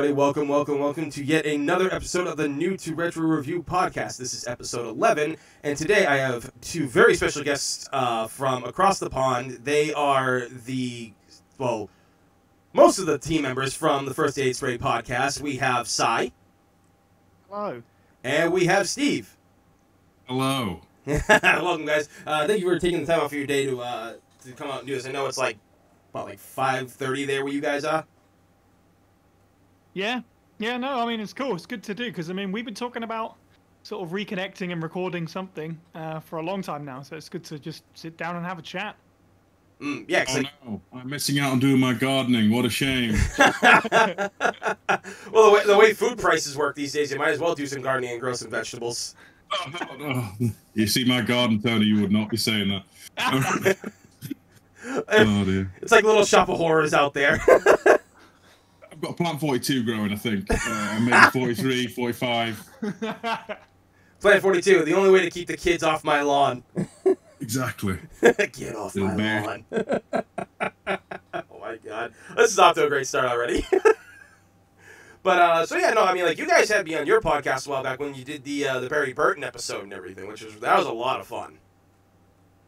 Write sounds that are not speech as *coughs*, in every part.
everybody. Welcome, welcome, welcome to yet another episode of the New to Retro Review podcast. This is episode 11, and today I have two very special guests uh, from across the pond. They are the, well, most of the team members from the First Aid Spray podcast. We have Psy, Hello. and we have Steve. Hello. *laughs* welcome, guys. Uh, thank you for taking the time off of your day to uh, to come out and do this. I know it's like, about like 5.30 there where you guys are. Yeah. Yeah, no, I mean, it's cool. It's good to do because, I mean, we've been talking about sort of reconnecting and recording something uh, for a long time now. So it's good to just sit down and have a chat. Mm, yeah, 'cause, Oh like, no, I'm missing out on doing my gardening. What a shame. *laughs* well, the way, the way food prices work these days, you might as well do some gardening and grow some vegetables. oh, no, no. You see my garden, Tony, you would not be saying that. *laughs* *laughs* oh dear. It's like a little shop of horrors out there. I've got plant 42 growing, I think. Uh, maybe *laughs* 43, 45. *laughs* Plant 42, the only way to keep the kids off my lawn. *laughs* Exactly. Get off Little my bear. lawn. oh my god. This is off to a great start already. but uh so yeah, no, I mean like you guys had me on your podcast a while back when you did the uh, the Barry Burton episode and everything, which was that was a lot of fun.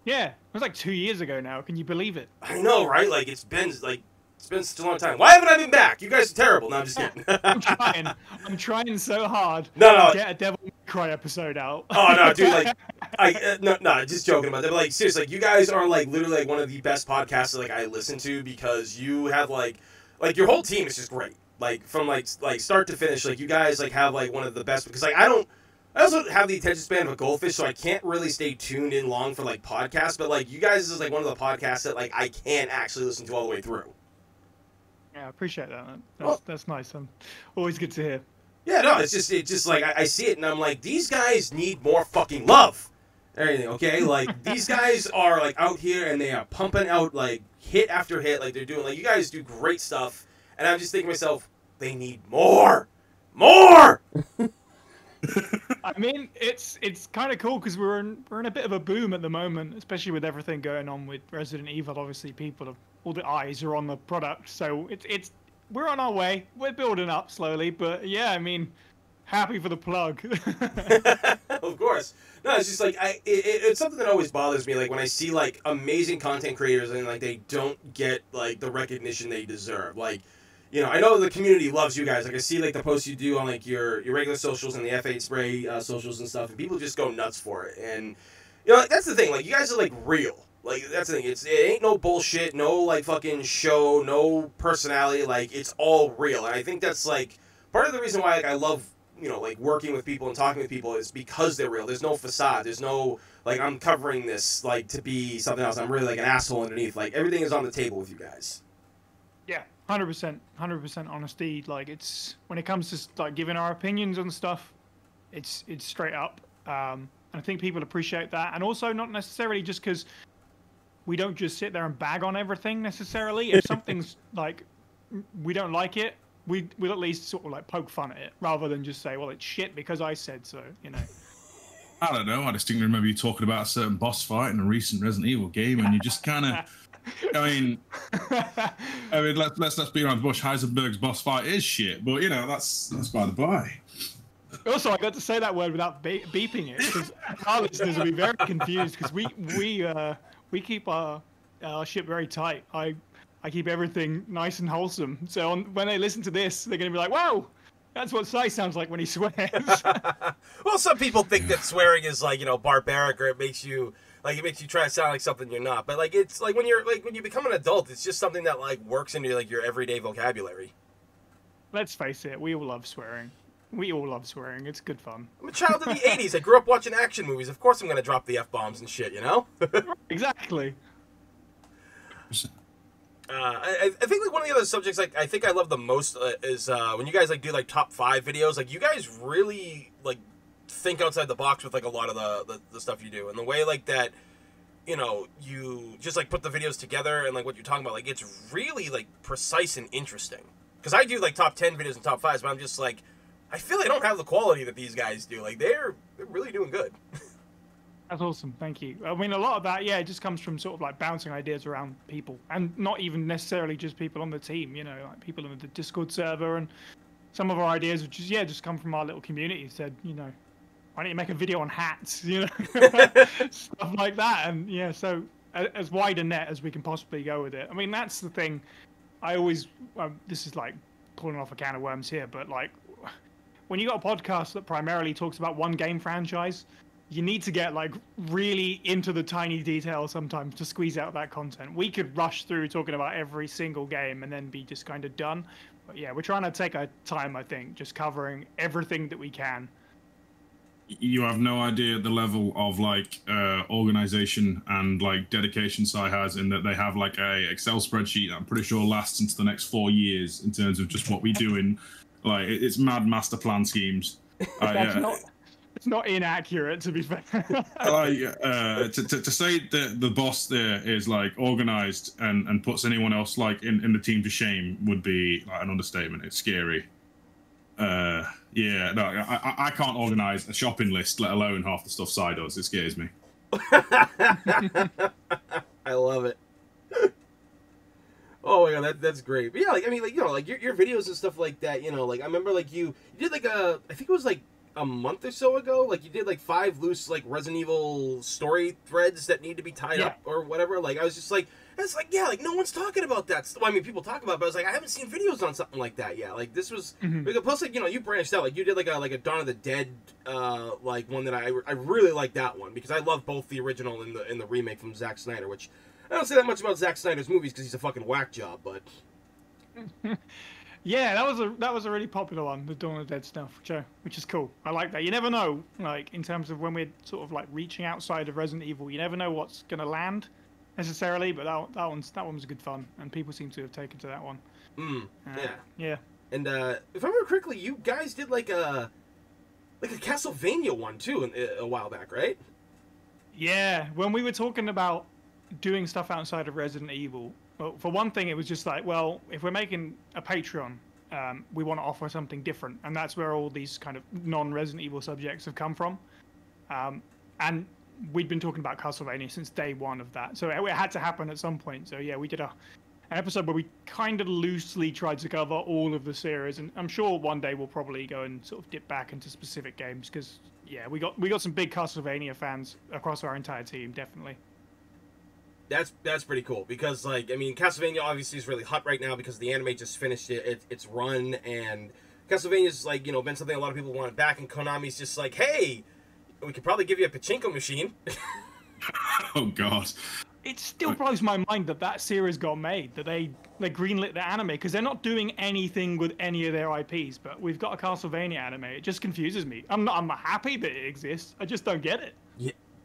yeah, it was like two years ago now. Can you believe it? I know, right? Like it's been like it's been such a long time. Why haven't I been back? You guys are terrible. No, I'm just kidding. *laughs* I'm *laughs* trying. I'm trying so hard No, no. to get a Devil May Cry episode out. Oh no, dude! *laughs* Like, I uh, no, no, just joking about that. But like, seriously, like, you guys are like literally like one of the best podcasts that like I listen to because you have like, like your whole team is just great. Like from like like start to finish, like you guys like have like one of the best because like I don't. I also have the attention span of a goldfish, so I can't really stay tuned in long for like podcasts. But like you guys is like one of the podcasts that like I can't actually listen to all the way through. Yeah, I appreciate that. man. That's, Well- that's nice. Always good to hear. Yeah, no, it's just it's just like I, I see it and I'm like, these guys need more fucking love. Everything, okay? *laughs* Like these guys are like out here and they are pumping out like hit after hit, like they're doing like you guys do great stuff. And I'm just thinking to myself, they need more. More! *laughs* I mean, it's it's kind of cool because we're in we're in a bit of a boom at the moment, especially with everything going on with Resident Evil. Obviously, people have all the eyes are on the product, so it's it's we're on our way. We're building up slowly, but yeah, I mean, happy for the plug. *laughs* *laughs* of course. No, it's just like I it, it- it's something that always bothers me like when I see like amazing content creators and like they don't get like the recognition they deserve. Like you know, I know the community loves you guys. Like I see like the posts you do on like your your regular socials and the FA spray uh, socials and stuff and people just go nuts for it. And you know, like, that's the thing. Like you guys are like real. Like that's the thing. It's it ain't no bullshit, no like fucking show, no personality. Like it's all real. And I think that's like part of the reason why like I love you know like working with people and talking with people is because they're real. There's no facade. There's no like I'm covering this like to be something else. I'm really like an asshole underneath. Like everything is on the table with you guys. yeah, hundred percent, hundred percent honesty. Like it's when it comes to like giving our opinions on stuff, it's it's straight up. Um, and I think people appreciate that, and also not necessarily just because we don't just sit there and bag on everything necessarily. If something's *laughs* like we don't like it, we we'll at least sort of like poke fun at it rather than just say, well, it's shit because I said so. You know. *laughs* I don't know. I distinctly remember you talking about a certain boss fight in a recent Resident Evil game, and you just kind of. *laughs* I mean, I mean, let's let's let's be around the bush. Heisenberg's boss fight is shit, but you know that's that's by the by. Also, I got to say that word without be- beeping it because our listeners will be very confused because we we uh, we keep our our ship very tight. I I keep everything nice and wholesome. So on, when they listen to this, they're gonna be like, "Wow, that's what Psy sounds like when he *laughs* swears." *laughs* well, some people think that swearing is like you know barbaric or it makes you like it makes you try to sound like something you're not. But like it's like when you're like when you become an adult, it's just something that like works into like your everyday vocabulary. Let's face it, we all love swearing. We all love swearing. It's good fun. I'm a child of the '80s. I grew up watching action movies. Of course, I'm gonna drop the f bombs and shit. You know. *laughs* Exactly. Uh, I, I think like one of the other subjects like I think I love the most uh, is uh, when you guys like do like top five videos. Like you guys really like think outside the box with like a lot of the, the, the stuff you do and the way like that you know you just like put the videos together and like what you're talking about like it's really like precise and interesting because i do like top 10 videos and top fives but i'm just like i feel i don't have the quality that these guys do like they're they're really doing good *laughs* That's awesome. Thank you. I mean, a lot of that, yeah, it just comes from sort of like bouncing ideas around people, and not even necessarily just people on the team. You know, like people in the Discord server and some of our ideas, which is yeah, just come from our little community. Said you know, why don't you make a video on hats? *laughs* You know, *laughs* stuff like that. And yeah, so as wide a net as we can possibly go with it. I mean, that's the thing. I always um, this is like pulling off a can of worms here, but like when you got a podcast that primarily talks about one game franchise, you need to get like really into the tiny details sometimes to squeeze out that content. We could rush through talking about every single game and then be just kind of done. But yeah, we're trying to take our time, I think, just covering everything that we can. You have no idea the level of like uh, organization and like dedication Psy has in that they have like a Excel spreadsheet that I'm pretty sure lasts into the next four years in terms of just what we do in like it's mad master plan schemes. *laughs* Uh, yeah. not, it's not inaccurate to be fair. *laughs* like uh, to, to, to say that the boss there is like organized and and puts anyone else like in, in the team to shame would be like, an understatement. It's scary. Uh, yeah, no, I, I can't organize a shopping list, let alone half the stuff Psy does. It scares me. *laughs* I love it. Oh my god, that, that's great. But yeah, like I mean, like you know, like your, your videos and stuff like that. You know, like I remember like you, you did like a, I think it was like a month or so ago. Like you did like five loose like Resident Evil story threads that need to be tied yeah. up or whatever. Like I was just like, it's like yeah, like no one's talking about that. Well, I mean, people talk about, it, but I was like, I haven't seen videos on something like that yet. Like this was mm-hmm. plus like you know you branched out. Like you did like a like a Dawn of the Dead uh like one that I I really like that one because I love both the original and the and the remake from Zack Snyder, which I don't say that much about Zack Snyder's movies because he's a fucking whack job, but. *laughs* yeah, that was a that was a really popular one, the Dawn of the Dead stuff, which, uh, which is cool. I like that. You never know, like in terms of when we're sort of like reaching outside of Resident Evil, you never know what's gonna land necessarily. But that that one's that one was good fun, and people seem to have taken to that one. Mm, uh, yeah. Yeah. And uh, if I remember correctly, you guys did like a like a Castlevania one too in, a while back, right? Yeah, when we were talking about doing stuff outside of Resident Evil, well, for one thing, it was just like, well, if we're making a Patreon, um, we want to offer something different, and that's where all these kind of non-Resident Evil subjects have come from. Um, and we'd been talking about Castlevania since day one of that, so it, it had to happen at some point. So yeah, we did a an episode where we kind of loosely tried to cover all of the series, and I'm sure one day we'll probably go and sort of dip back into specific games because yeah, we got we got some big Castlevania fans across our entire team, definitely that's that's pretty cool because like I mean Castlevania obviously is really hot right now because the anime just finished it, it its run and Castlevania's like you know been something a lot of people wanted back and Konami's just like hey we could probably give you a pachinko machine. *laughs* *laughs* oh god. It still blows my mind that that series got made, that they they greenlit the anime because they're not doing anything with any of their IPs. But we've got a Castlevania anime. It just confuses me. I'm not I'm happy that it exists. I just don't get it.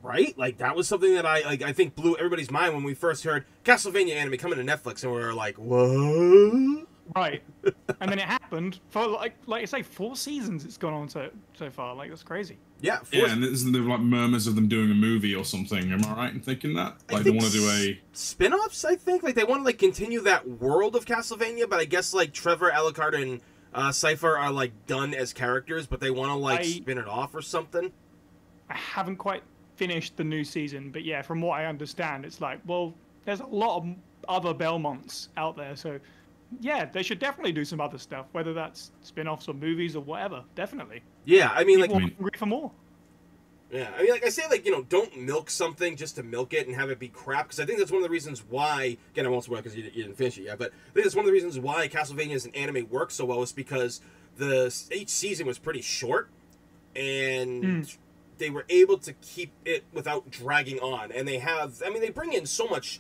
Yeah, right? Like that was something that I like. I think blew everybody's mind when we first heard Castlevania anime coming to Netflix, and we were like, "Whoa!" Right. *laughs* and then it happened for like, like I say, four seasons. It's gone on so so far. Like that's crazy. Yeah. Yeah, and isn't there like murmurs of them doing a movie or something? Am I right in thinking that? Like they want to do a spin-offs. I think like they want to like continue that world of Castlevania, but I guess like Trevor Alucard and uh, Sypha are like done as characters, but they want to like I... spin it off or something. I haven't quite finished the new season, but yeah, from what I understand, it's like, well, there's a lot of other Belmonts out there, so yeah, they should definitely do some other stuff, whether that's spin-offs or movies or whatever. Definitely. Yeah, I mean, People like, hungry for more. Yeah, I mean, like I say, like you know, don't milk something just to milk it and have it be crap. Because I think that's one of the reasons why. Again, I won't spoil because you, you, didn't finish it yet. But I think that's one of the reasons why Castlevania as an anime works so well is because the each season was pretty short, and mm they were able to keep it without dragging on. And they have, I mean, they bring in so much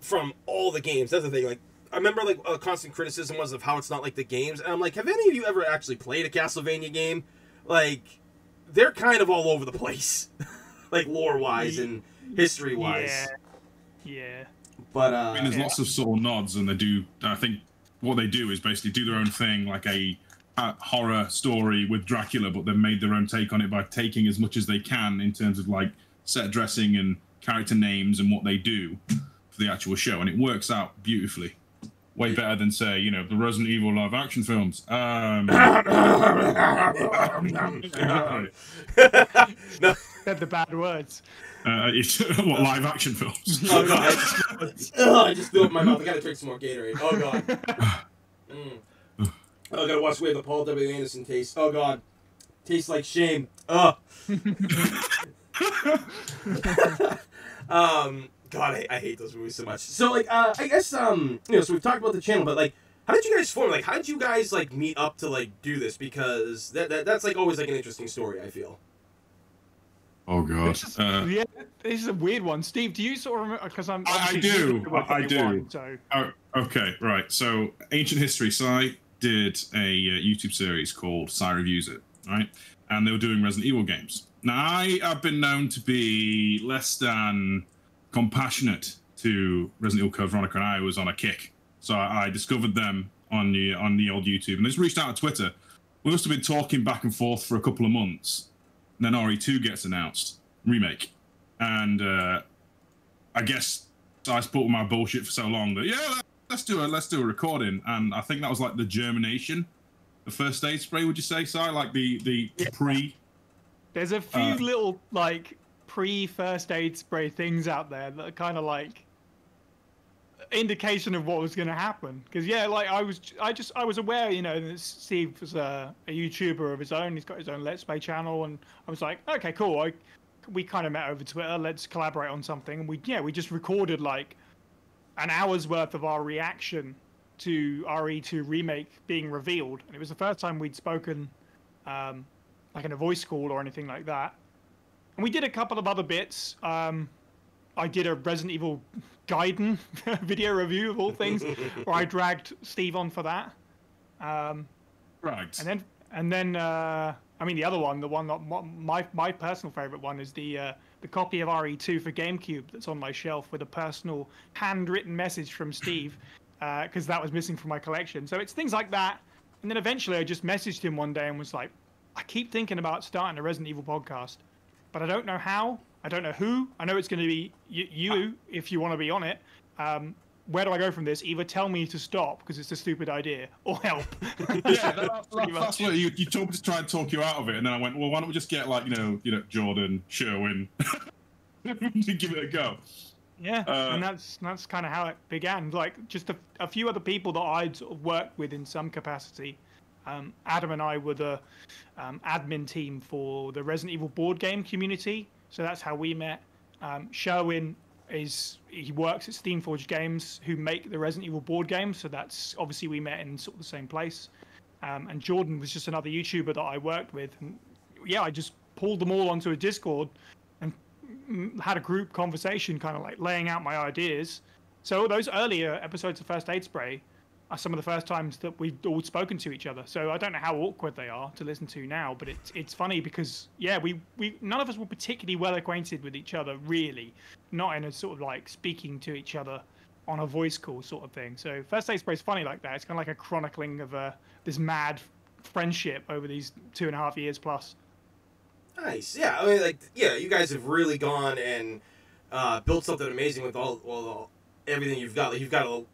from all the games. That's the thing. Like, I remember like a constant criticism was of how it's not like the games, and I'm like, have any of you ever actually played a Castlevania game? Like, they're kind of all over the place, *laughs* like lore wise and history wise. Yeah. Yeah. But uh, I mean, there's yeah. lots of sort of nods, and they do. I think what they do is basically do their own thing, like a horror story with Dracula, but they've made their own take on it by taking as much as they can in terms of like set dressing and character names and what they do for the actual show, and it works out beautifully. Way better than say, you know, the Resident Evil live action films. Um, *coughs* *laughs* no. Said the bad words. Uh, *laughs* what live action films? Oh god! I just, oh, I just threw up my mouth. I gotta drink some more Gatorade. Oh god. *laughs* Mm. Oh, I gotta watch where the Paul W. Anderson tastes. Oh God, tastes like shame. Ugh. *laughs* um, God, I, I hate those movies so much. So like, uh, I guess um, you know, so we've talked about the channel, but like, how did you guys form? Like, how did you guys like meet up to like do this? Because that, that that's like always like an interesting story. I feel. Oh god. This is, Uh, yeah, this is a weird one. Steve, do you sort of remember? Because I'm. I- I do. I- I do. one, So Oh, okay, right. So, ancient history. Psy did a uh, YouTube series called Psy Reviews It, right? And they were doing Resident Evil games. Now, I have been known to be less than compassionate to Resident Evil Code Veronica, and I was on a kick. So I, I discovered them on the on the old YouTube, and I just reached out on Twitter. We must have been talking back and forth for a couple of months. And then RE2 gets announced, remake, and uh, I guess I with my bullshit for so long that yeah, let's do a let's do a recording, and I think that was like the germination, the first aid spray. Would you say, Psy? Like the the Yeah. pre. there's a few Uh, little like pre first aid spray things out there that are kind of like indication of what was going to happen. Because yeah, like I was, I just I was aware, you know, that Steve was a, a YouTuber of his own. He's got his own Let's Play channel, and I was like, okay, cool. I we kind of met over Twitter. Let's collaborate on something. And we yeah, we just recorded like an hour's worth of our reaction to RE2 remake being revealed, and it was the first time we'd spoken, um, like in a voice call or anything like that. And we did a couple of other bits. Um, I did a Resident Evil Gaiden *laughs* video review of all things, where I dragged Steve on for that. Um, Right. and then, and then, uh, I mean, the other one, the one that my my personal favorite one is the uh, the copy of RE2 for GameCube that's on my shelf with a personal handwritten message from Steve, because that was missing from my collection. So it's things like that. And then eventually, I just messaged him one day and was like, I keep thinking about starting a Resident Evil podcast, but I don't know how. I don't know who. I know it's going to be y- you if you want to be on it. Um, where do I go from this? Either tell me to stop because it's a stupid idea, or help. *laughs* yeah, that, *laughs* Pretty that, that's what you, you told me to try and talk you out of it, and then I went, well, why don't we just get like you know, you know, Jordan, Sherwin, *laughs* to give it a go. Yeah, Uh, and that's that's kind of how it began. Like just a, a few other people that I'd sort of worked with in some capacity. Um, Adam and I were the um, admin team for the Resident Evil board game community, so that's how we met. Um, Sherwin is he works at Steamforged Games, who make the Resident Evil board games, so that's obviously we met in sort of the same place. Um, and Jordan was just another YouTuber that I worked with, and yeah, I just pulled them all onto a Discord and mm, had a group conversation, kind of like laying out my ideas. So those earlier episodes of First Aid Spray are some of the first times that we've all spoken to each other. So I don't know how awkward they are to listen to now, but it's it's funny because yeah, we we none of us were particularly well acquainted with each other, really, not in a sort of like speaking to each other on a voice call sort of thing. So First Aid Spray is funny like that. It's kind of like a chronicling of uh, this mad friendship over these two and a half years plus. Nice. Yeah. I mean, like, yeah, you guys have really gone and uh, built something amazing with all, all, all everything you've got. Like, you've got a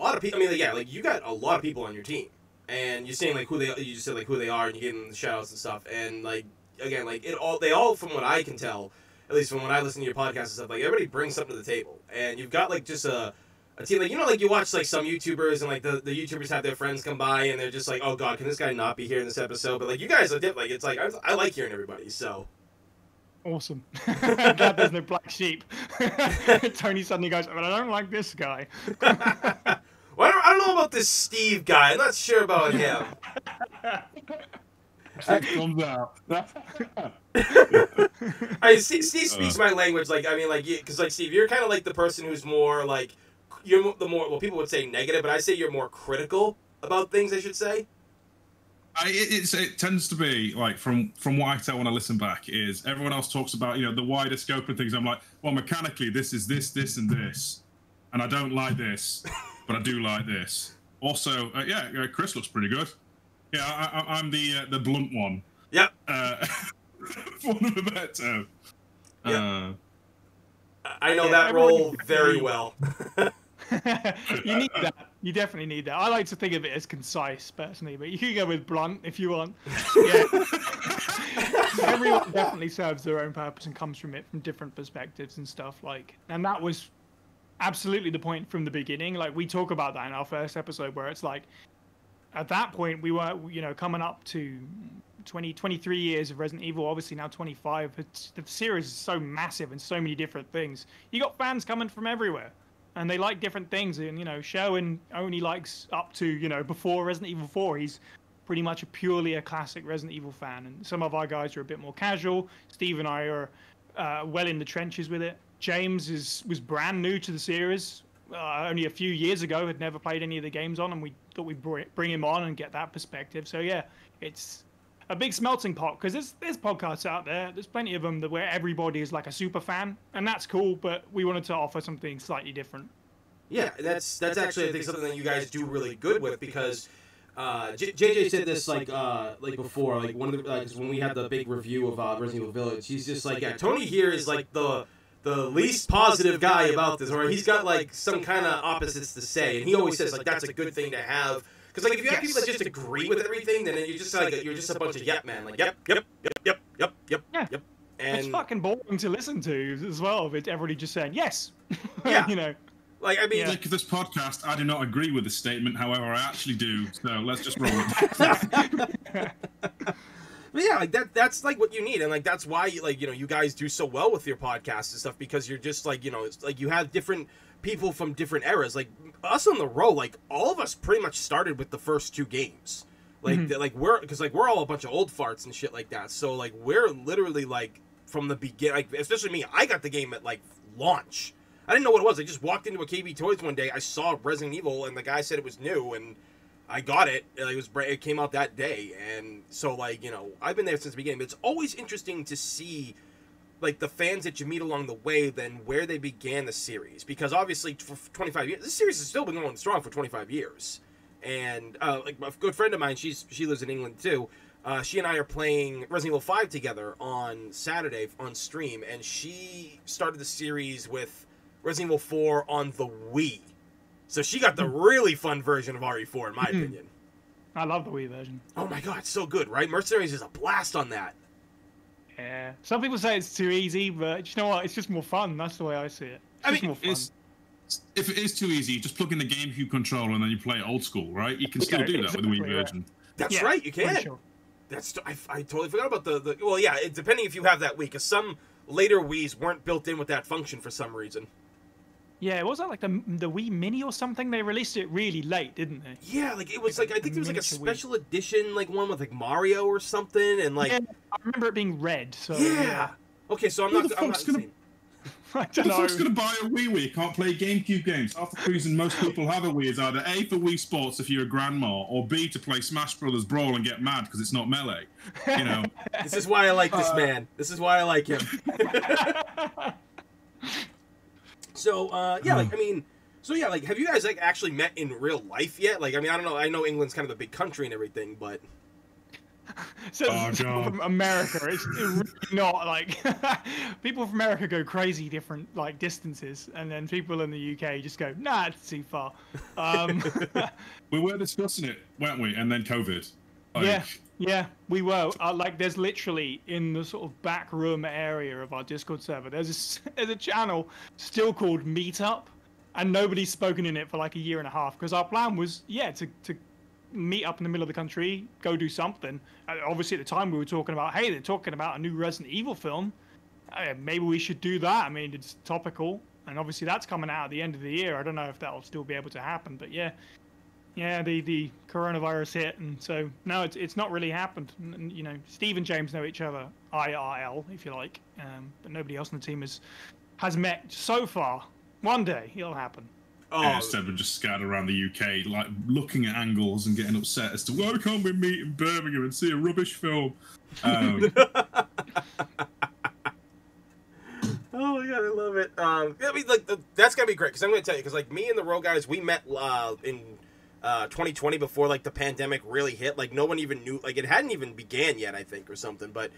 lot of people. I mean, yeah, like you got a lot of people on your team, and you're saying like who they, you just said like who they are, and you give them the shout outs and stuff, and like again, like it all, they all, from what I can tell, at least from when I listen to your podcast and stuff, like everybody brings something to the table, and you've got like just a. A team like you know like you watch like some YouTubers and like the, the YouTubers have their friends come by and they're just like oh god can this guy not be here in this episode but like you guys are different like it's like I, I like hearing everybody so Awesome. *laughs* Glad there's no black sheep. *laughs* Tony suddenly goes, but I don't like this guy. *laughs* Don't, know about this Steve guy. I'm not sure about him. It comes out. I Steve, Steve uh. speaks my language. Like I mean, like because like Steve, you're kind of like the person who's more like you're the more well people would say negative, but I say you're more critical about things. I should say. I, it, it tends to be like from from what I tell when I listen back is everyone else talks about you know the wider scope of things. I'm like, well, mechanically this is this, this, and this, and I don't like this, but I do like this. Also, uh, yeah, uh, Chris looks pretty good. Yeah, I, I, I'm the uh, the blunt one. Yep. Uh, *laughs* for want of a better term. Yeah. Uh, I know Yeah, that everyone role very well. *laughs* *laughs* you need that. You definitely need that. I like to think of it as concise, personally, but you can go with blunt if you want. Yeah. Everyone definitely serves their own purpose and comes from it from different perspectives and stuff like. And that was absolutely the point from the beginning. Like we talk about that in our first episode, where it's like at that point we were you know coming up to 20 23 years of resident evil. Obviously now 25 it's, the series is so massive and so many different things. You got fans coming from everywhere and they like different things. And you know sherwin only likes up to you know before resident evil 4 he's pretty much a purely a classic resident evil fan. And some of our guys are a bit more casual. Steve and i are uh, well in the trenches with it james is was brand new to the series uh, only a few years ago had never played any of the games on, and we thought we'd bring him on and get that perspective. So yeah, it's a big smelting pot because there's there's podcasts out there. There's plenty of them that where everybody is like a super fan, and that's cool. But we wanted to offer something slightly different. Yeah, that's that's actually I think something that you guys do really good with because. Uh, JJ said this like uh, like before, like one of the like when we had the big review of uh, Resident Evil Village. He's just like, yeah, Tony here is like the the least positive guy about this, or he's got like some kind of opposites to say, and he always says like that's a good thing to have. Because like if you have people that just agree with everything, then you're just like you're just a bunch of yep man, like yep, yep, yep, yep, yep, yep, yeah. yep. And it's fucking boring to listen to as well. If everybody just saying yes, *laughs* yeah, you know. Like I mean, yeah. like this podcast, I do not agree with this statement. However, I actually do. So let's just roll. *laughs* *laughs* But yeah, like that that's like what you need, and like that's why you like you know you guys do so well with your podcast and stuff because you're just like you know it's like you have different people from different eras. Like us on the row, like all of us pretty much started with the first two games. Like mm-hmm. like we're because like we're all a bunch of old farts and shit like that. So like we're literally like from the beginning. Like especially me, I got the game at like launch. I didn't know what it was. I just walked into a KB Toys one day. I saw Resident Evil, and the guy said it was new, and I got it. It was it came out that day, and so like you know I've been there since the beginning. But it's always interesting to see like the fans that you meet along the way, then where they began the series, because obviously for 25 years, this series has still been going strong for 25 years. And uh, like a good friend of mine, she's she lives in England too. Uh, she and I are playing Resident Evil 5 together on Saturday on stream, and she started the series with Resident Evil 4 on the Wii so she got the really fun version of RE4, in my mm-hmm. opinion. I love the Wii version. Oh my god, it's so good, right? Mercenaries is a blast on that. Yeah. Some people say it's too easy, but you know what? It's just more fun. That's the way I see it. It's I mean, more fun. It's, if it is too easy, just plug in the GameCube controller and then you play it old school, right? You can still do that with the Wii version. That's yeah, right, you can. Sure. That's I, I totally forgot about the, the well, yeah. It, depending if you have that Wii, because some later Wii's weren't built in with that function for some reason. Yeah, was that like the the Wii Mini or something? They released it really late, didn't they? Yeah, like it was like, like I think there was like a special Wii. edition, like one with like Mario or something, and like yeah, I remember it being red. So yeah. yeah. Okay, so I'm Who not. The I'm not gonna... *laughs* I don't Who the fuck's gonna buy a Wii Wii? Can't play GameCube games. Half the reason most people have a Wii is either A for Wii Sports if you're a grandma, or B to play Smash Brothers Brawl and get mad because it's not melee. You know. *laughs* this is why I like this uh, man. This is why I like him. *laughs* So uh, yeah, like I mean, so yeah, like have you guys like actually met in real life yet? Like I mean, I don't know. I know England's kind of a big country and everything, but *laughs* so oh, *laughs* from America, it's, it's really not like *laughs* people from America go crazy different like distances, and then people in the UK just go, nah, it's too far. Um, we were discussing it, weren't we? And then COVID. Like, yeah, yeah, we were. Uh, like, there's literally in the sort of back room area of our Discord server, there's a, *laughs* there's a channel still called Meetup, and nobody's spoken in it for like a year and a half because our plan was, yeah, to, to meet up in the middle of the country, go do something. Uh, obviously, at the time, we were talking about, hey, they're talking about a new Resident Evil film. Uh, maybe we should do that. I mean, it's topical, and obviously, that's coming out at the end of the year. I don't know if that'll still be able to happen, but yeah, yeah, the, the coronavirus hit, and so no, it's it's not really happened. And, you know, Steve and James know each other IRL, if you like, um, but nobody else on the team has has met so far. One day it'll happen. Oh, yeah, instead of just scattered around the UK, like looking at angles and getting upset as to why can't we meet in Birmingham and see a rubbish film. Um, *laughs* Oh my god, I love it. Um, I mean, like that's gonna be great because I'm gonna tell you because like me and the row guys, we met uh, in uh, 2020 before like the pandemic really hit. Like no one even knew, like it hadn't even began yet, I think, or something. But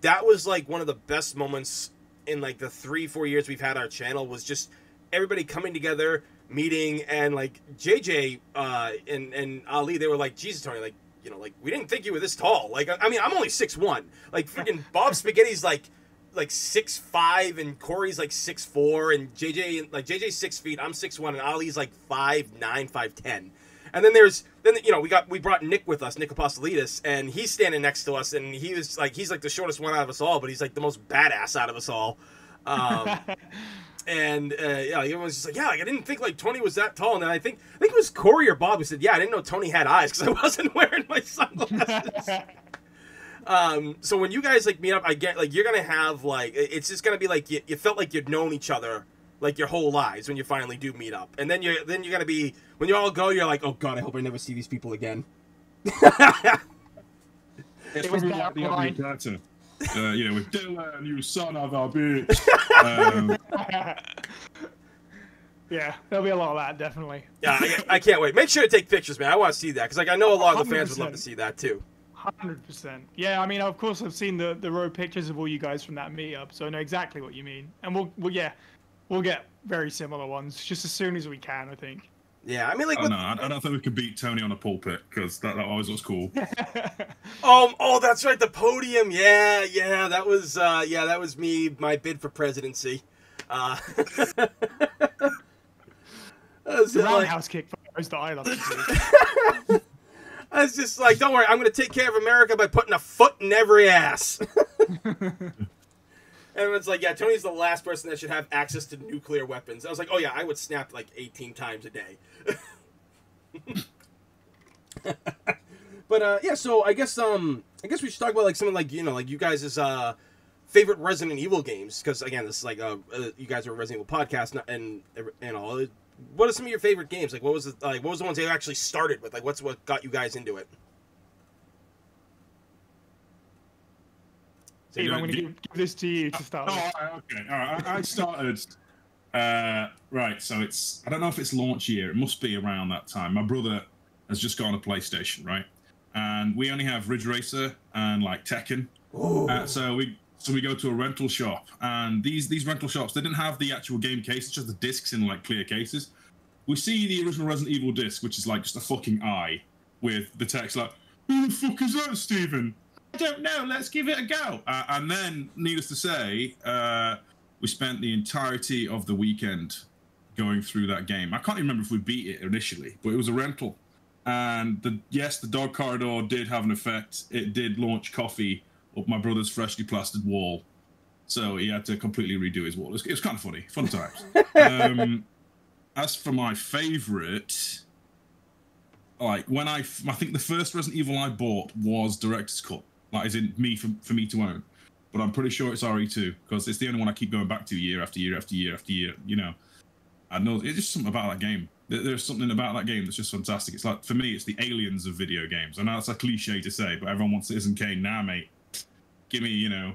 that was like one of the best moments in like the three four years we've had our channel was just everybody coming together, meeting, and like JJ uh, and and Ali, they were like, Jesus, Tony, like you know, like we didn't think you were this tall. Like I mean, I'm only six one. Like freaking *laughs* Bob Spaghetti's like like six five and Corey's like six four and JJ like JJ's six feet, I'm six one and Ali's like five nine, five ten And then there's then you know we got we brought Nick with us, Nick Apostolidis, and he's standing next to us, and he was like he's like the shortest one out of us all, but he's like the most badass out of us all. Um, *laughs* and uh, yeah, everyone's just like, yeah, like, I didn't think like Tony was that tall. And then I think I think it was Corey or Bob who said, yeah, I didn't know Tony had eyes because I *laughs* wasn't wearing my sunglasses. *laughs* um, so when you guys like meet up, I get like you're gonna have like it's just gonna be like you, you felt like you'd known each other like your whole lives when you finally do meet up, and then you're then you're gonna be when you all go, you're like, oh god, I hope I never see these people again. It's It was probably like the line. ugly character. Uh, you know, with Dillon, you son of a bitch. *laughs* um, *laughs* yeah, there'll be a lot of that definitely. Yeah, I, I can't wait. Make sure to take pictures, man. I want to see that because like I know a lot of the fans would love to see that too. Hundred percent. Yeah, I mean, of course, I've seen the the row pictures of all you guys from that meetup, so I know exactly what you mean. And we'll, we'll yeah, we'll get very similar ones just as soon as we can. I think. Yeah, I mean like I with, don't know. I, I don't think we could beat Tony on a pulpit because that, that always looks cool. Oh, *laughs* oh, that's right, the podium. Yeah, yeah, that was, uh, yeah, that was me, my bid for presidency. Uh, *laughs* that was the it, like- kick for those that I love to. *laughs* I was just like, don't worry, I'm going to take care of America by putting a foot in every ass. And it's like, yeah, Tony's the last person that should have access to nuclear weapons. I was like, oh yeah, I would snap like 18 times a day. *laughs* but uh, yeah, so I guess um, I guess we should talk about like some of like you know like you guys' uh favorite Resident Evil games because again, this is like uh, uh, you guys are a Resident Evil podcast and and all. What are some of your favorite games? Like, what was the like? What was the ones you actually started with? Like, what's what got you guys into it? Steve, I'm going to give, give this to you to start. Oh, with. all right, okay. All right. I, I started. Uh, right. So it's. I don't know if it's launch year. It must be around that time. My brother has just got on a PlayStation, right? And we only have Ridge Racer and like Tekken. Uh, so we. So we go to a rental shop, and these these rental shops they didn't have the actual game case, it's just the discs in like clear cases. We see the original Resident Evil disc, which is like just a fucking eye with the text like, "Who the fuck is that, Stephen?" I don't know. Let's give it a go. Uh, and then, needless to say, uh, we spent the entirety of the weekend going through that game. I can't even remember if we beat it initially, but it was a rental. And the yes, the dog corridor did have an effect. It did launch coffee up my brother's freshly plastered wall, so he had to completely redo his wall. It was, it was kind of funny, fun times. *laughs* um, as for my favorite, like when I, I think the first Resident Evil I bought was Director's Cut, like as in me for, for me to own. But I'm pretty sure it's RE2 because it's the only one I keep going back to year after year after year after year. You know, I know it's just something about that game. There's something about that game that's just fantastic. It's like for me, it's the aliens of video games. I know it's a cliche to say, but everyone wants Citizen Kane now, mate. Give me, you know,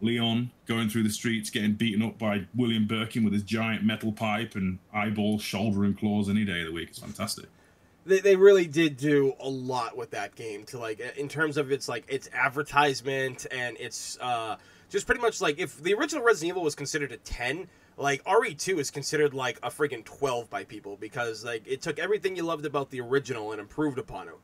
Leon going through the streets, getting beaten up by William Birkin with his giant metal pipe and eyeball, shoulder, and claws any day of the week. It's fantastic. They, they really did do a lot with that game to like in terms of its like its advertisement and its uh just pretty much like if the original Resident Evil was considered a 10 like RE2 is considered like a friggin' 12 by people because like it took everything you loved about the original and improved upon it.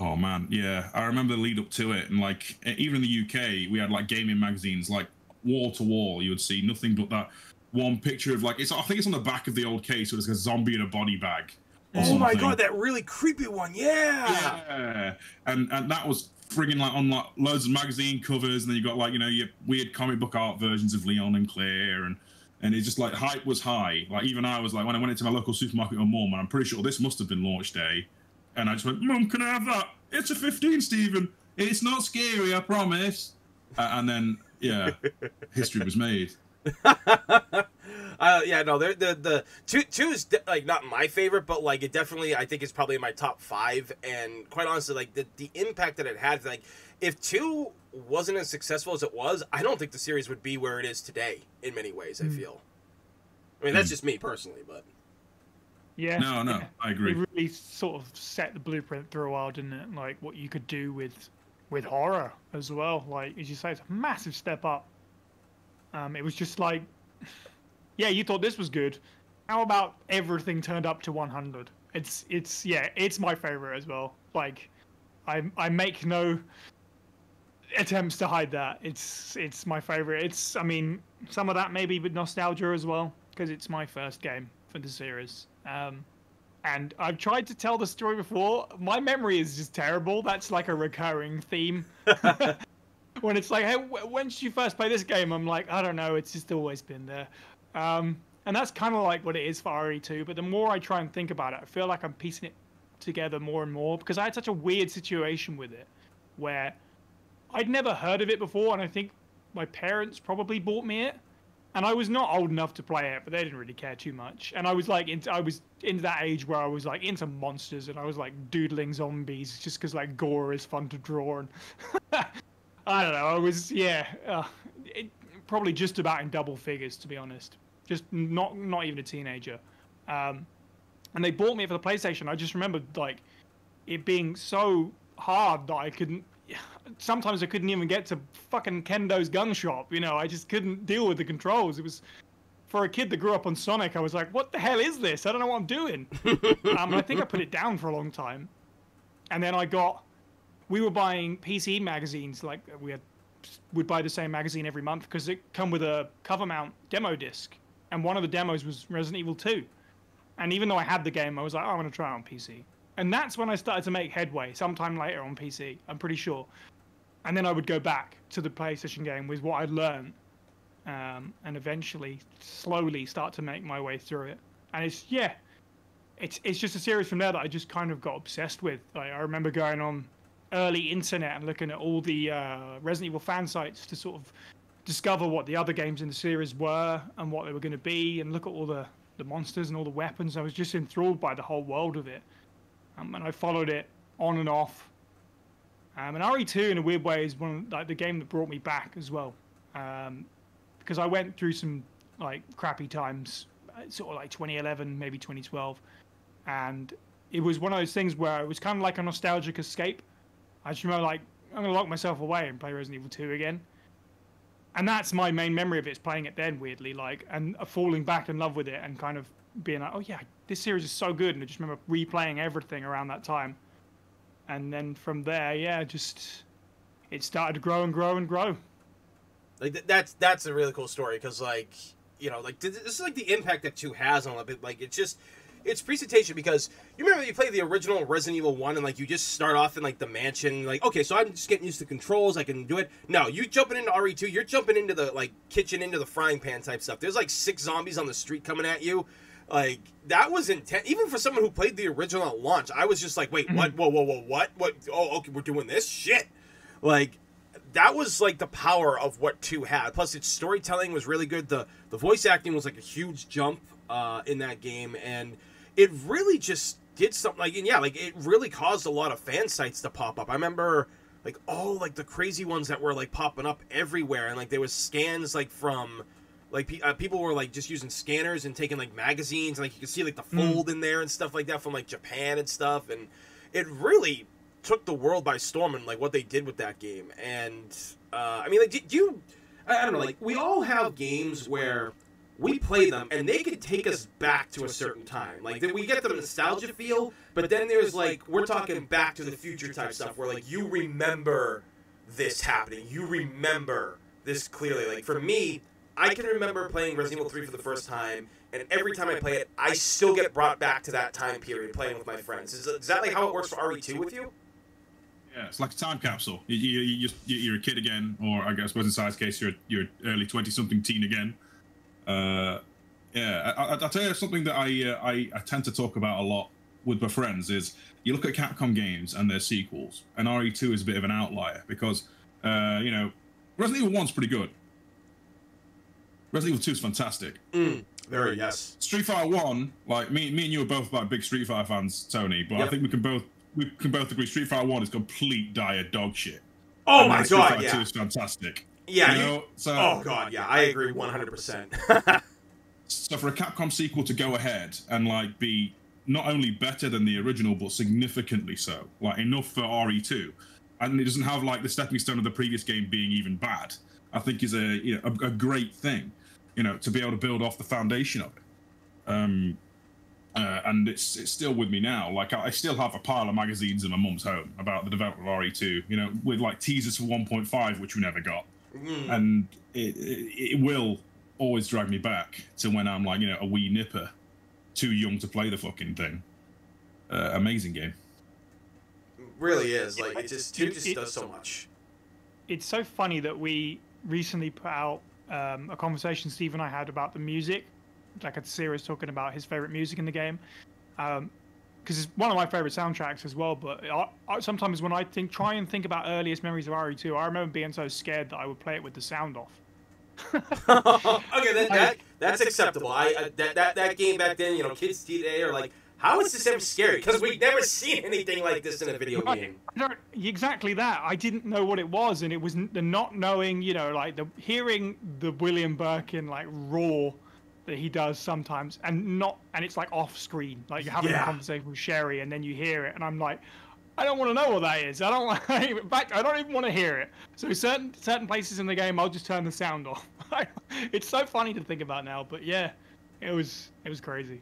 Oh man, yeah, I remember the lead up to it, and like even in the UK, we had like gaming magazines, like wall to wall. You would see nothing but that one picture of like it's. I think it's on the back of the old case, so it's a zombie in a body bag. Or Oh my god, that really creepy one. Yeah. Yeah, and and that was friggin' like on like loads of magazine covers, and then you got like you know your weird comic book art versions of Leon and Claire, and and it's just like hype was high. Like even I was like when I went into my local supermarket with mum, and I'm pretty sure this must have been launch day, and I just went, Mum, can I have that? It's a 15, Stephen. It's not scary, I promise. Uh, and then yeah, history was made. *laughs* *laughs* uh, yeah, no, they're, the the two two is de- like not my favorite, but like it definitely I think is probably in my top five. And quite honestly, like the the impact that it had, like if two wasn't as successful as it was, I don't think the series would be where it is today. In many ways, I Mm. feel. I mean, that's Mm. just me personally, but Yeah. No, no, yeah. I It agree. really sort of set the blueprint through a while, didn't it? Like what you could do with with horror as well. Like as you say, it's a massive step up. Um, it was just like, yeah, you thought this was good. How about everything turned up to 100? It's it's yeah, it's my favorite as well. Like, I I make no attempts to hide that. It's it's my favorite. It's I mean some of that maybe with nostalgia as well because it's my first game for the series. Um, And I've tried to tell the story before. My memory is just terrible. That's like a recurring theme. *laughs* when it's like, hey, when did you first play this game? I'm like, I don't know. It's just always been there. Um, and that's kind of like what it is for RE2. But the more I try and think about it, I feel like I'm piecing it together more and more because I had such a weird situation with it where I'd never heard of it before, and I think my parents probably bought me it. And I was not old enough to play it, but they didn't really care too much. And I was like, into, I was into that age where I was like into monsters, and I was like doodling zombies just because like gore is fun to draw. And *laughs* I don't know, I was yeah, uh, it, probably just about in double figures to be honest. Just not not even a teenager. Um, and they bought me it for the PlayStation. I just remember like it being so hard that I couldn't *sighs* sometimes I couldn't even get to fucking Kendo's gun shop. You know, I just couldn't deal with the controls. It was for a kid that grew up on Sonic. I was like, what the hell is this? I don't know what I'm doing. *laughs* um, I think I put it down for a long time, and then I got. We were buying PC magazines. Like we had, would buy the same magazine every month because it come with a cover mount demo disc, and one of the demos was Resident Evil 2. And even though I had the game, I was like, oh, I want to try it on PC. And that's when I started to make headway. Sometime later on PC, I'm pretty sure and then I would go back to the PlayStation game with what I'd learned, um, and eventually, slowly start to make my way through it. And it's yeah, it's it's just a series from there that I just kind of got obsessed with. Like, I remember going on early internet and looking at all the uh, Resident Evil fan sites to sort of discover what the other games in the series were and what they were going to be, and look at all the the monsters and all the weapons. I was just enthralled by the whole world of it, um, and I followed it on and off. Um, and RE2, in a weird way, is one like the game that brought me back as well, um, because I went through some like crappy times, uh, sort of like 2011, maybe 2012, and it was one of those things where it was kind of like a nostalgic escape. I just remember like I'm gonna lock myself away and play Resident Evil 2 again, and that's my main memory of it. Is playing it then, weirdly, like and uh, falling back in love with it and kind of being like, oh yeah, this series is so good, and I just remember replaying everything around that time and then from there, yeah, just it started to grow and grow and grow. Like that's that's a really cool story because like you know like this is like the impact that two has on it. Like it's just it's presentation because you remember you play the original Resident Evil One and like you just start off in like the mansion like okay so I'm just getting used to controls I can do it. No, you jumping into RE two, you're jumping into the like kitchen into the frying pan type stuff. There's like six zombies on the street coming at you. Like that was intense. Even for someone who played the original at launch, I was just like, "Wait, what? Mm-hmm. Whoa, whoa, whoa, what? What? Oh, okay, we're doing this shit." Like that was like the power of what two had. Plus, its storytelling was really good. the The voice acting was like a huge jump uh, in that game, and it really just did something. Like, and yeah, like it really caused a lot of fan sites to pop up. I remember like all like the crazy ones that were like popping up everywhere, and like there was scans like from like uh, people were like just using scanners and taking like magazines and like you could see like the hmm. fold mm. in there and stuff like that from like Japan and stuff and it really took the world by storm and like what they did with that game and uh, I mean like do, do you I don't know like we all have games where we play them and they could take us back to a certain time like we get the nostalgia feel but then there's like we're talking back to the future type stuff where like you remember this happening you remember this clearly like for me I can remember playing Resident Evil 3 for the first time, and every time I play it, I still get brought back to that time period playing with my friends. Is, that like how it works for RE2 with you? Yeah, it's like a time capsule. You, you, you, are a kid again, or I guess, was in Psy's case, you're you're early twenty-something teen again. Uh, yeah, I, will tell you something that I, uh, I I tend to talk about a lot with my friends is you look at Capcom games and their sequels, and RE2 is a bit of an outlier because uh, you know Resident Evil One's pretty good. Resident Evil 2 is fantastic. Mm, very, yes. Street Fighter 1, like me, me and you are both like big Street Fighter fans, Tony, but yep. I think we can both we can both agree Street Fighter 1 is complete dire dog shit. Oh and my Street god, Fighter yeah. 2 is fantastic. Yeah, you know, so Oh god, yeah, I agree 100%. *laughs* so for a Capcom sequel to go ahead and like be not only better than the original but significantly so, like enough for RE2, and it doesn't have like the stepping stone of the previous game being even bad. I think is a you know a, a great thing you know, to be able to build off the foundation of it. Um, uh, and it's it's still with me now. Like I, still have a pile of magazines in my mum's home about the development of RE2. You know, with like teasers for 1.5, which we never got, mm. and it, it, it will always drag me back to when I'm like you know a wee nipper, too young to play the fucking thing. uh, amazing game. really is like it just It- just it- does so much. it's so funny that we recently put out um, a conversation Steve and I had about the music, like a series talking about his favorite music in the game, because it's one of my favorite soundtracks as well. But I, I, sometimes when I think, try and think about earliest memories of RE2, I remember being so scared that I would play it with the sound off. *laughs* okay, that, that that's acceptable. I, I that, that that game back then, you know, kids today are like, how is this ever scary? Because we've never seen anything like this in a video Right. game. I don't- exactly that. I didn't know what it was, and it was the not knowing, you know, like the hearing the William Birkin like roar that he does sometimes, and not, and it's like off screen, like you're having Yeah. a conversation with Sherry, and then you hear it, and I'm like, I don't want to know what that is. I don't. want- In fact, I don't even want to hear it. So certain certain places in the game, I'll just turn the sound off. *laughs* it's so funny to think about now, but yeah, it was it was crazy.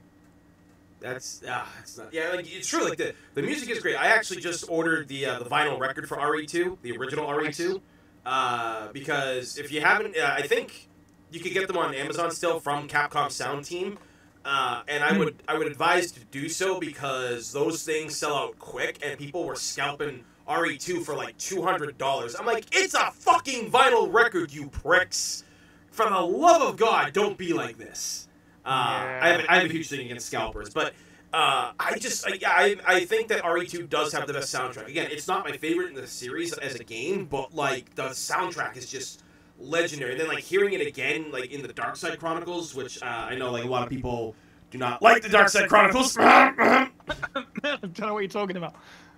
That's ah, it's not. Yeah, like it's true. Like the the music is great. I actually just ordered the uh, the vinyl record for RE2, the original RE2, uh, because if you haven't, uh, I think you could get them on Amazon still from Capcom Sound Team. Uh, and I would I would advise to do so because those things sell out quick, and people were scalping RE2 for like two hundred dollars. I'm like, it's a fucking vinyl record, you pricks! For the love of God, don't be like this. Uh, I, have, I have a huge thing against scalpers, but uh, I just I, I I think that RE2 does have the best soundtrack. Again, it's not my favorite in the series as a game, but like the soundtrack is just legendary. And then like hearing it again, like in the Dark Side Chronicles, which uh, I know like a lot of people do not like the Dark Side Chronicles. I don't know what you're talking about.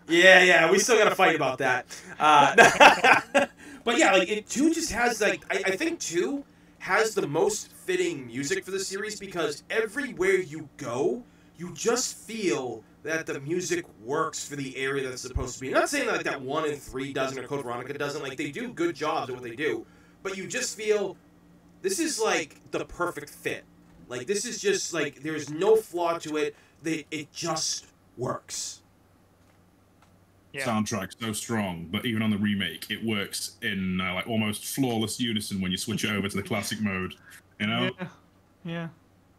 Yeah, yeah, we still got to fight about that. Uh, *laughs* but yeah, like it two just has like I, I think two has the most fitting music for the series because everywhere you go, you just feel that the music works for the area that's supposed to be. I'm not saying that, like that one and three doesn't or Code Veronica doesn't. Like they do good jobs at what they do, but you just feel this is like the perfect fit. Like this is just like there's no flaw to it. They, it just works. Yeah. Soundtrack so strong, but even on the remake, it works in uh, like almost flawless unison when you switch it over to the classic mode. You know, Yeah. Yeah.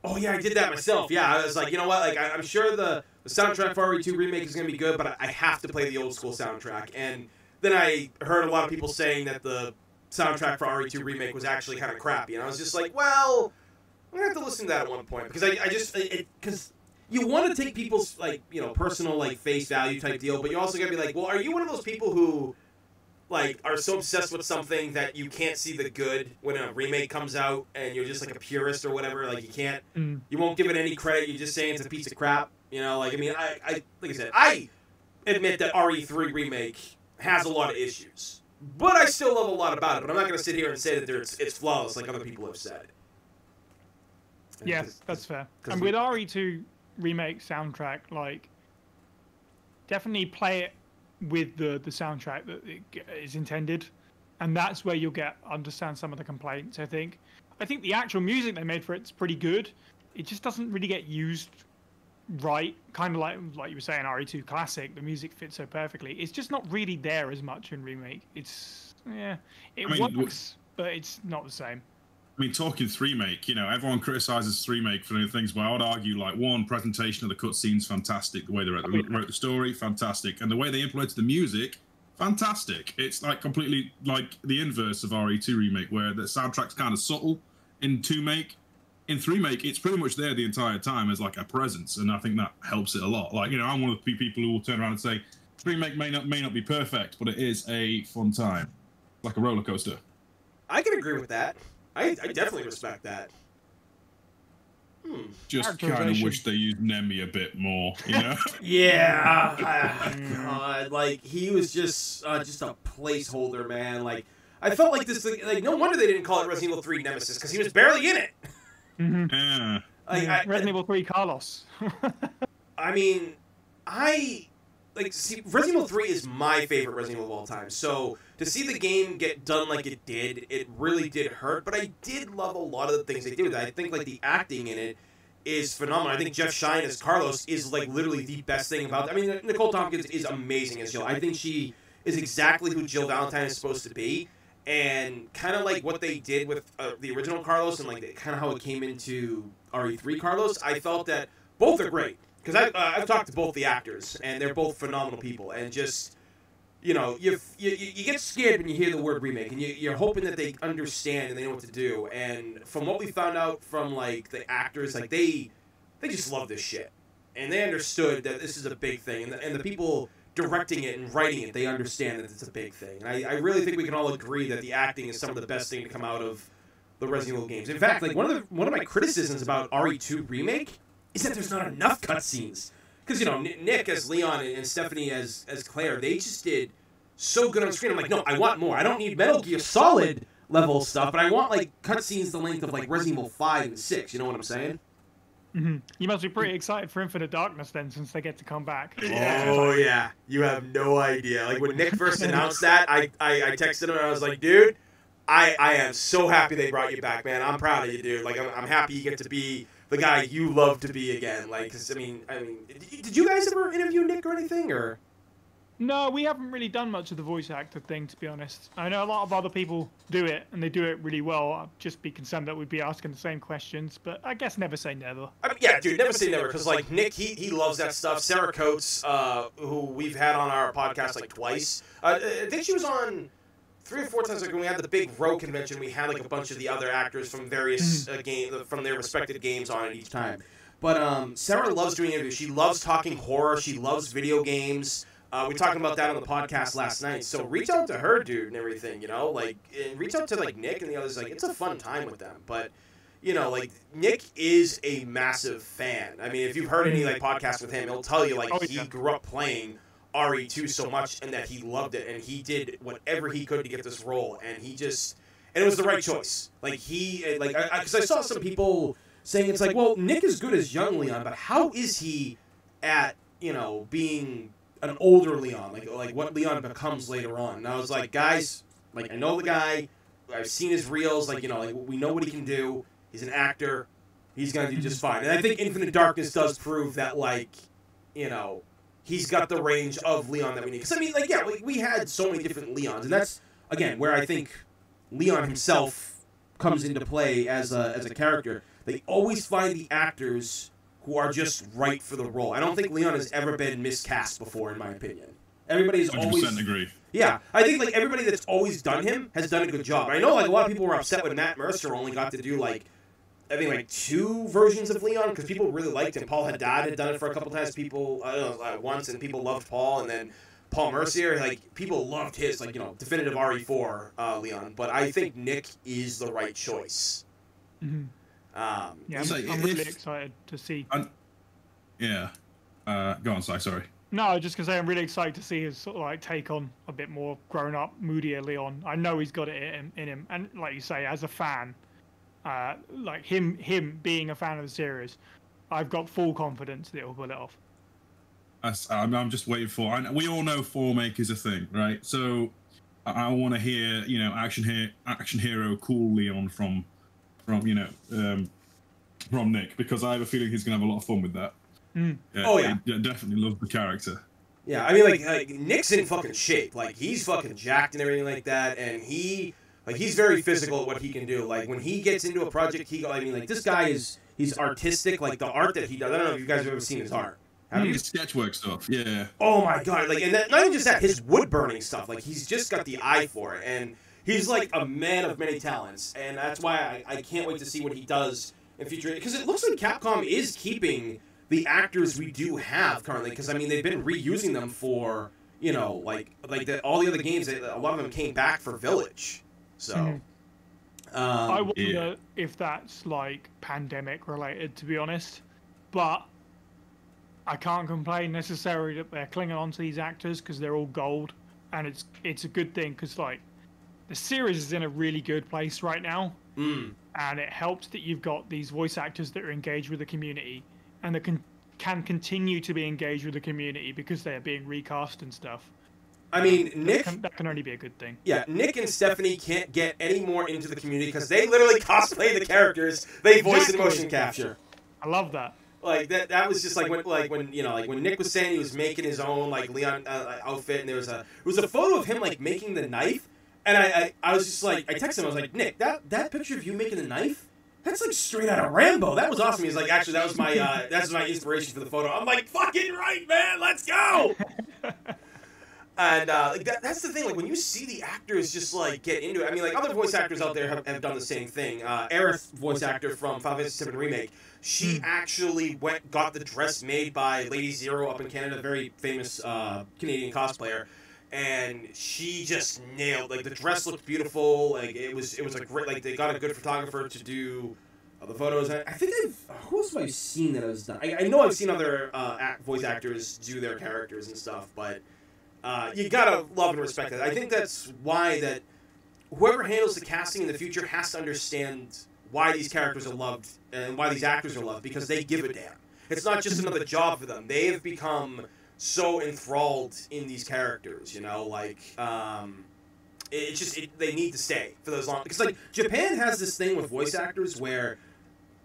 Oh yeah, I did that myself. Yeah, I was like, you know what? Like, I, I'm sure the, the soundtrack for RE2 remake is gonna be good, but I, I have to play the old school soundtrack. And then I heard a lot of people saying that the soundtrack for RE2 remake was actually kind of crappy, and I was just like, well, I'm gonna have to listen to that at one point because I, I just it because you want to take people's like you know personal like face value type deal, but you're also gotta be like, well, are you one of those people who like are so obsessed with something that you can't see the good when a remake comes out and you're just like a purist or whatever like you can't Mm. you won't give it any credit you're just saying it's a piece of crap you know like i mean i, I like i said i admit that re3 remake has a lot of issues but i still love a lot about it but i'm not going to sit here and say that there's it's flawless like other people have said Yeah, 'Cause- that's fair. 'cause And we- with RE2 remake soundtrack, like, definitely play it with the the soundtrack that it is intended, and that's where you'll get understand some of the complaints. I think. I think the actual music they made for it's pretty good. It just doesn't really get used right. Kind of like like you were saying, RE2 classic. The music fits so perfectly. It's just not really there as much in remake. It's yeah, it I mean, works, but it's not the same. I mean, talking three make, you know, everyone criticizes three make for things, but I would argue, like, one, presentation of the cutscenes, fantastic. The way they wrote the, oh, wrote the story, fantastic. And the way they implemented the music, fantastic. It's like completely like the inverse of RE2 remake, where the soundtrack's kind of subtle in two make. In three make, it's pretty much there the entire time as like a presence, and I think that helps it a lot. Like, you know, I'm one of the few people who will turn around and say, three make may not may not be perfect, but it is a fun time, like a roller coaster. i can agree with that i, I definitely respect that hmm. Just kind of wish they used Nemi a bit more, you know. *laughs* Yeah, ah, *sighs* God, like he was just uh, just a placeholder, man. Like I felt like this, like, like no wonder they didn't call it Resident Evil Three Nemesis because he was barely in it. *laughs* hmm yeah. Like, I, Resident Evil 3 Carlos. *laughs* I mean, I like see Resident Evil Three is my favorite Resident Evil of all time. So to see the game get done like it did, it really did hurt. But I did love a lot of the things they did with it. I think like the acting in it is phenomenal. I think Jeff Schine as Carlos is like literally the best thing about. I mean, Nicole Tompkins is amazing as Jill. I think she is exactly who Jill Valentine is supposed to be. And kind of like what they did with uh, the original Carlos, and like kind of how it came into RE3 Carlos, I felt that both are great. because I uh, I've talked to both the actors and they're both phenomenal people and just you know you you, you get scared when you hear the word remake and you, you're hoping that they understand and they know what to do and from what we found out from like the actors like they they just love this shit and they understood that this is a big thing and the, and the people directing it and writing it they understand that it's a big thing and I, I really think we can all agree that the acting is some of the best thing to come out of the Resident Evil games in fact like one of the one of my criticisms about RE2 remake is that there's not enough cutscenes. Because you know Nick as Leon and Stephanie as as Claire, they just did so good on screen. I'm like, no, I want more. I don't need Metal Gear Solid level stuff, but I want like cutscenes the length of like Resident Evil Five and Six. You know what I'm saying? Mm-hmm. You must be pretty excited for Infinite Darkness then, since they get to come back. Oh yeah, you have no idea. Like when Nick first announced that, I, I I texted him and I was like, dude, I I am so happy they brought you back, man. I'm proud of you, dude. Like I'm, I'm happy you get to be the guy you love to be again. Like, cause I mean, I mean, did you guys ever interview Nick or anything, or? No, we haven't really done much of the voice actor thing, to be honest. I know a lot of other people do it, and they do it really well. I'd just be concerned that we'd be asking the same questions, but I guess never say never. I mean, yeah, dude, never say never, because like Nick, he he loves that stuff. Sarah Coates, uh, who we've had on our podcast like twice. Uh, I think she was on three or four times like when we had the big row convention we had like a bunch of the other actors from various uh, game from their respective games on it each time but um, sarah loves doing interviews she loves talking horror she loves video games uh, we talked about that on the podcast last night so reach out to her dude and everything you know like reach out to like nick and the others like it's a fun time with them but you know, like Nick is a massive fan. I mean, if you've heard any like podcasts with him, he'll tell you like he grew up playing RE2 so much and that he loved it and he did whatever he could to get this role and he just and it was the right choice. Like he like because I, I saw some people saying it's like, well, Nick is good as young Leon, but how is he at you know being an older Leon, like like what Leon becomes later on? And I was like, guys, like I know the guy, I've seen his reels, like you know, like we know what he can do. He's an actor. He's gonna do just fine. And I think Infinite Darkness does prove that, like, you know, he's got the range of Leon that we need. Because I mean, like, yeah, we, we had so many different Leons, and that's again where I think Leon himself comes into play as a as a character. They always find the actors who are just right for the role. I don't think Leon has ever been miscast before, in my opinion. Everybody's Hundred always agree. yeah, I think like everybody that's always done him has done a good job. I know like a lot of people were upset when Matt Mercer only got to do like I think like two versions of Leon because people really liked him. Paul Haddad had done it for a couple times. People I don't know uh, once and people loved Paul, and then Paul Mercier like people loved his like you know definitive RE4 uh, Leon. But I think Nick is the right choice. Mhm. Um, Yeah, I'm, I'm really excited to see. Yeah. Uh, go on, Psy. Sorry. No, I just gonna say I'm really excited to see his sort of like take on a bit more grown up, moodier Leon. I know he's got it in, in him, and like you say, as a fan, uh, like him, him being a fan of the series, I've got full confidence that he'll pull it off. I'm, I'm just waiting for. I, we all know four make is a thing, right? So I, I want to hear, you know, action hero, action hero, cool Leon from, from you know, um, from Nick because I have a feeling he's gonna have a lot of fun with that. Mm. Oh, yeah. I definitely love the character. Yeah, I mean, like, like Nick's in fucking shape. Like, he's fucking jacked and everything like that, and he, like, he's very physical at what he can do. Like, when he gets into a project, he, I mean, like, this guy is, he's artistic. Like, the art that he does. I don't know if you guys have ever seen his art. Have you? His sketchwork stuff, yeah. Oh my god! Like, and that, not even just that, his wood burning stuff. Like, he's just got the eye for it, and he's like a man of many talents, and that's why I, I can't wait to see what he does in future. Because it looks like Capcom is keeping the actors we do have currently. Because I mean, they've been reusing them for you know, like like the, all the other games. they- A lot of them came back for Village, so. Mhm. I Um, wonder yeah. if that's like pandemic related, to be honest. But I can't complain necessarily that they're clinging on to these actors because they're all gold, and it's it's a good thing because like the series is in a really good place right now, mm, and it helps that you've got these voice actors that are engaged with the community and that can can continue to be engaged with the community because they are being recast and stuff. I mean, That Nick. can, that can only be a good thing. Yeah, Nick and Stephanie can't get any more into the community because they literally cosplay the characters they voice in motion capture. I love that. Like that. That was just like when, like when you know, like when Nick was saying he was making his own like Leon uh, outfit, and there was a it was a photo of him like making the knife, and I, I I was just like I texted him I was like Nick that that picture of you making the knife That's like straight out of Rambo. That was awesome. He's like, actually, that was my uh, *laughs* that's my inspiration for the photo. I'm like, fucking right, man. Let's go. and uh, like that, that's the thing. Like when you see the actors just like get into it. I mean, like other voice actors out there have, have done the same thing. Uh, Aerith, voice actor from Final Fantasy VII Remake, she actually went got the dress made by Lady Zero up in Canada, a very famous uh, Canadian cosplayer and she just nailed like the dress looked beautiful like it was it was a great like they got a good photographer to do uh, the photos. I, I think I've who else have I seen that has done? I, I know I've seen other uh, act, voice actors do their characters and stuff but uh, you gotta love and respect that. I think that's why that whoever handles the casting in the future has to understand why these characters are loved and why these actors are loved because they give a damn. It's not just another job for them. They have become so enthralled in these characters, you know, like um, it, just it, they need to stay for those long because like Japan has this thing with voice actors where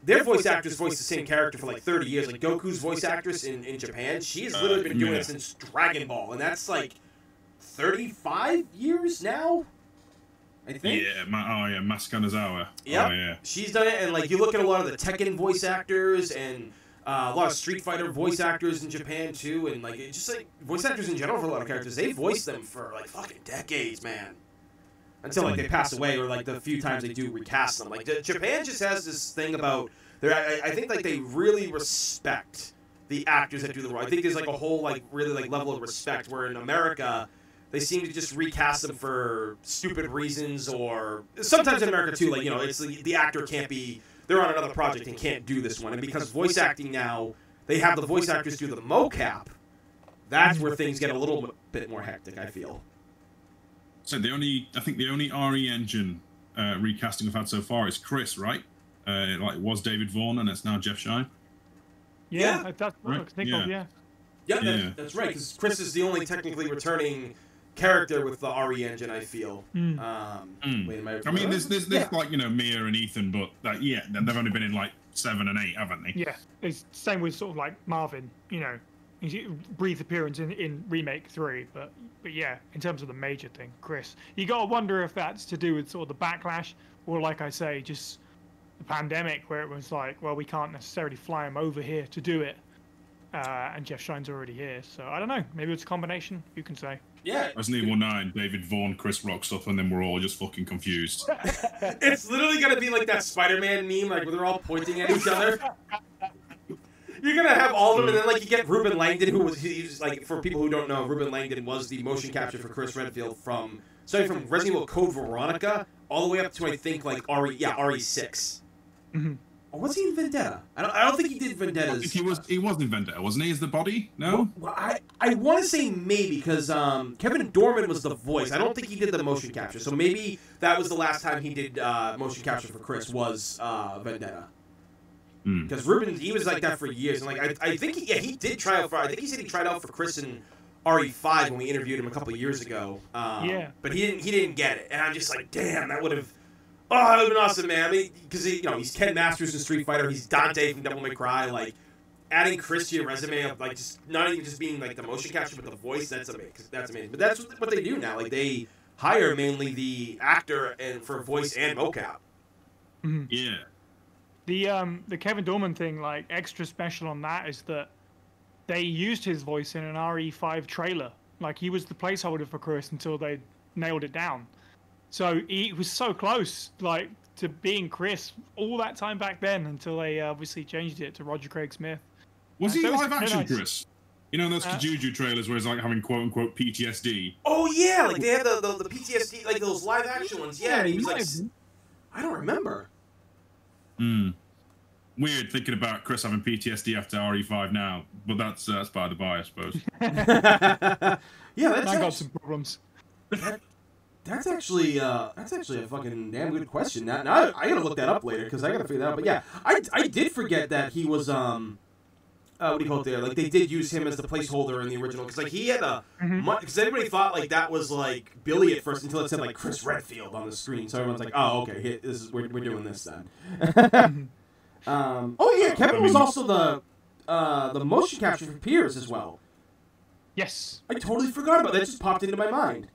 their voice actors voice the same character for like 30 years. Like Goku's voice actress in, in Japan, she has literally been doing yeah. it since Dragon Ball, and that's like 35 years now. I think. Yeah, ma- oh yeah, Masako Nozawa. Yep. Oh yeah. She's done it, and like you look at a lot of the Tekken voice actors and uh, a lot of Street Fighter voice actors in Japan too, and like it's just like voice actors in general for a lot of characters. They voice them for like fucking decades, man. Until like they pass away, or like the few times they do recast them. Like the, Japan just has this thing about they I, I think like they really respect the actors that do the role. I think there's like a whole like really like level of respect where in America they seem to just recast them for stupid reasons or sometimes in America too like you know it's the, the actor can't be they're on another project and can't do this one and because voice acting now they have the voice actors do the mocap that's where things get a little bit more hectic I feel So the only, I think the only RE engine uh, recasting we've had so far is Chris, right? Uh, like it was David Vaughn and it's now Jeff Schine. Yeah, Yeah. that's what I Right, think yeah. of. Yeah. yeah, that- Yeah. that's right because Chris is the only technically returning character with the RE engine I feel Mm. um, Mm. wait, I, I mean, there's, there's, there's Yeah. like you know Mia and Ethan, but like yeah, they've only been in like seven and eight, haven't they? Yeah, it's same with sort of like Marvin. You know, he's a brief appearance in, in remake three, but but yeah, in terms of the major thing, Chris, you got to wonder if that's to do with sort of the backlash, or like I say, just the pandemic, where it was like, well, we can't necessarily fly him over here to do it, uh, and Jeff Schine's already here, so I don't know. Maybe it's a combination. You can say. Yeah Resident Evil Nine, David Vaughn, Chris Rock stuff, and then we're all just fucking confused. *laughs* It's literally gonna be like that Spider-Man meme, like where they're all pointing at each other. You're gonna have all of them, and then like you get Reuben Langdon, who was he was like for people who don't know, Reuben Langdon was the motion capture for Chris Redfield from starting from Resident Evil Code Veronica all the way up to I think like RE yeah RE 6 Mhm. Or was he in Vendetta? I don't I don't think he did I think Vendettas. he was he was in Vendetta, wasn't he? As the body? No. Well, I I want to say maybe because um, Kevin Dorman was the voice. I don't think he did the motion capture. So maybe that was the last time he did uh, motion capture for Chris was uh, Vendetta. Hmm. Because Reuben, he was like that for years, and like I, I think he, yeah he did try out for I think he said he tried out for Chris in RE5 when we interviewed him a couple of years ago. Um, Yeah. But he didn't he didn't get it, and I'm just like, damn, that would have. Oh, that would have been awesome, man. I mean, because you know, he's Ken Masters in Street Fighter. He's Dante from Devil May Cry. Like, adding Chris to your resume of like just not even just being like the motion capture, but the voice. That's amazing. That's amazing. But that's what they do now. Like they hire mainly the actor and for voice and mocap. Yeah. The um the Kevin Dorman thing, like extra special on that is that they used his voice in an RE5 trailer. Like he was the placeholder for Chris until they nailed it down. So he was so close, like to being Chris all that time back then until they uh, obviously changed it to Roger Craig Smith. Was Uh, he so it's live kinda action, nice. Chris? You know those Uh, Kijuju trailers where he's like having quote unquote PTSD. Oh yeah, like they had the, the, the PTSD, like those live action ones. Yeah, he was like, might s- have- I don't remember. Hmm. Weird thinking about Chris having PTSD after RE5 now, but that's uh, that's by the by, I suppose. *laughs* yeah, that's I got some problems. That's actually uh, that's actually a fucking damn good question. Now, now I, I gotta look that up later because I gotta figure that out. But yeah, I, I did forget that he was um, uh, what do you call it there? Like they did use him as the placeholder in the original because like he had a because everybody thought like that was like Billy at first until it said like Chris Redfield on the screen. So everyone's like, oh okay, here, this is we're, we're doing this then. *laughs* um, oh yeah, Kevin was also the uh, the motion capture for Piers as well. Yes. I totally forgot about that. That just popped into my mind.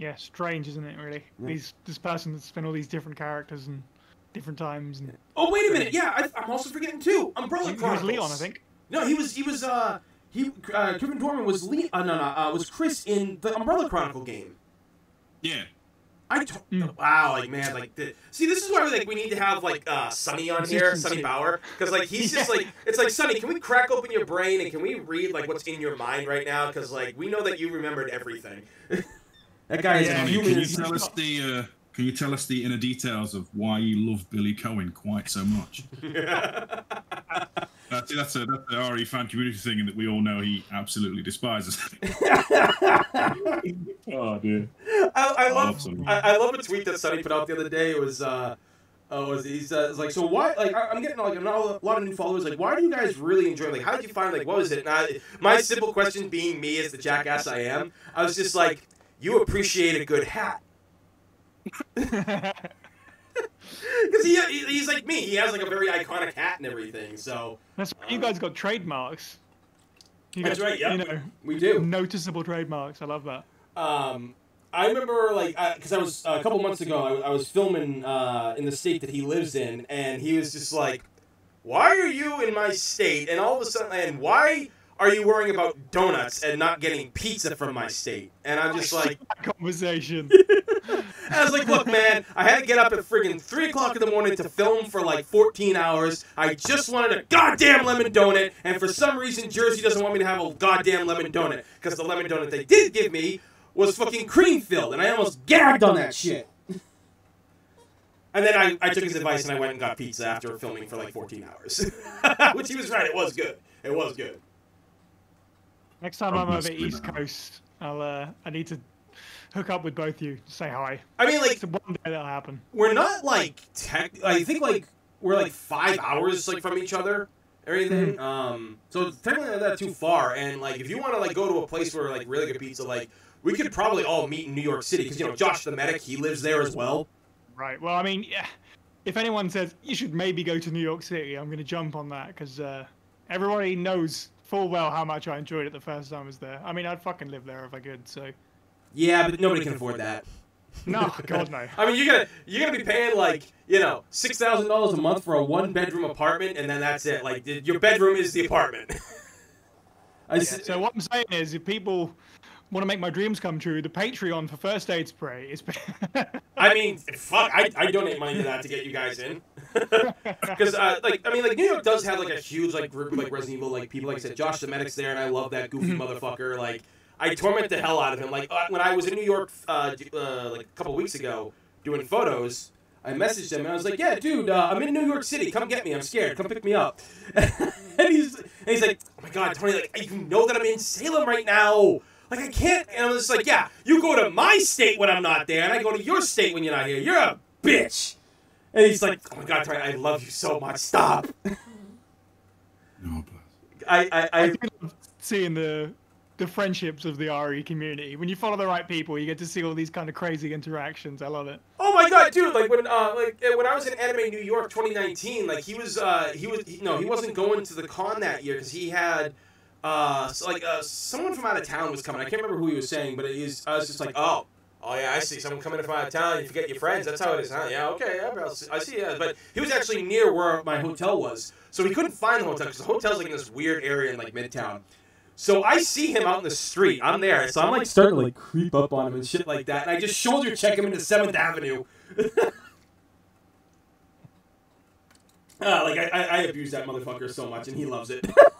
Yeah, strange, isn't it? Really, Yeah. these this person that's been all these different characters and different times. And Oh wait a minute, yeah, I, I'm also forgetting too. Umbrella he was Leon, I think. No, he was he was uh he uh, Kevin Dorman was Leon. Uh, no, no, uh, was Chris in the Umbrella Chronicle game. Yeah. I to- Mm. wow, like man, like the, see, this is why we like we need to have like uh Sonny on here, Sunny Bauer, because like he's just *laughs* like it's like Sunny, can we crack open your brain and can we read like what's in your mind right now? Because like we know that you remembered everything. *laughs* that guy is Yeah, a Sonny, you can you tell us the uh, can you tell us the inner details of why you love Billy Coen quite so much? *laughs* That's that's a that's a RE fan community thing that we all know he absolutely despises. *laughs* *laughs* oh dear. I, I love Awesome. I, I love a tweet that Sonny put out the other day. It was uh, uh was he says like so why like I- I'm getting like a lot of new followers like why do you guys really enjoy like how did you find like what was it? And I, my simple question being me as the jackass I am, I was just like you appreciate a good hat *laughs* because he, he he's like me. He has like a very iconic hat and everything. So That's you guys got trademarks. You That's got, right, yeah. You know, we do. noticeable trademarks. I love that. Um, I remember like because I, was uh, a couple months ago I, I was filming uh, in the state that he lives in, and he was just like, "Why are you in my state?" And all of a sudden, and why are you worrying about donuts and not getting pizza from my state? And I'm just like, *laughs* Conversation. *laughs* I was like, "Look, man, I had to get up at friggin' three o'clock in the morning to film for like 14 hours. I just wanted a goddamn lemon donut, and for some reason, Jersey doesn't want me to have a goddamn lemon donut because the lemon donut they did give me was fucking cream filled, and I almost gagged on that shit. *laughs* And then I, I took his advice and I went and got pizza after filming for like 14 hours. Which he was right, it was good. It was good. Next time I'm over Obviously East not. Coast, I'll uh, I need to hook up with both you. Say hi. I mean, like, It's one day that'll happen. we're not like tech. I think like we're like five hours like from each other. or anything. Um, so technically not that too far. And like, if you want to like go to a place where like really good pizza, like we could probably all meet in New York City because you know Josh the medic, he lives there as well. Right. Well, I mean, yeah. If anyone says you should maybe go to New York City, I'm going to jump on that because uh, everybody knows full well how much I enjoyed it the first time I was there. I mean, I'd fucking live there if I could. So, Yeah, but nobody can afford that. no, *laughs* God no. I mean, you're gonna you're gonna be paying like you know six thousand dollars a month for a one bedroom apartment, and then that's it. Like your bedroom is the apartment. I Yeah, so what I'm saying is, if people want to make my dreams come true, the Patreon for First Aid Spray is. *laughs* I mean, fuck, I, I donate money to that to get you guys in. *laughs* Because, uh, like, I mean, like, New York does have, like, a huge, like, group of, like, Resident Evil, like, people, like I said, Josh the Medic's there, and I love that goofy motherfucker. Like, I torment the hell out of him. Like, uh, when I was in New York, uh, uh, like, a couple weeks ago, doing photos, I messaged him, and I was like, yeah, dude, uh, I'm in New York City. Come get me. I'm scared. Come pick me up. *laughs* and, he's, and he's like, oh, my God, Tony, like, you know that I'm in Salem right now. Like I can't, and I'm just like, yeah, you go to my state when I'm not there, and I go to your state when you're not here. You're a bitch. And he's like, oh my god, Tony, I love you so much. Stop. *laughs* No, but I, I, I I do love seeing the the friendships of the RE community. When you follow the right people, you get to see all these kind of crazy interactions. I love it. oh my god, dude, like when, uh, like eh, when I was in Anime New York 2019, like he was, uh, he was, he, no, he wasn't going to the con that year because he had, uh, so, like, uh, someone from out of town was coming. I can't remember who he was saying, but it was, I was just like, oh. Oh yeah, I see someone coming from out of town. You forget your friends. That's how it is, huh? Yeah, okay, yeah. I see. Yeah, but he was actually near where my hotel was, so he couldn't find the hotel because the hotel's like in this weird area in like Midtown. So I see him out in the street. I'm there, so I'm like starting to like creep up on him and shit like that, and I just shoulder check him into Seventh Avenue. Uh, *laughs* like I, I, I abuse that motherfucker so much, and he loves it. *laughs*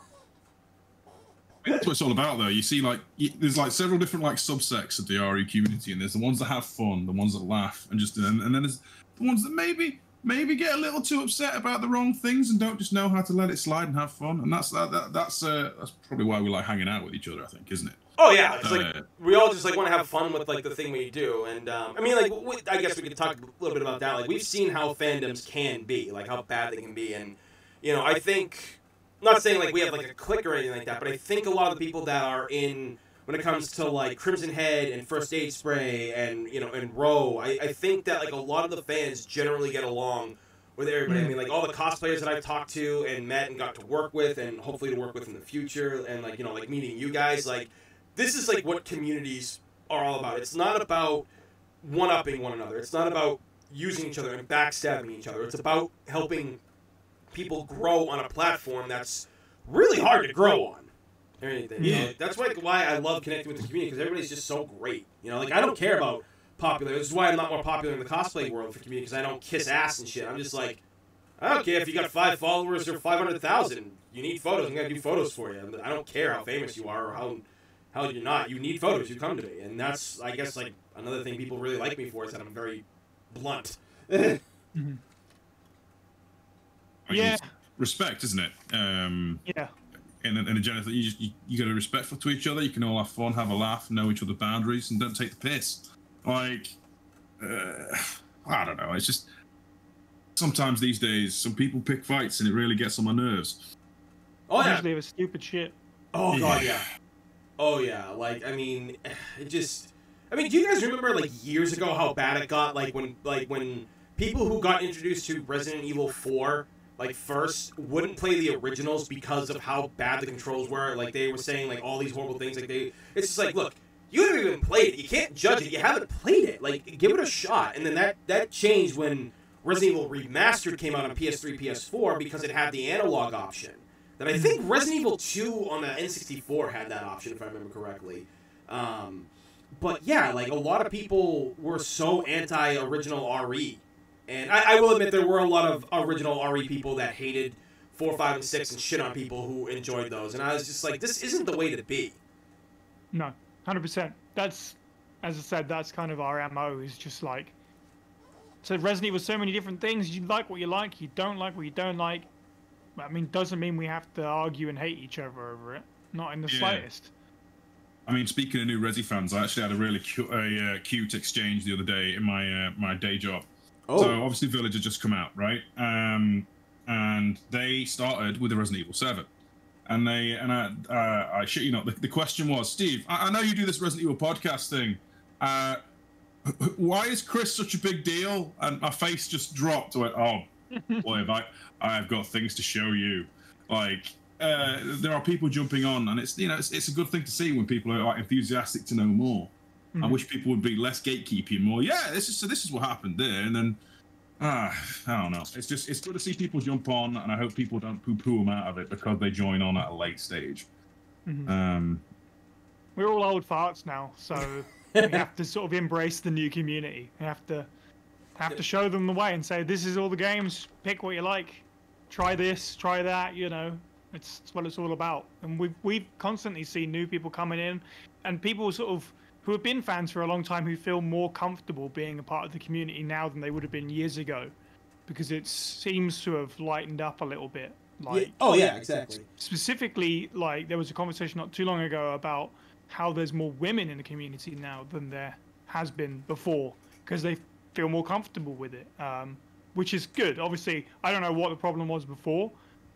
that's what it's all about, though. You see, like, y there's like several different like subsects of the RE community, and there's the ones that have fun, the ones that laugh, and just and, and then there's the ones that maybe maybe get a little too upset about the wrong things and don't just know how to let it slide and have fun. And that's that, that that's uh, that's probably why we like hanging out with each other. I think, isn't it? Oh yeah, it's like Uh, we all just like want to have fun with like the thing we do, and um, I mean like we, I guess we could talk a little bit about that. Like we've seen how fandoms can be, like how bad they can be, and you know I think not saying like we have like a click or anything like that, but I think a lot of the people that are in when it comes to like Crimson Head and First Aid Spray and you know and ROE, I, I think that like a lot of the fans generally get along with everybody. I mean, like all the cosplayers that I've talked to and met and got to work with, and hopefully to work with in the future, and like you know, like meeting you guys, like this is like what communities are all about. It's not about one upping one another. It's not about using each other and backstabbing each other. It's about helping people grow on a platform that's really hard to grow on. Or anything. You know, Yeah. that's like why I love connecting with the community because everybody's just so great. You know, like I don't care about popular. This is why I'm not more popular in the cosplay world for community because I don't kiss ass and shit. I'm just like, I don't care if you got five followers or five hundred thousand. You need photos. I'm gonna do photos for you. I don't care how famous you are or how how you're not. You need photos. You come to me, and that's I guess like another thing people really like me for is that I'm very blunt. *laughs* Mm-hmm. I Yeah. it's respect, isn't it? Um, Yeah. in a, in a general, you just you, you got to be respectful to each other. You can all have fun, have a laugh, know each other's boundaries, and don't take the piss. Like, uh, I don't know. It's just sometimes these days, some people pick fights, and it really gets on my nerves. oh yeah. Usually it was stupid shit. Oh god, yeah. Oh yeah. Like I mean, it just. I mean, do you guys remember like years ago how bad it got? Like when like when people who got introduced to Resident Evil Four like first wouldn't play the originals because of how bad the controls were. Like they were saying like all these horrible things. Like they, it's just like look. You haven't even played it. You can't judge it. You haven't played it. Like, give it a shot. And then that that changed when Resident Evil Remastered came out on PS3, PS4 because it had the analog option. That I think Resident Evil 2 on the N64 had that option, if I remember correctly. Um, but yeah, like a lot of people were so anti-original RE, and I, I will admit there were a lot of original RE people that hated four, five, and six and shit on people who enjoyed those. And I was just like, this isn't the way to be. No, hundred percent. That's, as I said, that's kind of our mo. Is just like, so Resident Evil, so many different things. You like what you like, you don't like what you don't like. I mean, doesn't mean we have to argue and hate each other over it. Not in the Yeah. slightest. I mean, speaking of new Resi fans, I actually had a really cute, a, uh, cute exchange the other day in my uh, my day job. Oh, So obviously, Village had just come out, right? Um, and they started with the Resident Evil Seven, and they and I, uh, I shit you not. The, the question was, Steve, I, I know you do this Resident Evil podcast thing. Uh, wh- wh- why is Chris such a big deal? And my face just dropped. I went, oh *laughs* boy, have I I've got things to show you. Like uh, there are people jumping on, and it's you know it's, it's a good thing to see when people are like, enthusiastic to know more. I Mhm. wish people would be less gatekeeping, more. Yeah, this is so. This is what happened there, and then ah, I don't know. It's just it's good to see people jump on, and I hope people don't poo-poo them out of it because they join on at a late stage. Mhm. Um, We're all old farts now, so *laughs* we have to sort of embrace the new community. We have to have to show them the way and say, "This is all the games. Pick what you like. Try this. Try that." You know, it's, it's what it's all about. And we've we've constantly seen new people coming in, and people sort of who have been fans for a long time who feel more comfortable being a part of the community now than they would have been years ago, because it seems to have lightened up a little bit. Like oh yeah, exactly. specifically like there was a conversation not too long ago about how there's more women in the community now than there has been before because they feel more comfortable with it um, which is good obviously i don't know what the problem was before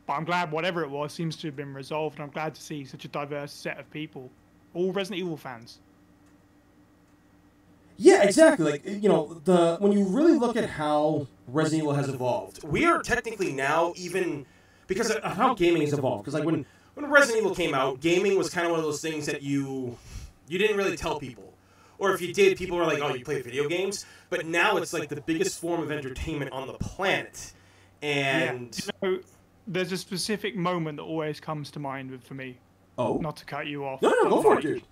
but i'm glad whatever it was seems to have been resolved and i'm glad to see such a diverse set of people all resident evil fans Yeah, exactly. Like you know, the when you really look at how Resident Evil has evolved, we are technically now even because of how gaming has evolved. Because like when when Resident Evil came out, gaming was kind of one of those things that you you didn't really tell people, or if you did, people were like, "Oh, you play video games." But now it's like the biggest form of entertainment on the planet, and you know there's a specific moment that always comes to mind for me oh, not to cut you off no, no, go for it, dude.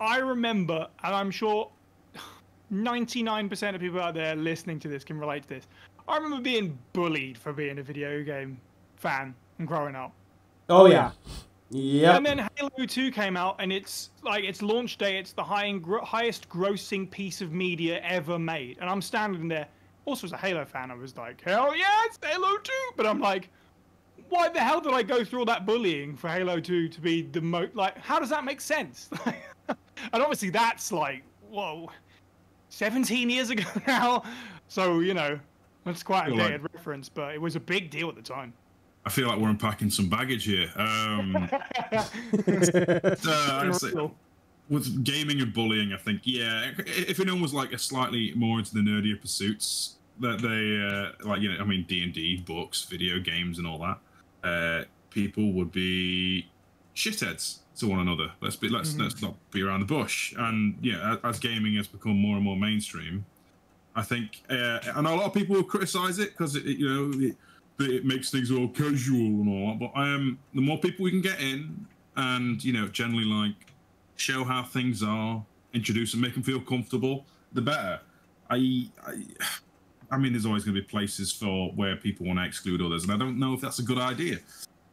I remember, and I'm sure 99% of people out there listening to this can relate to this. I remember being bullied for being a video game fan and growing up. Oh yeah, yeah. And then Halo 2 came out, and it's like its launch day, it's the high gro- highest grossing piece of media ever made. And I'm standing there, also as a Halo fan, I was like, hell yeah, it's Halo 2! But I'm like, why the hell did I go through all that bullying for Halo 2 to be the most, like, how does that make sense? *laughs* and obviously that's like, whoa, 17 years ago *laughs* now. So, you know, that's quite a Feel like- dated reference, but it was a big deal at the time. I feel like we're unpacking some baggage here. Um, *laughs* uh, *laughs* with gaming and bullying, I think, yeah, if anyone was like a slightly more into the nerdier pursuits, that they uh, like, you know, I mean, D and D, books, video games, and all that, uh, people would be shitheads to one another. Let's be, let's Mhm. let's not be around the bush. And yeah, as gaming has become more and more mainstream, I think, uh, know a lot of people will criticize it because it, it, you know it, it makes things all casual and all that. But um, the more people we can get in, and you know, generally like show how things are, introduce and make them feel comfortable, the better. I, I, I mean, there's always going to be places for where people want to exclude others, and I don't know if that's a good idea.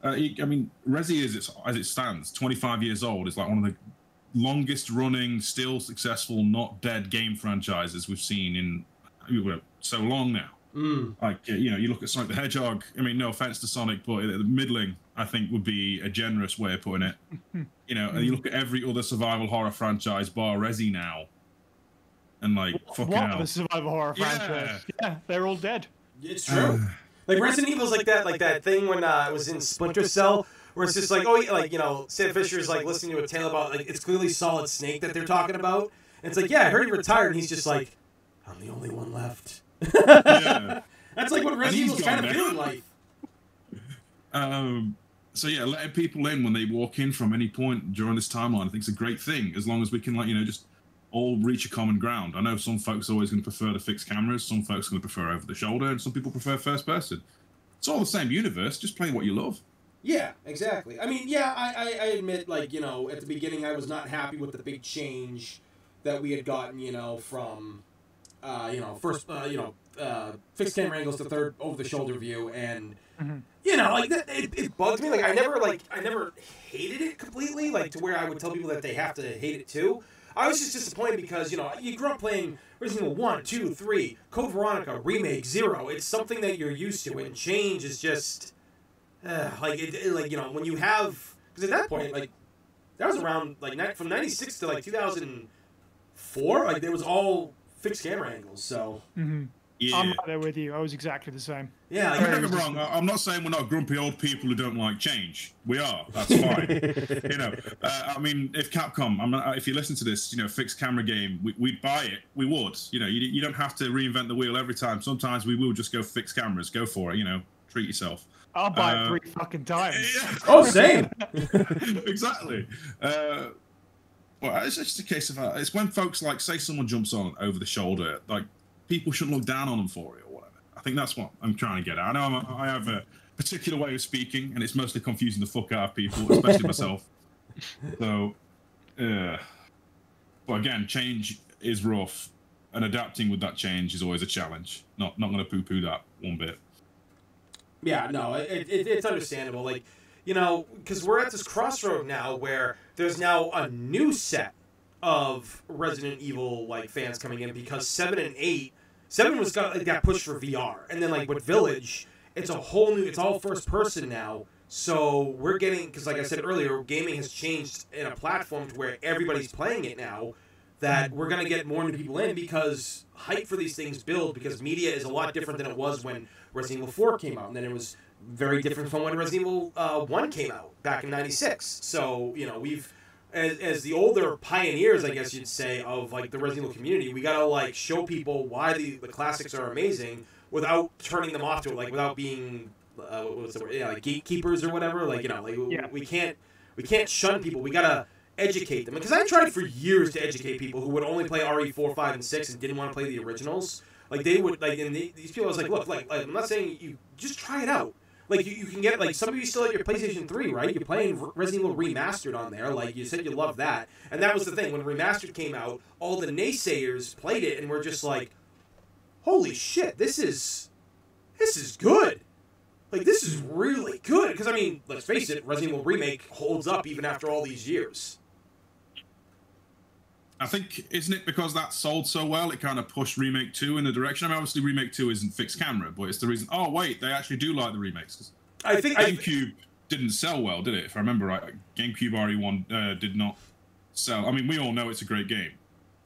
Uh, I mean, Resi is it, as it stands, 25 years old, is like one of the longest running, still successful, not dead game franchises we've seen in so long now. Mm. Like uh, you know, you look at Sonic the Hedgehog. I mean, no offense to Sonic, but the middling, I think, would be a generous way of putting it. *laughs* you know, and you look at every other survival horror franchise, bar Resi now, and like fucking What hell. the survival horror Yeah. franchise? Yeah, they're all dead. It's true. Like Resident Evil's like that, like that thing when uh, it was in Splinter Cell, where it's just like, oh, yeah, like you know, Sam Fisher's like listening to a tale about like it's clearly Solid Snake that they're talking about, and it's like, yeah, I heard he retired, and he's just like, I'm the only one left. Yeah. *laughs* That's like what Resident Evil's kind of feeling like. Um, so yeah, letting people in when they walk in from any point during this timeline, I think is a great thing. As long as we can, like you know, just all reach a common ground. I know some folks are always going to prefer the fixed cameras, some folks are going to prefer over the shoulder, and some people prefer first person. It's all the same universe. Just play what you love. Yeah, exactly. I mean, yeah, I, I, I admit, like, you know, at the beginning I was not happy with the big change that we had gotten, you know, from, uh, you know, first, uh, you know, uh, fixed camera angles to third over the shoulder view, and, Mhm. you know, like, that, it, it bugged me. Like, I never, like, I never hated it completely, like, to where I would tell people that they have to hate it too. I was just disappointed because, you know, you grew up playing Resident Evil 1, 2, 3, Code Veronica, Remake, Zero. It's something that you're used to, and change is just. Uh, like it, it- like you know when you have because at that point like that was around like from 96 to like 2004 like there was all fixed camera angles so hmm Yeah. I'm right there with you. I was exactly the same. yeah Don't get me wrong. I- I'm not saying we're not grumpy old people who don't like change. We are. That's *laughs* fine. you know, uh, I mean, if Capcom, I'm not, if you listen to this, you know, fixed camera game, we, we'd buy it. We would. You know, you, you don't have to reinvent the wheel every time. Sometimes we will just go fixed cameras. Go for it. You know, treat yourself. I'll buy Uh, it three fucking times. *laughs* oh same *laughs* exactly. Uh, well, it's just a case of uh, it's when folks like say someone jumps on over the shoulder, like people shouldn't look down on them for it or whatever. I think that's what I'm trying to get at. I know I'm a, I have a particular way of speaking, and it's mostly confusing the fuck out of people, especially *laughs* myself. So, uh, but again, change is rough, and adapting with that change is always a challenge. Not not going to poo poo that one bit. yeah no it, it, it's understandable like you know because we're at this crossroad now where there's now a new set of resident evil like fans coming in because 7 and 8 7 was got, like, got pushed for vr and then like with village it's a whole new it's all first person now. so we're getting because like i said earlier gaming has changed in a platform to where everybody's playing it now that we're going to get more new people in because hype for these things build because media is a lot different than it was when Resident Evil 4 came out and then it was very different from when Resident Evil uh, 1 came out back in 96 so you know we've as, as the older pioneers I guess you'd say of like the Resident Evil community we got to like show people why the, the classics are amazing without turning them off to it like without being uh, what's the word yeah like gatekeepers or whatever like you know like Yeah. we can't we can't shun people we got to educate them because I tried for years to educate people who would only play RE four, five, and six and didn't want to play the originals. Like they would like, and they, these people I was like, look, like, like I'm not saying you just try it out. Like you, you can get like some of you still have your PlayStation Three, right? You're playing Resident Evil Remastered on there. Like you said, you love that, and that was the thing when Remastered came out. All the naysayers played it and were just like, holy shit, this is this is good. Like this is really good because I mean, let's face it, Resident Evil Remake holds up even after all these years. I think isn't it because that sold so well, it kind of pushed remake two in the direction. I mean, obviously remake two isn't fixed camera, but it's the reason. Oh wait, they actually do like the remakes. 'Cause I think I, GameCube didn't sell well, did it? If I remember right, GameCube RE1 uh, did not sell. I mean, we all know it's a great game.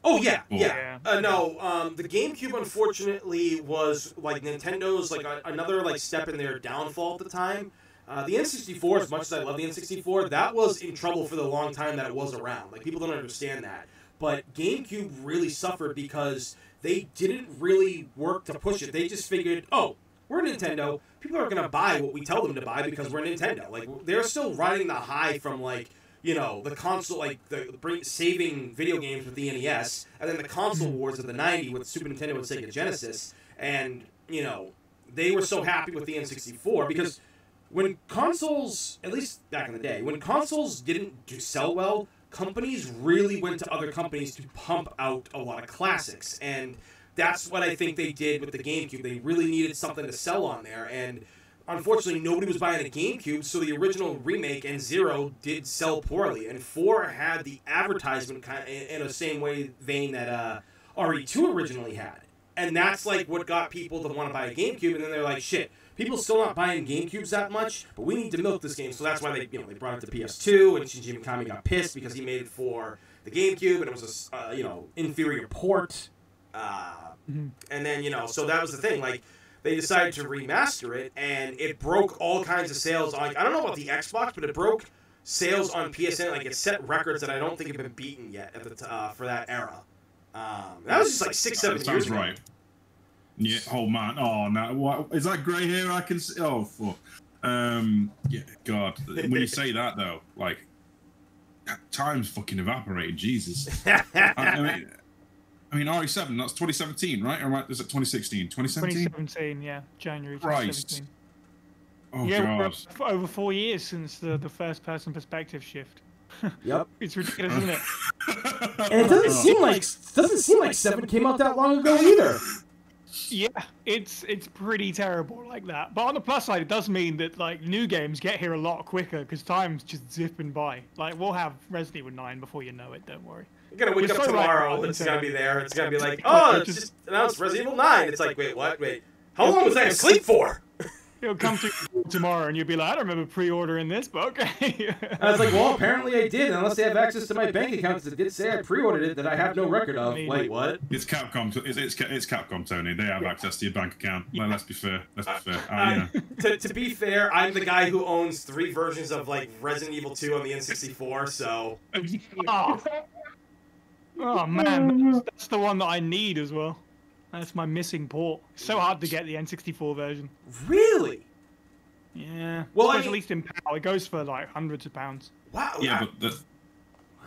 Oh yeah, Oh. yeah. Uh, no, um, the GameCube unfortunately was like Nintendo's like a, another like step in their downfall at the time. Uh, the N64, as much as I love the N64, that was in trouble for the long time that it was around. Like people don't understand that. But GameCube really suffered because they didn't really work to push it. They just figured, oh, we're Nintendo. People are gonna buy what we tell them to buy because we're Nintendo. Like they're still riding the high from like you know, the console, like the saving video games with the NES, and then the console mm-hmm. wars of the '90s with Super Nintendo and Sega Genesis, and you know, they were so happy with the N64 because when consoles, at least back in the day, when consoles didn't do, sell well, companies really went to other companies to pump out a lot of classics, and that's what I think they did with the GameCube. They really needed something to sell on there, and unfortunately, nobody was buying a GameCube, so the original remake and Zero did sell poorly, and Four had the advertisement kind of in the same way vein that uh, RE2 originally had, and that's like what got people to want to buy a GameCube, and then they're like, shit. People still not buying GameCubes that much, but we need to milk this game, so that's why they, you know, they brought it to PS2, and Shinji Mikami got pissed because he made it for the GameCube, and it was a, uh, you know, inferior port. Uh, Mhm. and then you know, so that was the thing. Like they decided to remaster it, and it broke all kinds of sales. On, like I don't know about the Xbox, but it broke sales on PSN. Like it set records that I don't think have been beaten yet at the t- uh, for that era. Um, that was just like six, seven That years ago. right. Yeah. Oh man. Oh no. What is that grey hair? I can see. Oh fuck. Um. Yeah. God. When you say that though, like, time's fucking evaporated. Jesus. I, I mean, I mean, RE7. That's 2017, right? Or right? Is it 2016? 2017. 2017, yeah, January Christ. 2017. Oh yeah, god. over four years since the, the first person perspective shift. *laughs* Yep. It's ridiculous, isn't it? And it doesn't seem like doesn't seem like Seven came out that long ago *laughs* either. Yeah, it's it's pretty terrible like that. But on the plus side, it does mean that like new games get here a lot quicker because time's just zipping by. Like we'll have Resident Evil 9 before you know it. Don't worry. You're gonna wake You're up so right, tomorrow. Robin. it's gonna be there. It's gonna be like, oh, it's just announced Resident Evil Nine. It's like, wait, what? Wait, how long was I asleep for? It'll come to tomorrow, and you'll be like, I don't remember pre-ordering this, but okay. *laughs* I was like, well, apparently I did, unless they have access to my bank accounts that did say I pre-ordered it that I have no record of. Maybe. Wait, what? It's Capcom. It's, it's it's Capcom, Tony. They have access to your bank account. Well, let's be fair. Let's be fair. Uh, you to, to be fair, I'm the guy who owns three versions of like Resident Evil 2 on the N64, so oh. oh man, that's, that's the one that I need as well. That's my missing port. It's so hard to get the N64 version. really, Yeah. Well, I mean- at least in PAL, it goes for like hundreds of pounds. wow. Yeah, I- but the,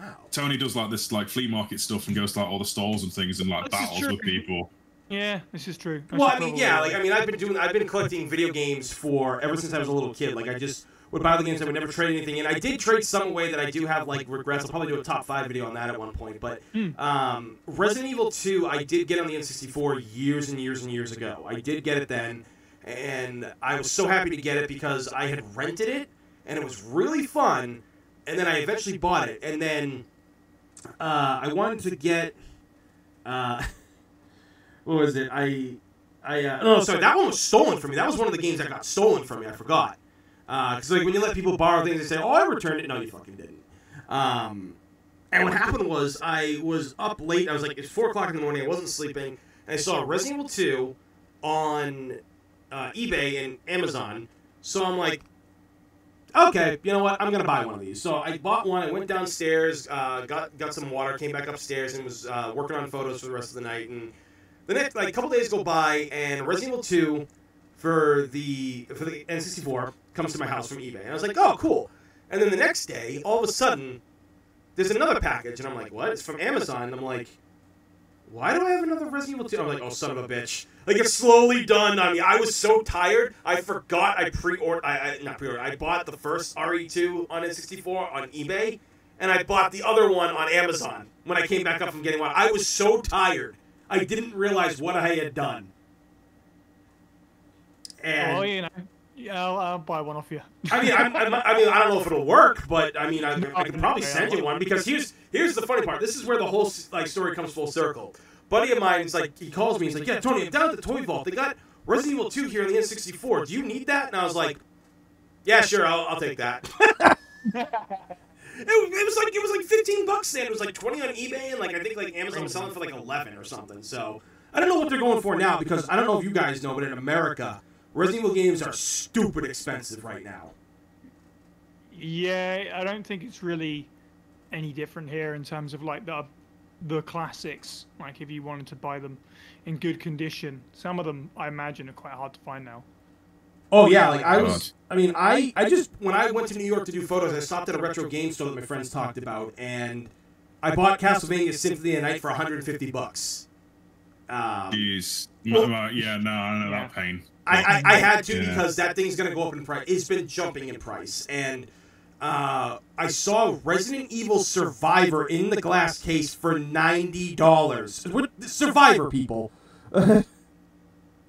wow. Tony does like this like flea market stuff and goes to like all the stalls and things and like This battles with people. Yeah, this is true. I Well, I mean, yeah, like I mean, I've been doing, I've been collecting video games for ever since I was a little kid. Like I just would buy the games, I would never trade anything And I did trade some away that I do have like regrets. I'll probably do a top five video on that at one point. But Hmm. um, Resident Evil 2, I did get on the N64 years and years and years ago. I did get it then, and I was so happy to get it because I had rented it and it was really fun. And then I eventually bought it, and then uh, I wanted to get. Uh, *laughs* what was it? I, I uh, no, sorry, that one was stolen from me. That was one of the games that got stolen from me. I forgot. Because like when you let people borrow things, they say, "Oh, I returned it." No, you fucking didn't. Um, and what happened was I was up late. I was like, it's four o'clock in the morning. I wasn't sleeping, and I saw Resident Evil Two on uh, eBay and Amazon. So I'm like, okay, you know what? I'm gonna buy one of these. So I bought one. I went downstairs, uh, got got some water, came back upstairs, and was uh, working on photos for the rest of the night. And the next, like, couple days go by, and Resident Evil 2 for the for the N64 comes to my house from eBay, and I was like, oh, cool. And then the next day, all of a sudden, there's another package, and I'm like, what? It's from Amazon. And I'm like, why do I have another Resident Evil 2? I'm like, oh, son of a bitch. Like, it's slowly done on me. I was so tired, I forgot I pre-ordered, I, I not pre-ordered, I bought the first RE2 on N64 on eBay, and I bought the other one on Amazon when I came back up from getting one. I was so tired, I didn't realize what I had done. And Oh, you know, yeah, I'll, I'll buy one off you. I mean, I'm, I'm, I mean, I don't know if it'll work, but I mean, I, I can probably send you one because here's here's the funny part. This is where the whole like story comes full circle. Buddy of mine is like, he calls me. He's like, "Yeah, Tony, I'm down at the toy vault. They got Resident Evil 2 here on the N64. Do you need that?" And I was like, "Yeah, sure, I'll, I'll take that." *laughs* It, was- it was like it was like 15 bucks then. It was like 20 on eBay and like I think like Amazon was selling for like 11 or something. So I don't know what they're going for now because I don't know if you guys know, but in America, Resident Evil games are stupid expensive right now. Yeah, I don't think it's really any different here in terms of like the the classics. Like if you wanted to buy them in good condition, some of them I imagine are quite hard to find now. Oh yeah, like I was. I mean, I I just when I went to New York to do photos, I stopped at a retro game store that my friends talked about, and I bought Castlevania Symphony of the Night for 150 bucks. Um, Jeez. Well- Well, yeah, no, I don't know Yeah. that pain. I, I, I had to Yeah. because that thing's gonna go up in price. It's been jumping in price, and uh, I saw Resident Evil Survivor in the glass case for ninety dollars. Survivor people. *laughs*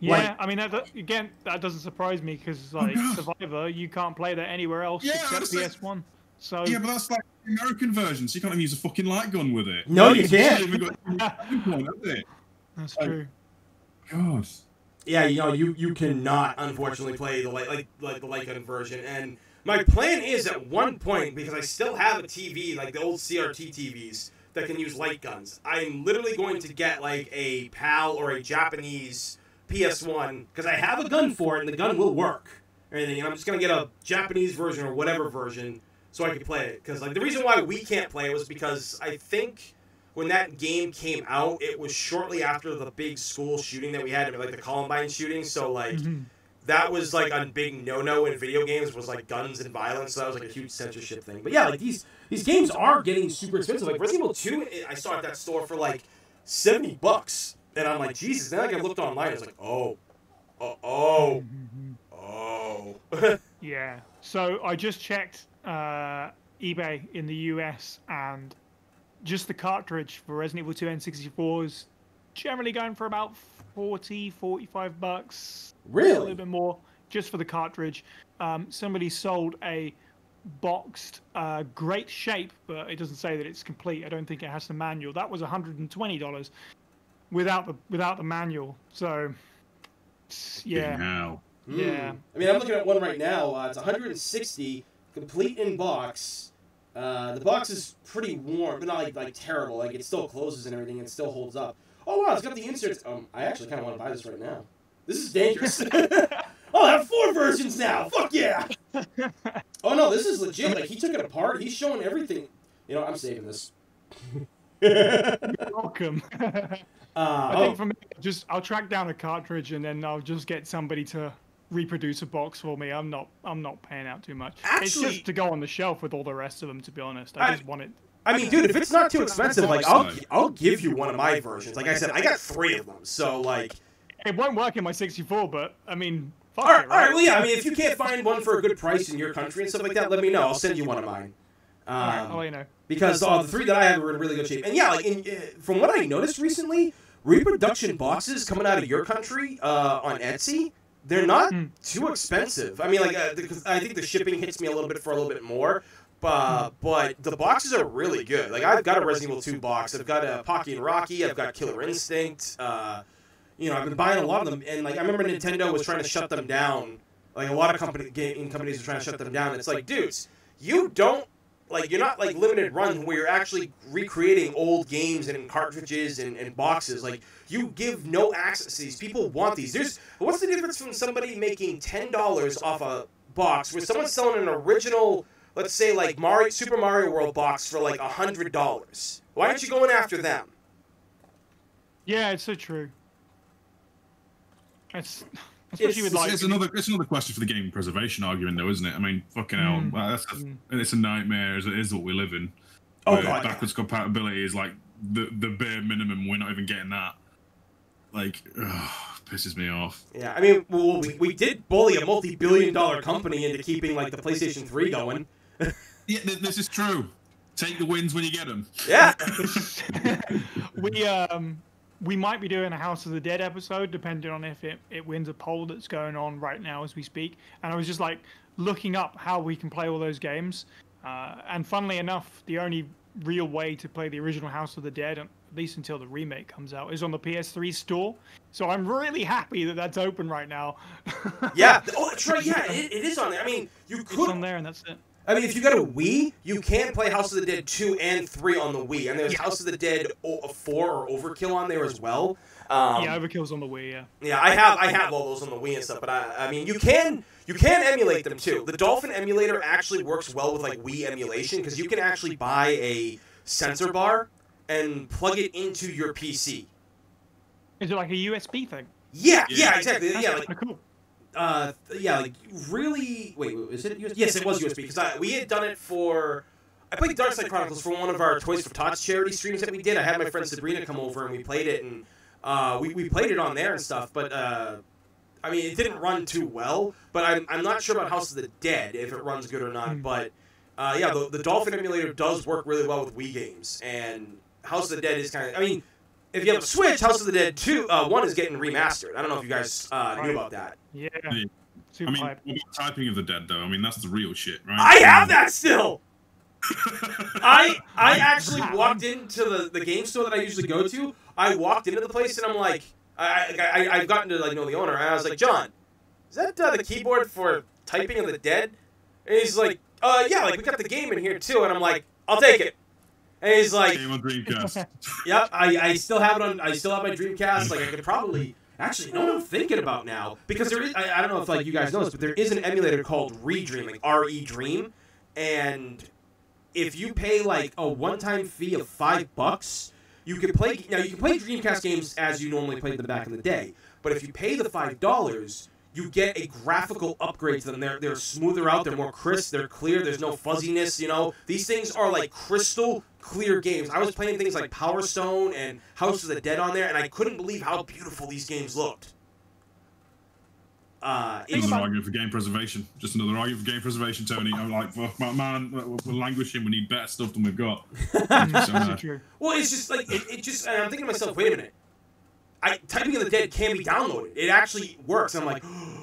Yeah, Like- I mean, that, that- again, that doesn't surprise me because like God. Survivor, you can't play that anywhere else Yeah, except that's like- PS1. So Yeah, but that's like the American version, so you can't even use a fucking light gun with it. No, you It's can't. not even got *laughs* a point, has it? that's Like- true. God. Yeah, you know, you you cannot unfortunately play the light like like the light gun version. And my plan is at one point because I still have a TV like the old CRT TVs that can use light guns. I'm literally going to get like a PAL or a Japanese PS1 because I have a gun for it and the gun will work. and I'm just gonna get a Japanese version or whatever version so I can play it. Because like the reason why we can't play it was because I think when that game came out, it was shortly after the big school shooting that we had, like the Columbine shooting. So like Mhm. that was like a big no-no in video games was like guns and violence. So that was like a huge censorship thing. But yeah, like these these games are getting super expensive. Like Resident Evil Two, I saw at that store for like seventy bucks, and I'm like, Jesus. Then like I looked online, I was like, oh, oh, oh, *laughs* oh. Yeah. So I just checked uh, eBay in the US, and just the cartridge for Resident Evil 2 N64 is generally going for about 40, 45 bucks. A little bit more just for the cartridge. Um, somebody sold a boxed, uh, great shape, but it doesn't say that it's complete. I don't think it has the manual. That was $120 without the without the manual. So, yeah, Now. Yeah. Hmm. I mean, I'm looking at one right now. Uh, it's 160, complete in box. Uh, the box is pretty warm, but not like like terrible. Like it still closes and everything, and it still holds up. Oh wow, it's got the inserts. Um, I actually kind of want to buy this right now. This is dangerous. *laughs* *laughs* I'll have four versions now. Fuck yeah. *laughs* oh no, this is legit. Like he took it apart. He's showing everything. You know, I'm saving this. You're welcome. I oh, think for me, just I'll track down a cartridge and then I'll just get somebody to reproduce a box for me. I'm not I'm not paying out too much. it's Actually- just to go on the shelf with all the rest of them. To be honest, I, I- just want it. I mean, dude, if it's not too expensive, like I'll I'll give you one of my versions. Like I said, I got three of them. So like. It won't work in my 64, but I mean, fuck All right, it, all right. Well, yeah. I mean, if you can't find one for a good price in your country and stuff like that, let me know. I'll send you one of mine. All right, Um, I'll let you know. because uh, the three that I have are in really good shape. And yeah, like in, uh, from what I noticed recently, reproduction boxes coming out of your country uh, on Etsy, they're not too expensive. I mean, like uh, because I think the shipping hits me a little bit for a little bit more. But, but the boxes are really good. Like I've got a Resident Evil 2 box. I've got a Pocky and Rocky. I've got Killer Instinct. Uh, you know, I've been buying a lot of them, and like I remember Nintendo was trying to shut them down. Like a lot of company game companies are trying to shut them down. It's like, dudes, you don't like you're not like limited run where you're actually recreating old games and cartridges and, and boxes. Like you give no access to these. People want these. There's what's the difference from somebody making ten dollars off a box with someone selling an original, let's say like Mario Super Mario World box for like a hundred dollars? Why aren't you going after them? Yeah, it's so true. It's especially with It's, like it's another it's another question for the game preservation argument, though, isn't it? I mean, fucking hell, Mm. well, that's a, Mm. it's a nightmare as it is what we live in. Oh, where God, yeah. backwards compatibility is like the the bare minimum. We're not even getting that. Like, ugh, pisses me off. Yeah, I mean, well, we, we did bully a multi-billion-dollar company into keeping like the PlayStation 3 going. Yeah, th- this is true. Take the wins when you get them. Yeah. *laughs* *laughs* we um we might be doing a House of the Dead episode, depending on if it, it wins a poll that's going on right now as we speak. And I was just like looking up how we can play all those games. Uh, and funnily enough, the only real way to play the original House of the Dead, at least until the remake comes out, is on the PS3 store. So I'm really happy that that's open right now. *laughs* Yeah. Oh, that's right. Yeah, it, it is on there. I mean, you could. it's on there, and that's it. I mean, if you got a Wii, you can play House of the Dead 2 and 3 on the Wii. And there's House of the Dead 4 or Overkill on there as well. Um, yeah, Overkill's on the Wii. Yeah. Yeah, I have I have all those on the Wii and stuff, but I, I mean, you can you can emulate them too. The Dolphin emulator actually works well with like Wii emulation because you can actually buy a sensor bar and plug it into your PC. Is it like a USB thing? Yeah, Yeah. yeah, exactly. That's Yeah, kinda like cool. Uh, yeah, like really. Wait, is it? USB? Yes, it was USB because I, we had done it for. I played Dark Side Chronicles for one of our Toys for Tots charity streams that we did. I had my friend Sabrina come over and we played it, and uh, we, we played it on there and stuff. But uh, I mean, it didn't run too well. But I'm, I'm not sure about House of the Dead if it runs good or not. Hmm. But uh, yeah, the, the Dolphin emulator does work really well with Wii games, and House of the Dead is kind of. I mean, if you have a Switch, House of the Dead two uh, one is getting remastered. I don't know if you guys uh, knew about that. Yeah. Yeah. I mean, hype. what about typing of the dead though? I mean, that's the real shit, right? I have that still. *laughs* I I actually walked into the, the game store that I usually go to. I walked into the place and I'm like, I, I, I I've gotten to like know the owner and I was like, John, is that uh, the keyboard for typing of the dead? And he's like, uh yeah, like we got the game in here too. And I'm like, I'll take it. And he's like, Game on Dreamcast. *laughs* Yep, I, I still have it on. I still have my Dreamcast. Like I could probably actually. What I'm thinking about now? Because there is. I, I don't know if like you guys know this, but there is an emulator called Redream, like R E Dream, and if you pay like a one-time fee of five bucks, you can play. Now you can play Dreamcast games as you normally played them back in the day, but if you pay the five dollars. You get a graphical upgrade to them. They're they're smoother out. They're more crisp. They're clear. There's no fuzziness. You know, these things are like crystal clear games. I was playing things like Power Stone and House of the Dead on there, and I couldn't *laughs* believe how beautiful these games looked. Uh, it's, Another argument for game preservation. Just another argument for game preservation, Tony. I'm like, well, my man, we're we're languishing. We need better stuff than we've got. *laughs* So, uh, well, it's just like it, it just. And I'm thinking to myself, wait a minute. I typing of the dead can be downloaded. It actually works. I'm like, *gasps*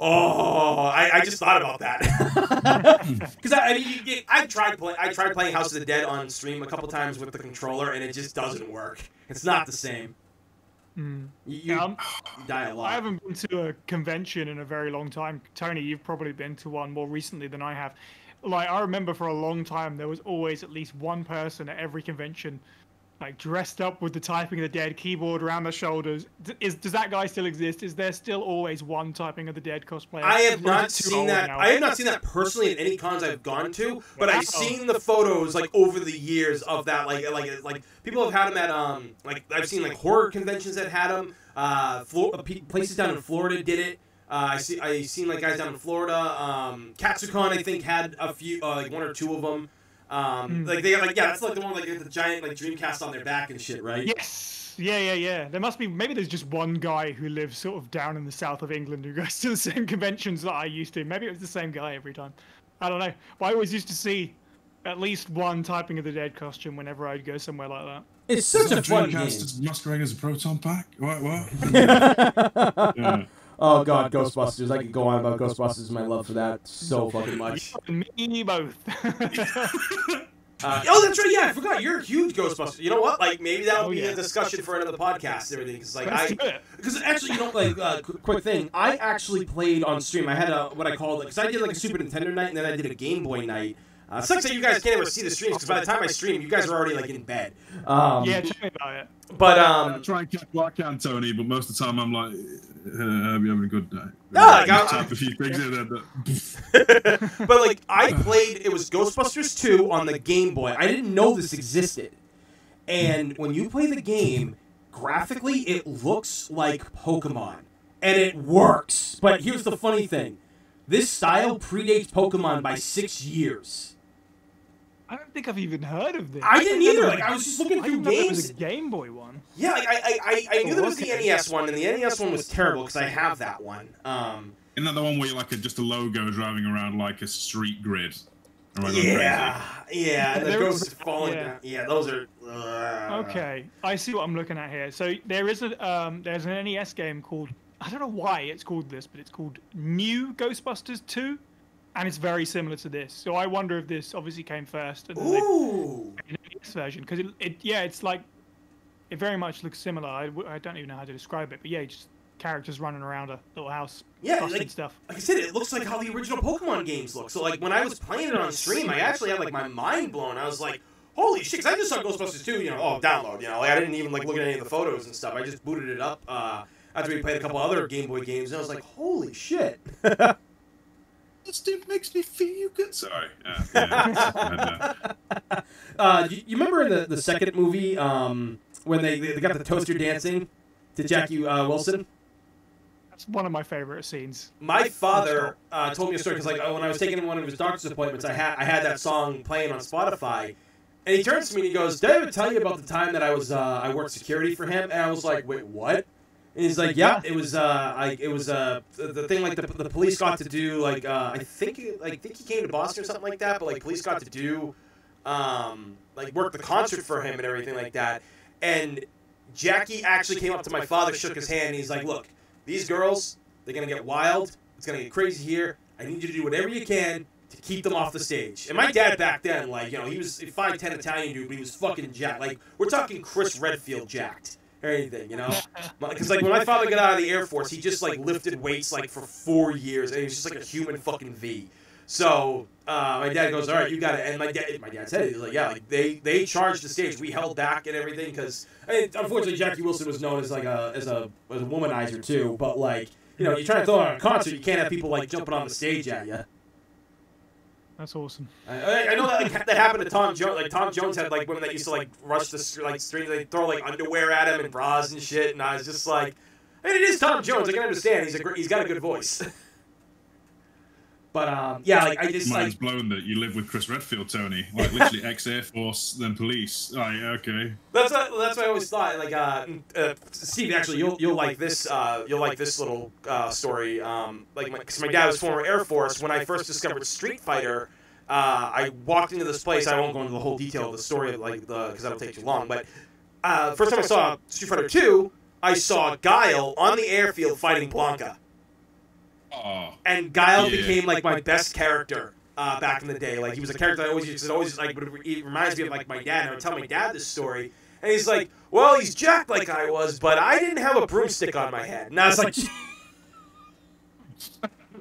oh, I, I just thought about that *laughs* because I, I mean, you, you, I tried playing. I tried playing House of the Dead on stream a couple times with the controller, and it just doesn't work. It's not the same. Mm. You, you Yeah, I'm- die a lot. I haven't been to a convention in a very long time. Tony, you've probably been to one more recently than I have. Like I remember for a long time there was always at least one person at every convention like dressed up with the typing of the dead keyboard around their shoulders. D- Is does that guy still exist? Is there still always one typing of the dead cosplayer? I have not seen that. now? I have not seen that personally at any cons I've gone to, but I've seen the photos like over the years of that. Like like like people have had them at um like I've seen like horror conventions that had them. Uh, Flo- uh, places down in Florida did it. Uh, I see. I seen like guys down in Florida. Um, Katsucon I think had a few, uh, like one or two of them. Um, Mm. like they like yeah, that's like the one like with the giant like Dreamcast on their back and shit, right? Yes. Yeah, yeah, yeah. There must be maybe there's just one guy who lives sort of down in the south of England who *laughs* goes to the same conventions that I used to. Maybe it was the same guy every time. I don't know. But I always used to see at least one typing of the dead costume whenever I'd go somewhere like that. It's such a fun game. Dreamcast is masquerading as a proton pack. What? What? *laughs* yeah. Oh god, Ghostbusters! I could go on about Ghostbusters. My love for that so fucking much. And me both. *laughs* Uh, oh, that's right. Yeah, I forgot. You're a huge Ghostbuster. You know what? Like maybe that'll Oh, be yeah. a discussion for another podcast and everything. Because like I, because actually, you know, like uh, qu- quick thing. I actually played on stream. I had a what I called because I did like a Super Nintendo night and then I did a Game Boy night. Uh, sucks that you guys can't ever see the streams because by the time I stream, you guys are already like in bed. Um, yeah, tell me about it. but um, try and catch what I can, Tony, but most of the time I'm like, uh, I'll be having a good day. No, like, Just I- type a few things in there, but- *laughs* but like I played, it was Ghostbusters 2 on the Game Boy. I didn't know this existed. And when you play the game, graphically it looks like Pokemon. And it works. But here's the funny thing. This style predates Pokemon by 6 years. I don't think I've even heard of this. I didn't didn't either. know Like I was just looking through didn't there was games. a Game Boy one. Yeah, like, I, I, I, I knew there was the NES one, and the NES one was terrible because I have that one. Um, Isn't that the one where you're like a, just a logo driving around like a street grid? Am I going yeah, yeah, *laughs* the There was- ghosts falling yeah. down. Yeah, those are. uh, Okay, I see what I'm looking at here. So there is a um, there's an NES game called I don't know why it's called this, but it's called New Ghostbusters 2, and it's very similar to this. So I wonder if this obviously came first, and then Ooh. an NES version because it, it yeah it's like it very much looks similar. I don't even know how to describe it, but yeah, just characters running around a little house, Yeah, busting like- stuff. like I said, it looks like how the original Pokemon games look. So like when I was playing it on stream, I actually had like my mind blown. I was like, holy shit! 'cause I just saw Ghostbusters 2, you know, oh download, you know, like I didn't even like look at any of the photos and stuff. I just booted it up uh, after we played a couple other Game Boy games, and I was like, holy shit! *laughs* This dude makes me feel good. Sorry. Uh, yeah, *laughs* uh, Uh, you, you remember in the, the second movie um, when they, they got the toaster dancing to Jackie uh, Wilson? That's one of my favorite scenes. my father uh, told me a story because like uh, when I was taking one of his doctor's appointments, I had I had that song playing on Spotify, and he turns to me and he goes, "Did I ever tell you about the time that I was uh, I worked security for him?" And I was like, "Wait, what?" And he's like, "Yeah, it was uh, like it was uh, the, the thing like the, the police got to do like uh, I think he- like I think he came to Boston or something like that, but like police got to do um, like work the concert for him and everything like that, and Jackie actually came up to my father, shook his hand, and he's like, "Look." These girls, they're gonna get wild. It's gonna get crazy here. I need you to do whatever you can to keep them off the stage. And my dad back then, like, you know, he was a 5'10 Italian dude, but he was fucking jacked. Like, we're talking Chris Redfield jacked or anything, you know? *laughs* Because, like, when my father got out of the Air Force, he just, like, lifted weights, like, for four years. And he was just, like, a human fucking V. So, uh, my dad goes, all right, you got it. And my dad, my dad said it. He was like, yeah, like, they, they charged the stage. We held back and everything because, unfortunately, Jackie Wilson was known as, like, a, as a, as a womanizer, too. But, like, you know, you're trying to throw on a concert, you can't have people like jumping on the stage at you. That's awesome. I, I- know that like, that happened to Tom Jones. Like Tom Jones had like women that used to like rush the like street, they throw like underwear at him and bras and shit. And I was just like, and it is Tom Jones. I can understand. He's a gr- he's got a good voice. *laughs* but um, yeah, like I just Mind's like blown that you live with Chris Redfield, Tony. Like literally *laughs* ex Air Force, then police. Like okay. That's what that's what I always thought. Like, uh, uh, Steve, actually, you'll you'll like this. Uh, you'll like this little uh, story. Um, like, because my, dad was former Air Force. When I first discovered Street Fighter, uh, I walked into this place. I won't go into the whole detail of the story, like the because that'll take too long. But uh, first time I saw Street Fighter Two, I saw Guile on the airfield fighting Blanka, Oh, and Guile Yeah. became like my best character. Uh, back in the day, like he was a character I always used. It always like it reminds me of like my dad. And I would tell my dad this story, and he's like, "Well, he's jacked like I was, but I didn't have a broomstick on my head." And I was like, *laughs*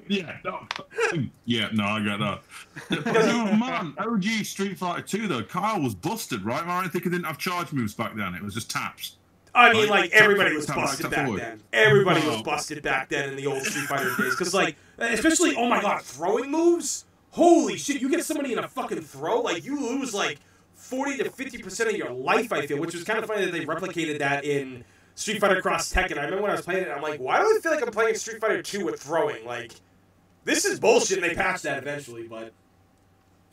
yeah. No. *laughs* yeah. No, I get that. *laughs* oh man, OG Street Fighter 2 though. Guile was busted, right? I don't think he didn't have charge moves back then. It was just taps. I mean, Like, like everybody was busted back forward. then. Everybody was busted back then in the old Street Fighter days, because like, especially oh my god, throwing moves. Holy shit! You get somebody in a fucking throw, like you lose like forty to fifty percent of your life. I feel, which was kind of funny that they replicated that in Street Fighter Cross Tekken. I remember when I was playing it, I'm like, why do I feel like I'm playing Street Fighter Two with throwing? Like, this is bullshit. And they patched that eventually, but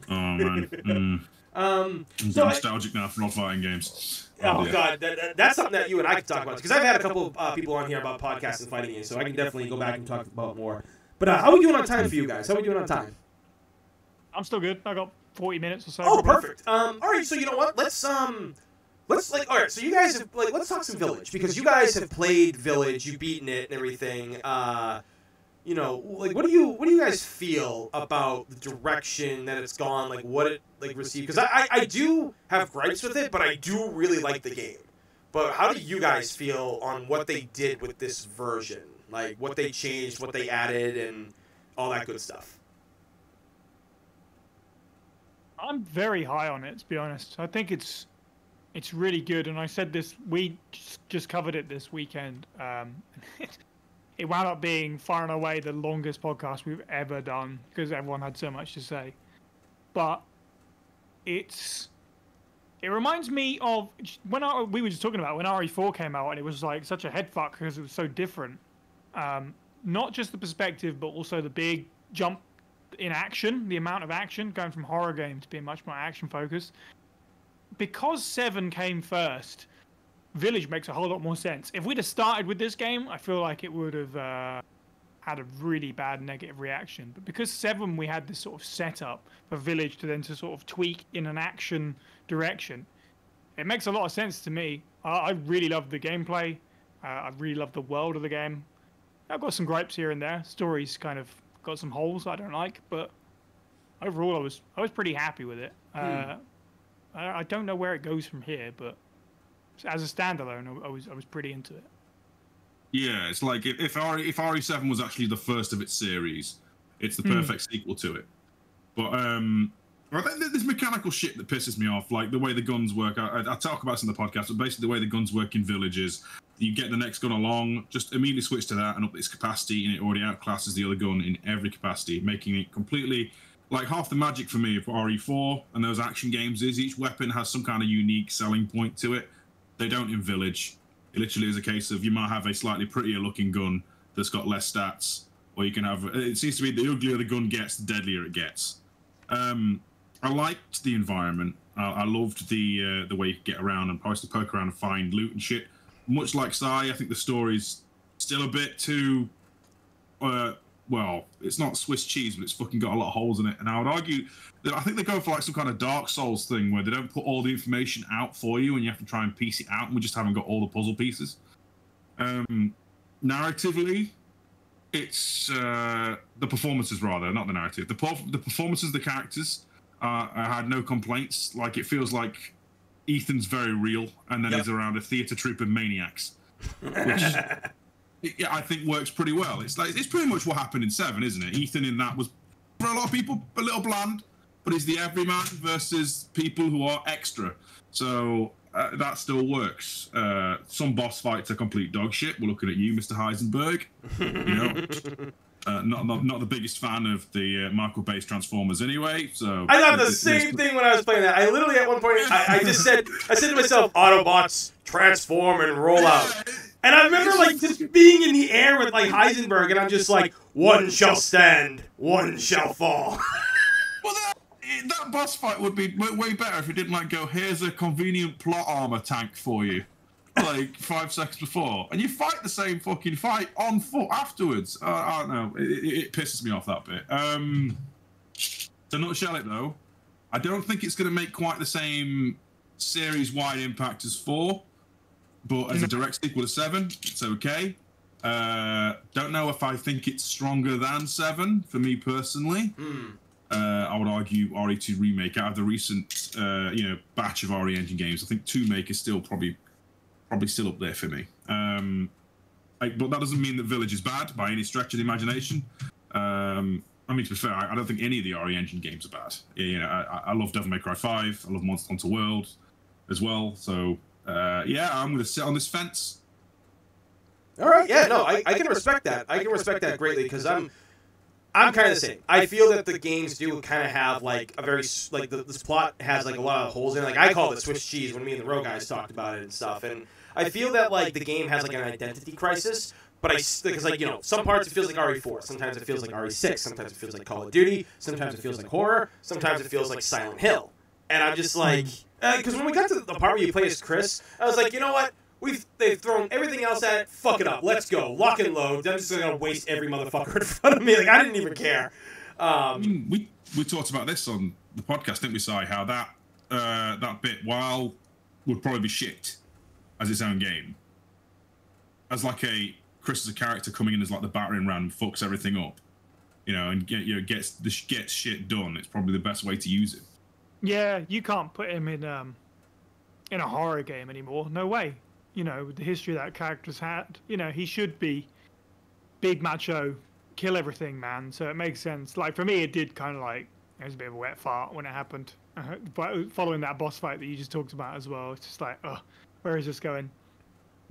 Oh man. Mm. *laughs* um, I'm I- nostalgic now for all fighting games. Oh dear. god, that, that- that's something that you and I could talk about because I've had a couple of uh, people on here about podcasts and fighting games, so I can definitely go back and talk about more. But uh, how are we doing on time for you guys? How are we doing on time? I'm still good. I got 40 minutes or so. Oh, perfect. Um, all right, so you know what? Let's um, let's like, all right. So you guys have like, let's talk some Village because you guys have played Village, you've beaten it and everything. Uh, you know, like, what do you what do you guys feel about the direction that it's gone? Like, what it like received? Because I, I I do have gripes with it, but I do really like the game. But how do you guys feel on what they did with this version? Like, what they changed, what they added, and all that good stuff. I'm very high on it, to be honest. I think it's it's really good, and I said this. We just- just covered it this weekend. Um, *laughs* it wound up being far and away the longest podcast we've ever done because everyone had so much to say. But it's it reminds me of when I, we were just talking about when RE4 came out, and it was like such a head fuck because it was so different. Um, not just the perspective, but also the big jump in action, the amount of action going from horror game to being much more action focused. Because seven came first, Village makes a whole lot more sense. If we'd have started with this game, I feel like it would have uh, had a really bad negative reaction. But because seven, we had this sort of setup for Village to then to sort of tweak in an action direction. It makes a lot of sense to me. I, I really love the gameplay. Uh, I really love the world of the game. I've got some gripes here and there. Stories kind of got some holes I don't like, but overall, I was I was pretty happy with it. Uh, I, I don't know where it goes from here, but as a standalone, I, I was I was pretty into it. Yeah, it's like if if, RE, if RE7 was actually the first of its series, it's the Hmm. perfect sequel to it. But um, I think that there's mechanical shit that pisses me off, like the way the guns work. I, I, I talk about this in the podcast, but basically the way the guns work in villages, you get the next gun along, just immediately switch to that and up its capacity, and it already outclasses the other gun in every capacity, making it completely like half the magic for me for RE4 and those action games is each weapon has some kind of unique selling point to it. They don't in Village. It literally is a case of you might have a slightly prettier looking gun, that's got less stats, or you can have. It seems to be the uglier the gun gets, the deadlier it gets. Um, I liked the environment. I, I loved the uh, the way you could get around and probably poke around and find loot and shit. Much like Psy, I think the story's still a bit too. Uh, well, it's not Swiss cheese, but it's fucking got a lot of holes in it. And I would argue that I think they go for like some kind of Dark Souls thing where they don't put all the information out for you and you have to try and piece it out. And we just haven't got all the puzzle pieces. Um, narratively, it's uh, the performances rather, not the narrative. The perf- the performances, of the characters. Uh, I had no complaints. Like it feels like Ethan's very real, and then Yep. he's around a theatre troupe of maniacs, which *laughs* yeah, I think works pretty well. It's like it's pretty much what happened in Seven, isn't it? Ethan in that was for a lot of people a little bland, but he's the everyman versus people who are extra. So uh, that still works. Uh, some boss fights are complete dog shit. We're looking at you, Mr. Heisenberg. You know, *laughs* uh, not, not not the biggest fan of the uh, Michael Bay's Transformers anyway. So I thought the same thing when I was playing that. I literally at one point I, I just said I said to myself, Autobots transform and roll out. And I remember like just being in the air with like Heisenberg, and I'm just like, one shall stand, one shall fall. *laughs* Well, that, that boss fight would be way, way better if it didn't like go. Here's a convenient plot armor tank for you, like *laughs* five seconds before, and you fight the same fucking fight on foot afterwards. Uh, I don't know. It, it, it pisses me off that bit. Um, to nutshell it though, I don't think it's going to make quite the same series-wide impact as four, but as a direct sequel to seven, it's okay. Uh, don't know if I think it's stronger than seven for me personally uh, I would argue RE2 remake out of the recent uh, you know batch of RE Engine games. I think two make is still probably probably still up there for me. Um, I, but that doesn't mean that Village is bad by any stretch of the imagination. Um, I mean, to be fair, I, I don't think any of the RE Engine games are bad. You know, I, I love Devil May Cry 5. I love Monster Hunter World as well. So uh, yeah, I'm going to sit on this fence. All right, yeah, no, I, I can respect that. I can respect that greatly because I'm I'm kind of the same. I feel that the games do kind of have like a very like the, this plot has like a lot of holes in it. Like I call it Swiss cheese when me and the ROE guys talked about it and stuff. And I feel that like the game has like an identity crisis. But I because like you know some parts it feels like RE4, sometimes it feels like RE6, sometimes it feels like Call of Duty, sometimes it feels like horror, sometimes it feels like Silent Hill. And I'm just like because when we got to the part where you play as Chris, I was like, you know what? We've they've thrown everything else at it. Fuck it up. Let's go. Lock and load. I'm just gonna waste every motherfucker *laughs* in front of me. Like I didn't even care. Um, we we talked about this on the podcast, didn't we, Psy? How that uh, that bit, while would probably be shit as its own game, as like a Chris as a character coming in as like the battering ram, fucks everything up, you know, and get you know gets the gets shit done. It's probably the best way to use it. Yeah, you can't put him in um in a horror game anymore. No way. You know, with the history that character's had, you know, he should be big macho, kill everything, man. So it makes sense. Like for me, it did kind of like it was a bit of a wet fart when it happened. Uh, but following that boss fight that you just talked about as well, it's just like, oh, where is this going?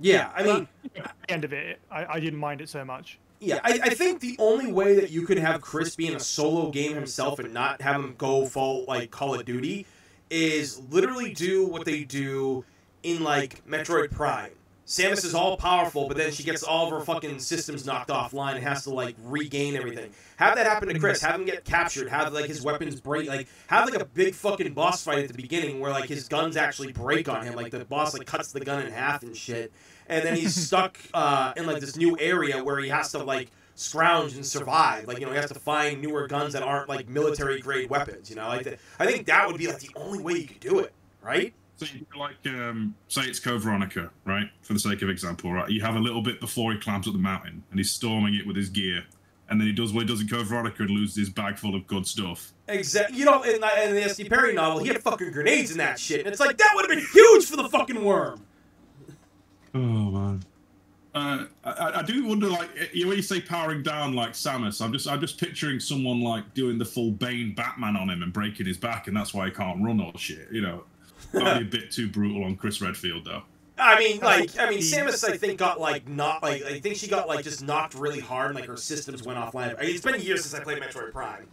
yeah, I mean, At the end of it, I, I didn't mind it so much. Yeah, I, I think the only way that you could have Chris be in a solo game himself and not have him go full like Call of Duty is literally do what they do in like Metroid Prime. Samus is all powerful, but then she gets all of her fucking systems knocked offline and has to like regain everything. Have that happen to Chris. Have him get captured. Have like his weapons break. Like have like a big fucking boss fight at the beginning where like his guns actually break on him. Like the boss like cuts the gun in half and shit. And then he's stuck *laughs* uh, in like this new area where he has to like scrounge and survive. Like you know he has to find newer guns that aren't like military grade weapons. You know like the, I think that would be like the only way you could do it. Right? So you do like, um, say it's Code Veronica, right? For the sake of example, right? You have a little bit before he climbs up the mountain and he's storming it with his gear, and then he does what he does in Code Veronica and loses his bag full of good stuff. Exactly. You know, in, the- in the S.D. Perry novel, he had fucking grenades in that shit. And it's like, that would have been huge for the fucking worm. Oh man. Uh, I, I do wonder, like, you know, when you say powering down like Samus, I'm just, I'm just picturing someone like doing the full Bane Batman on him and breaking his back, and that's why he can't run or shit. You know, that'd be a *laughs* bit too brutal on Chris Redfield, though. I mean, like, I mean, Samus, I think, got, like, not, like, I think she got, like, just knocked really hard, and, like, her systems went offline. I mean, it's been years since I played Metroid Prime.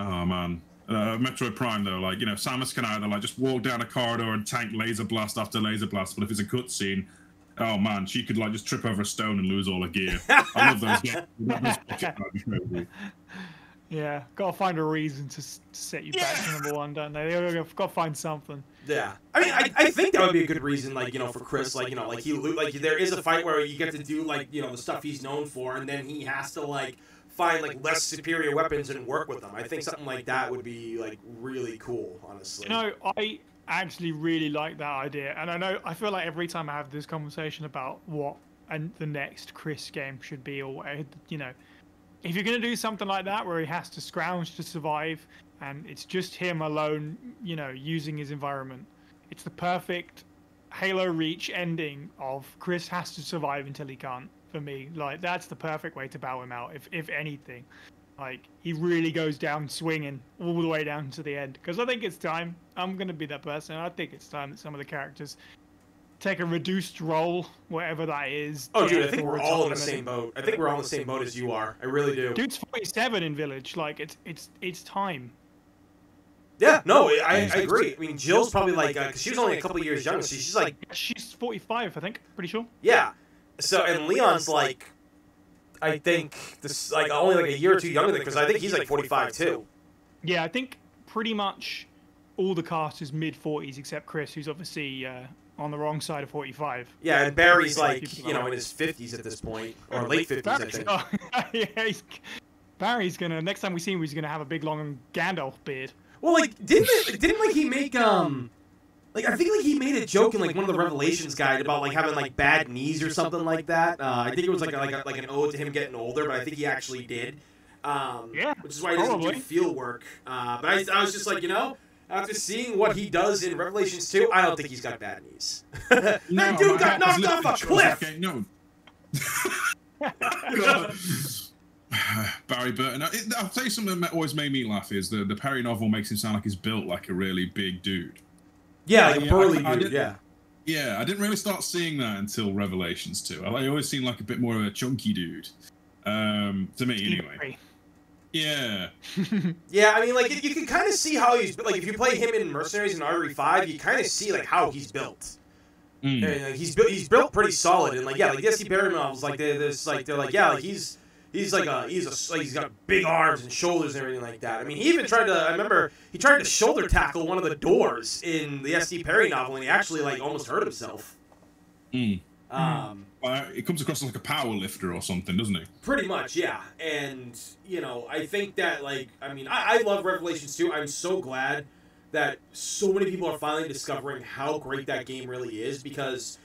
Oh man. Uh, Metroid Prime though, like you know, Samus can either like just walk down a corridor and tank laser blast after laser blast, but if it's a cutscene Oh man, she could like just trip over a stone and lose all her gear. I love those *laughs* games. Those pocket knives, crazy. Yeah, gotta find a reason to, to set you back to number one, don't they? They gotta, gotta find something. Yeah, I mean, I, I think that would be a good reason, like you know, for Chris, like you know, like he like there is a fight where you get to do like you know the stuff he's known for, and then he has to like find like less superior weapons and work with them. I think something like that would be like really cool, honestly. You know, I actually really like that idea, and I know I feel like every time I have this conversation about what and the next Chris game should be, or you know, if you're gonna do something like that where he has to scrounge to survive, and it's just him alone, you know, using his environment, it's the perfect Halo Reach ending of Chris has to survive until he can't. For me, like that's the perfect way to bow him out, if if anything. Like he really goes down swinging all the way down to the end. Because I think it's time. I'm gonna be that person. I think it's time that some of the characters take a reduced role, whatever that is. oh, dude, I think we're all in the same boat. I think we're all in the same boat as you are. I really do. Dude's 47 in Village. Like it's it's it's time. Yeah, no, I, I agree. I mean, Jill's probably like, uh 'cause she was only a couple years younger, so she's like, She's 45, I think. Pretty sure. yeah. So, and Leon's like, I think this like only like a year or two younger than because I think he's like 45 too. Yeah, I think pretty much all the cast is mid 40s except Chris, who's obviously uh, on the wrong side of 45. Yeah, and Barry's like, you know, in his 50s at this point, or late 50s, I Barry's, think. oh, *laughs* yeah, he's, Barry's gonna next time we see him, he's gonna have a big long Gandalf beard. Well, like, didn't it, didn't like he make um, like I think like he made a joke in like one of the Revelations guide about like having like bad knees or something like that. Uh, I think it was like a, like a, like an ode to him getting older, but I think he actually did. Um, Yeah, which is why he doesn't do field work. Uh, but I, I was just like, you know. After seeing what he does in Revelations 2, I don't think he's got bad knees. *laughs* that No, dude got knocked off a cliff! okay, no. *laughs* *laughs* *sighs* Barry Burton. It, I'll tell you something that always made me laugh is the, the Perry novel makes him sound like he's built like a really big dude. Yeah, like a Yeah, burly I- I dude, did- yeah. Yeah, I didn't really start seeing that until Revelations 2. I, I always seemed like a bit more of a chunky dude. Um, to me, anyway. Yeah. *laughs* Yeah, I mean, like you, you can kind of see how he's like if you play him in Mercenaries and RE Five, you kind of see like how he's built. Mm. And, like, he's built, he's built pretty solid, and like yeah, like the S.D. Perry novels, like they're this like they're like yeah, like he's he's like a he's a like he's got big arms and shoulders and everything like that. I mean, he even tried to I remember he tried to shoulder tackle one of the doors in the S.D. Perry novel, and he actually like almost hurt himself. Mm. Um, Uh, it comes across as like a power lifter or something, doesn't it? Pretty much, yeah. And, you know, I think that, like, I mean, I, I love Revelations 2. I'm so glad that so many people are finally discovering how great that game really is because,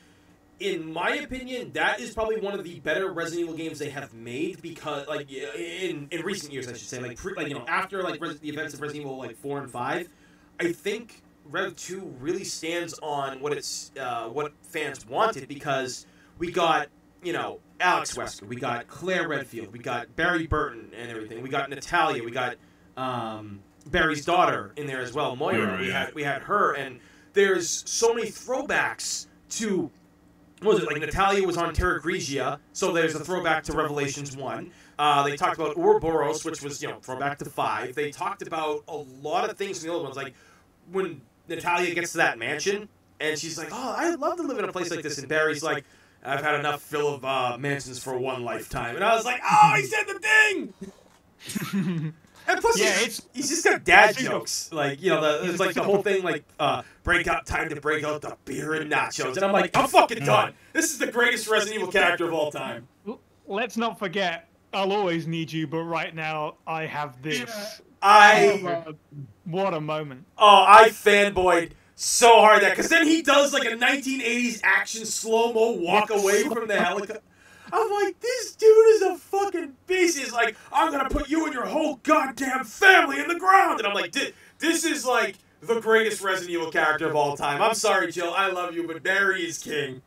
in my opinion, that is probably one of the better Resident Evil games they have made because, like, in, in recent years, I should say, like, pre, like you know, after, like, Res- the events of Resident Evil, like, 4 and 5, I think Rev 2 really stands on what it's, uh, what fans wanted because we got you know, Alex Wesker, we got Claire Redfield, we got Barry Burton and everything. We got Natalia, we got um, Barry's daughter in there as well, Moira. Moira, we had we had her, and there's so many throwbacks to. What was it like? Natalia was on Terra Grigia, so there's a throwback to Revelations one. Uh, they talked about Ouroboros, which was you know throwback to five. They talked about a lot of things from the old ones, like when Natalia gets to that mansion and she's like, "Oh, I'd love to live in a place like this," and Barry's like. I've had enough fill of uh, mansions for one lifetime, and I was like, "Oh, he said the thing." *laughs* and plus, Yeah, he's, it's- he's just got dad it's- jokes, like you know, the, it's like the whole thing, like uh, break out time to break out the beer and nachos, and I'm like, I'm fucking done. This is the greatest Resident Evil character of all time. Let's not forget, I'll always need you, but right now I have this. Yeah. I What a moment. oh, I fanboyed so hard that because then he does like a 1980s action slow mo walk away from the helicopter. I'm like, this dude is a fucking beast. He's like, I'm gonna put you and your whole goddamn family in the ground, and I'm like, "Thi- this is like the greatest Resident Evil character of all time. I'm sorry, Jill, I love you, but Barry is king.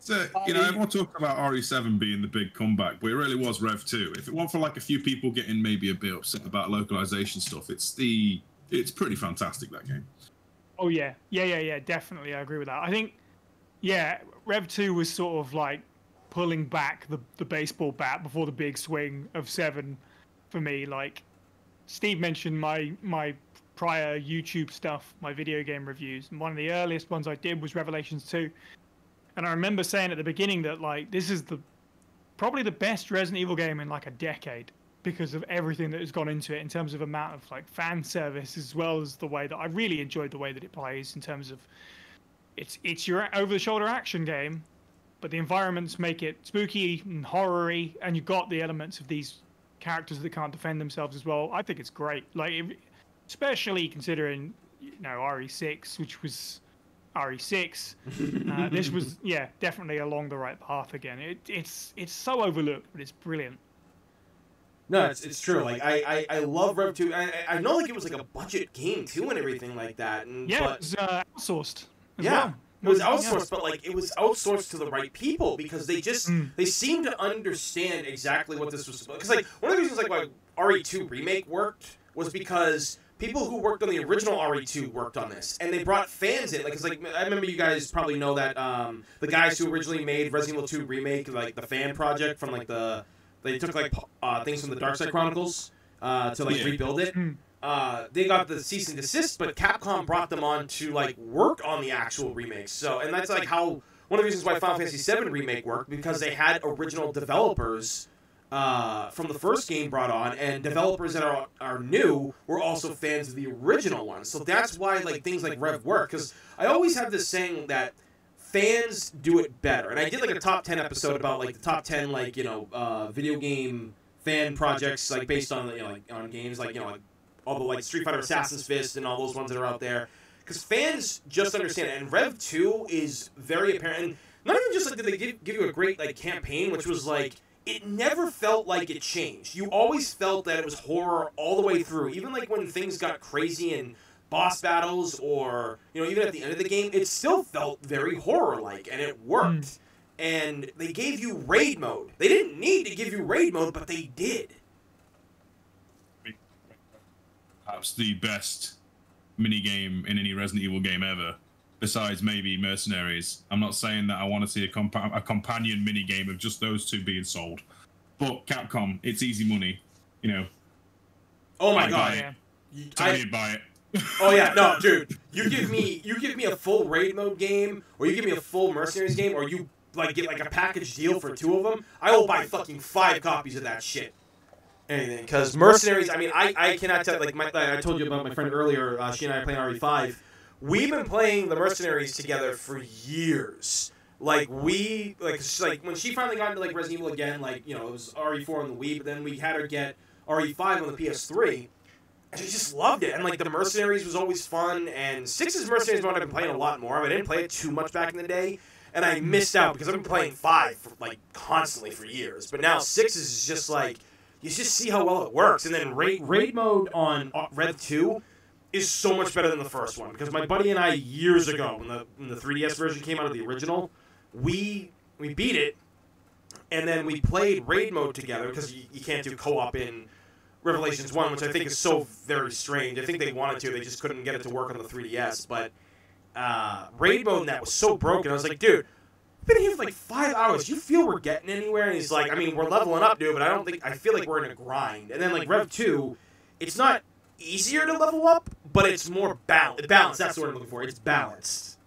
So, you know, everyone talking about RE7 being the big comeback, but it really was Rev 2. If it weren't for like a few people getting maybe a bit upset about localization stuff, it's the it's pretty fantastic that game. Oh yeah, yeah, yeah, yeah. Definitely, I agree with that. I think, yeah, Rev Two was sort of like pulling back the the baseball bat before the big swing of Seven, for me. Like Steve mentioned, my my prior YouTube stuff, my video game reviews, and one of the earliest ones I did was Revelations Two, And I remember saying at the beginning that like this is the probably the best Resident Evil game in like a decade because of everything that has gone into it in terms of amount of like fan service as well as the way that I really enjoyed the way that it plays in terms of it's it's your over the shoulder action game, but the environments make it spooky and horror-y, and you've got the elements of these characters that can't defend themselves as well. I think it's great. Like it- especially considering you know RE6, which was RE6. Uh, *laughs* this was yeah definitely along the right path again. It, it's it's so overlooked, but it's brilliant. No, it's, it's true. Like I, I, I love Rev Two. I, I I know like it was like a budget game too and everything like that. And Yeah, it but, was uh, outsourced. As yeah, well. It was Yeah. outsourced, but like it was outsourced to the right people because they just Mm. they seem to understand exactly what this was. supposed. Because like one of the reasons like why RE2 remake worked was because people who worked on the original RE2 worked on this, and they brought fans in. Like, 'cause, like I remember you guys probably know that um, the guys who originally made Resident Evil 2 remake, like the fan project from like the they took like uh, things from the Dark Side Chronicles uh, to like rebuild it. Uh, they got the cease and desist, but Capcom brought them on to like work on the actual remakes. So, and that's like how one of the reasons why Final Fantasy VII remake worked because they had original developers uh, from the first game brought on, and developers that are are new were also fans of the original one. So that's why like things like Rev work. Because I always have this saying that fans do it better, and I did like a top ten episode about like the top ten like you know uh, video game fan projects like based on you know like on games like you know like all the like Street Fighter Assassin's Fist and all those ones that are out there. Because fans just understand it. And Rev 2 is very apparent. And not even just like did they give, give you a great like campaign, which was like it never felt like it changed. You always felt that it was horror all the way through. Even like when things got crazy in boss battles or you know even at the end of the game, it still felt very horror like and it worked. Mm. And they gave you raid mode. They didn't need to give you raid mode, but they did. Perhaps the best mini game in any Resident Evil game ever, besides maybe Mercenaries. I'm not saying that I want to see a, compa- a companion mini game of just those two being sold, but Capcom, it's easy money. You know, Oh my I god. buy Yeah. Tell I- you buy it. Oh yeah, no, *laughs* dude. You give me you give me a full raid mode game, or you give me a full mercenaries game, or you like get like a package deal for two of them. I will buy fucking five copies of that shit. Anything, because mercenaries. I mean, I I cannot tell. Like my I told you about my friend earlier. Uh, she and I are playing RE5. We've been playing the mercenaries together for years. Like we like like when she finally got into like Resident Evil again, like you know it was RE4 on the Wii, but then we had her get RE5 on the PS3 and she just loved it. And like the Mercenaries was always fun, and Six's Mercenaries one I've been playing a lot more. of. I didn't play it too much back in the day, and I missed out because I've been playing five for, like constantly for years. But now six is just like you just see how well it works. And then raid raid mode on uh, Rev Two is so much better than the first one because my buddy and I years ago when the when the 3DS version came out of the original, we we beat it, and then we played raid mode together because you, you can't do co-op in Revelations One, which I think is so very strange. I think they wanted to, they just couldn't get it to work on the 3DS. But uh, raid mode in that was so broken. I was like, dude, been here for like five hours. You feel we're getting anywhere? And he's like, I mean, we're leveling up, dude, but I don't think I feel like we're in a grind. And then like Rev Two, it's not easier to level up, but it's more balanced. Balanced. That's what I'm looking for. It's balanced.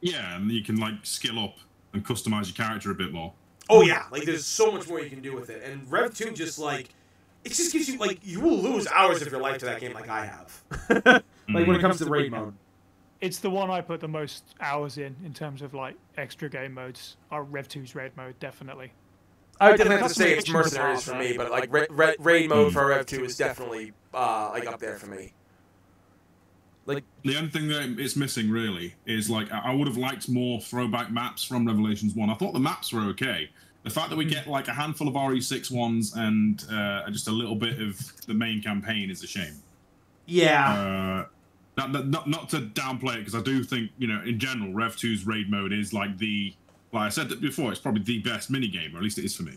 Yeah, and you can like skill up and customize your character a bit more. Oh hmm. yeah, like there's so much more you can do with it. And Rev Two just like it just gives you like you will lose hours of your life to that game like I have. *laughs* like when it comes to raid *laughs* mode. It's the one I put the most hours in in terms of like extra game modes. Or Rev 2's raid mode, definitely. I would definitely have to say it's action mercenaries for me, but like ra- ra- raid mode for Rev Two is definitely uh, like up there for me. Like The only thing that it's missing really is like I I would have liked more throwback maps from Revelations One. I thought the maps were okay. The fact that we get like a handful of RE6 ones and uh, just a little bit of the main campaign is a shame. yeah, Uh, not, not, not not to downplay it because I do think you know in general Rev 2's raid mode is like the like I said that before it's probably the best mini game or at least it is for me.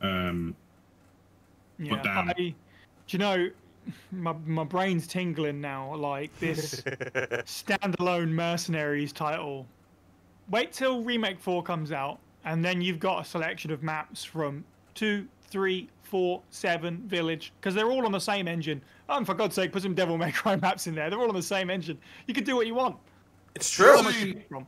Um, Yeah. damn. I, do you know, my my brain's tingling now. Like this *laughs* standalone mercenaries title. Wait till remake four comes out, and then you've got a selection of maps from two, three, four, seven, village, because they're all on the same engine. Oh, and for God's sake, put some Devil May Cry *laughs* maps in there. They're all on the same engine. You can do what you want. it's true. I mean, From.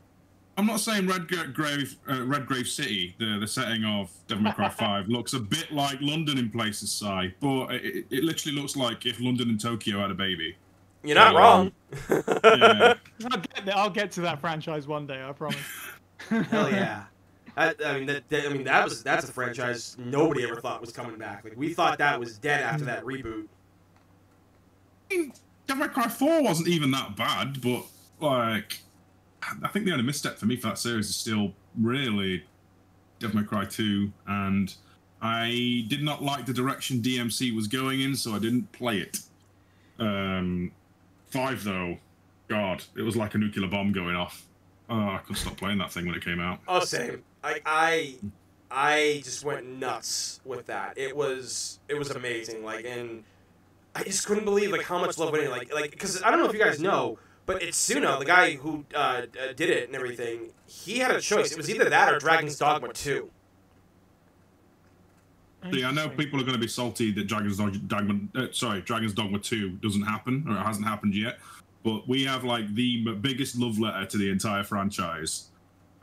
I'm not saying Redgrave, uh, Redgrave City, the the setting of Devil May Cry *laughs* 5, looks a bit like London in places, Psy, but it, it literally looks like if London and Tokyo had a baby. You're not Yeah. wrong. Yeah. *laughs* I'll get, there, I'll get to that franchise one day. I promise. Hell yeah. I, I mean that, that- I mean that was that's a franchise nobody ever thought was coming back. Like we thought that was dead after that reboot. Devil May Cry 4 wasn't even that bad, but like, I think the only misstep for me for that series is still really Devil May Cry 2, and I did not like the direction DMC was going in, so I didn't play it. Um, five though, God, it was like a nuclear bomb going off. Oh, I couldn't stop playing that thing when it came out. Oh, same. I I I just went nuts with that. It was it was amazing. Like and I just couldn't believe like how much love went in. Like like because I don't know if you guys know, but Itsuno, the guy who uh, uh, did it and everything, he had a choice. It was either that or Dragon's Dogma two. See, I know people are going to be salty that Dragon's Dogma, uh, sorry, Dragon's Dogma 2 doesn't happen, or it hasn't happened yet. But we have like the biggest love letter to the entire franchise.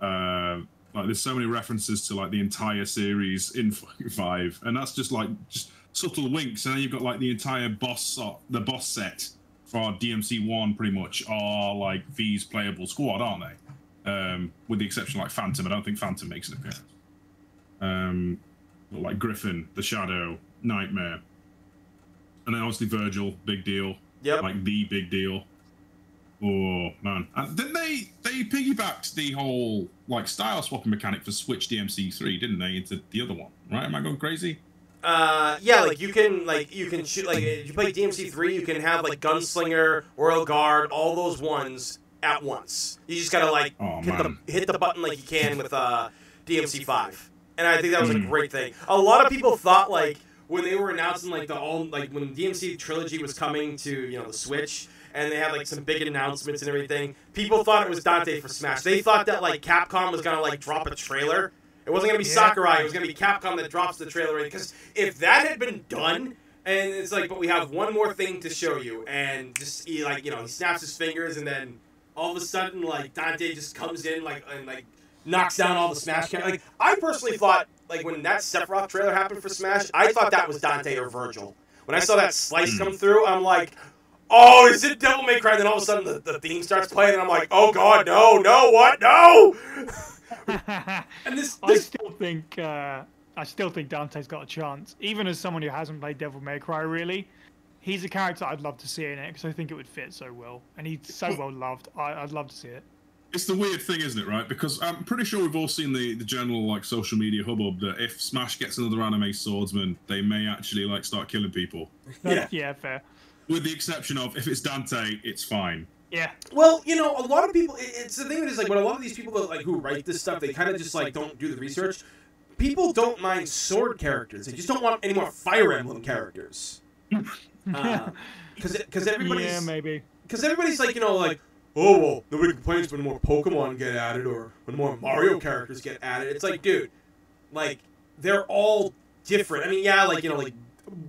Uh, like, there's so many references to like the entire series in *laughs* five, and that's just like just subtle winks. And then you've got like the entire boss, so- the boss set for DMC one, pretty much are like V's playable squad, aren't they? Um, with the exception of, like Phantom. I don't think Phantom makes an appearance. Um, like Griffon, the Shadow, Nightmare, and then obviously Vergil, big deal, Yep. like the big deal. Oh man, and didn't they they piggybacked the whole like style swapping mechanic for Switch DMC three, didn't they, into the other one? Right? Am I going crazy? Uh, yeah, like you can like you can shoot like you play DMC three, you can have like Gunslinger, Royal Guard, all those ones at once. You just gotta like Oh, hit man. the hit the button like you can with uh DMC five, and I think that was a Mm. great thing. A lot of people thought like when they were announcing like the all like when DMC trilogy was coming to you know the Switch. And they had like some big announcements and everything. People thought it was Dante for Smash. They thought that like Capcom was gonna like drop a trailer. It wasn't gonna be. Sakurai. It was gonna be Capcom that drops the trailer. Because if that had been done, and it's like, but we have one more thing to show you, and just he like you know he snaps his fingers, and then all of a sudden like Dante just comes in like and like knocks down all the Smash characters. Like I personally thought like when that Sephiroth trailer happened for Smash, I thought that was Dante or Vergil. When I saw that slice hmm. come through, I'm like. Oh, is it Devil May Cry? Then all of a sudden the, the theme starts playing, and I'm like, oh god, no, no, what, no! *laughs* And this, I still think uh, I still think Dante's got a chance, even as someone who hasn't played Devil May Cry. Really, he's a character I'd love to see in it because I think it would fit so well, and he's so well loved. I, I'd love to see it. It's the weird thing, isn't it? Right? Because I'm pretty sure we've all seen the the general like social media hubbub that if Smash gets another anime swordsman, they may actually like start killing people. Yeah. yeah, fair. With the exception of if it's Dante, it's fine. Yeah, Well, you know, a lot of people. It's the thing that is like when a lot of these people that like who write this stuff, they kind of just like don't do the research. People don't mind sword characters; they just don't want any more Fire Emblem characters. *laughs* Um, because because everybody's yeah, maybe. because everybody's like you know like oh well nobody complains when more Pokemon get added or when more Mario characters get added. It's like dude, like they're all different. I mean yeah like you know like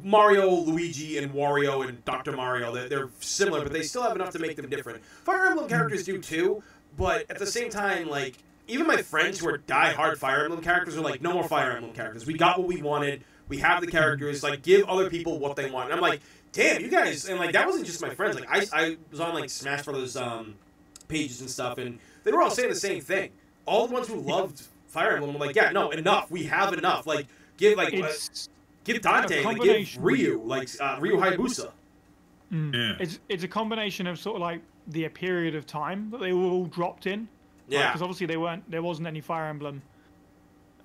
Mario, Luigi, and Wario and Dr. Mario they're, they're similar, but they still have enough to make them different. Fire Emblem characters do too, but at the same time like. Even my friends who are die-hard Fire Emblem characters are like, no more Fire Emblem characters. We got what we wanted. We have the characters. Like, give other people what they want. And I'm like, damn, you guys, and like that wasn't just my friends. Like I, I was on like Smash Brothers um, pages and stuff, and they were all saying the same thing. All the ones who loved Fire Emblem were like, yeah, no, enough. We have enough. Like give like It's give Dante, a like give combination. Ryu, like uh, Ryu Hayabusa. mm, Yeah. it's it's a combination of sort of like the period of time that they were all dropped in. Yeah, because obviously they weren't there wasn't any Fire Emblem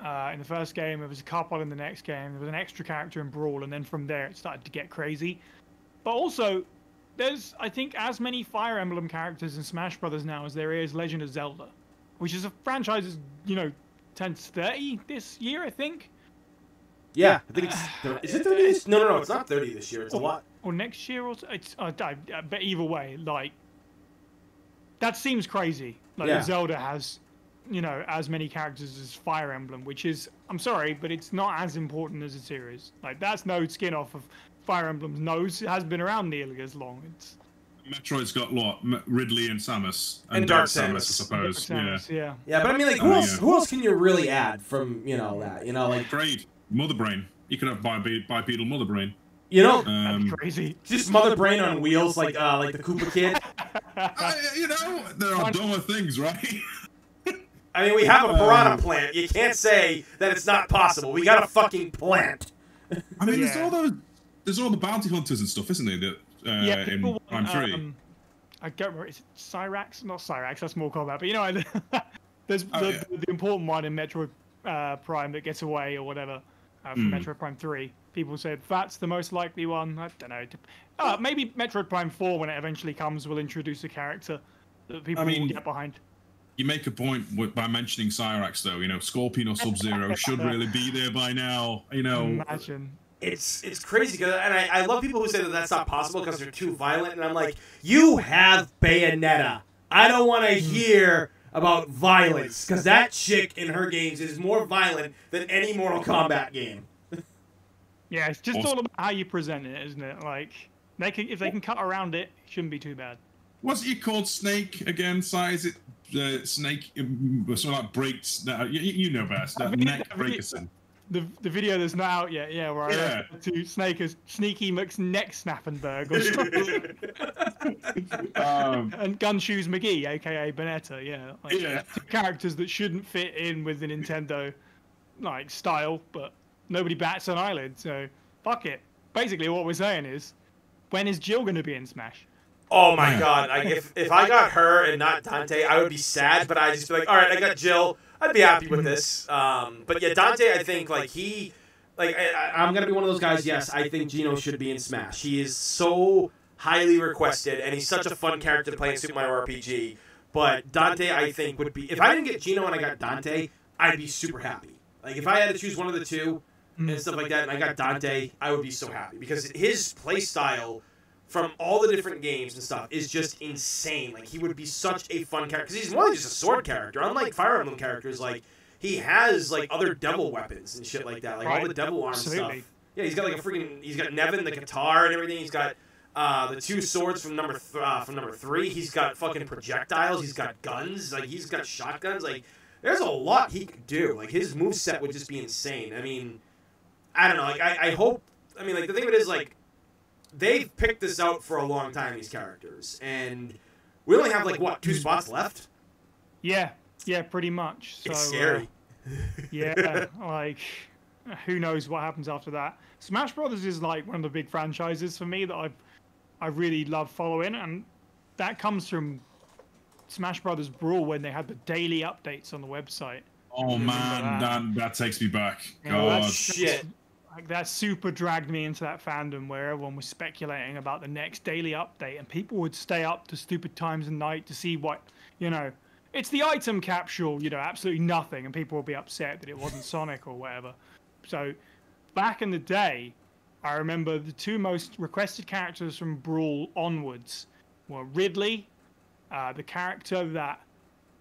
uh, in the first game. There was a couple in the next game. There was an extra character in Brawl, and then from there it started to get crazy. But also, there's I think as many Fire Emblem characters in Smash Brothers now as there is Legend of Zelda, which is a franchise that's you know turns 30 this year I think, yeah. I think it's *sighs* thir- is it thirty? this- No, no, no. It's not thirty this year. It's a lot. or next year or. It's uh, I- I- but either way, like that seems crazy. Like Yeah. Zelda has, you know, as many characters as Fire Emblem, which is I'm sorry, but it's not as important as a series. Like that's no skin off of Fire Emblem's nose. It hasn't been around nearly as long. It's Metroid's got what M- Ridley and Samus And Dark, Dark Samus, I suppose. Yeah, Samus, yeah. Yeah, but I mean, like, who Oh, else? yeah. Who else can you really add from you know that? You know, like great. Mother Brain. You could have bipe- bipedal Mother Brain. you know, That'd be Um, crazy. just Mother Brain on wheels, like uh, like the Koopa Kid. *laughs* I, you know, there are dumber things, right? *laughs* I mean, we have a piranha plant. You can't say that it's not possible. We got a fucking plant. I mean, there's all those, there's all the bounty hunters and stuff, isn't there? That uh, yeah, in people Prime want, Three. um, I don't remember. Is it Cyrax? Not Cyrax. That's Mortal Kombat. But you know, *laughs* there's Oh, the, yeah. the important one in Metroid uh, Prime that gets away or whatever uh, from Mm. Metroid Prime Three. People said that's the most likely one. I don't know. Uh, maybe Metroid Prime Four, when it eventually comes, will introduce a character that people mean- will get behind. you make a point with, by mentioning Cyrax, though. You know, Scorpion or *laughs* Sub Zero should really be there by now. You know, Imagine. It's it's crazy, 'cause- and I, I love people who say that that's not possible because they're too violent. And I'm like, you have Bayonetta. I don't want to hear about violence because that chick in her games is more violent than any Mortal Kombat game. *laughs* Yeah, it's just Awesome. all about how you present it, isn't it? Like they can, if they can cut around it, it shouldn't be too bad. what's it called? Snake again? Size it? Uh, snake, um, sort of like breaks. Uh, you, you know best. I Uh, neck I breakerson. The, the video that's not out yet, yeah, where I Yeah. referred to Snake as Sneaky McSneck Snappenberg or something. *laughs* Um, and Gunshoes McGee, aka Bonetta, yeah. Like, Yeah. two characters that shouldn't fit in with the Nintendo like style, but nobody bats an eyelid, so fuck it. Basically what we're saying is when is Jill gonna be in Smash? Oh my god! Like if if I got her and not Dante, I would be sad. But I just be like, all right, I got Jill. I'd be happy with this. Um, but yeah, Dante, I think like he, like I, I- I'm gonna be one of those guys. Yes, I think Geno should be in Smash. He is so highly requested, and he's such a fun character to play in Super Mario RPG. But Dante, I think would be if I didn't get Geno and I got Dante, I'd be super happy. Like if I had to choose one of the two and stuff like that, and I got Dante, I would be so happy because his play style from all the different games and stuff is just insane. Like he would be such a fun character because he's more than just a sword character. Unlike Fire Emblem characters, like he has like other devil weapons and shit like that, like all the devil arm stuff. Yeah, he's got like a freaking. He's got Nevan the guitar and everything. He's got. Uh, the two swords from number th- uh, from number three. He's got fucking projectiles. He's got guns. Like he's got shotguns. Like there's a lot he could do. Like his move set would just be insane. I mean, I don't know. Like I, I hope. I mean, like the thing of it is, like they've picked this out for a long time. These characters, and we only have like what two spots left. Yeah, yeah, pretty much. So, It's uh, scary. *laughs* yeah, like who knows what happens after that. Smash Brothers is like one of the big franchises for me that I've I really love following, and that comes from Smash Brothers Brawl when they had the daily updates on the website. oh Remember man, that? that that takes me back. Yeah, God, that's- shit. Like that super dragged me into that fandom where everyone was speculating about the next daily update, and people would stay up to stupid times of night to see what you know. It's the item capsule, you know, absolutely nothing, and people would be upset that it wasn't *laughs* Sonic or whatever. So, back in the day, I remember the two most requested characters from Brawl onwards were Ridley, uh, the character that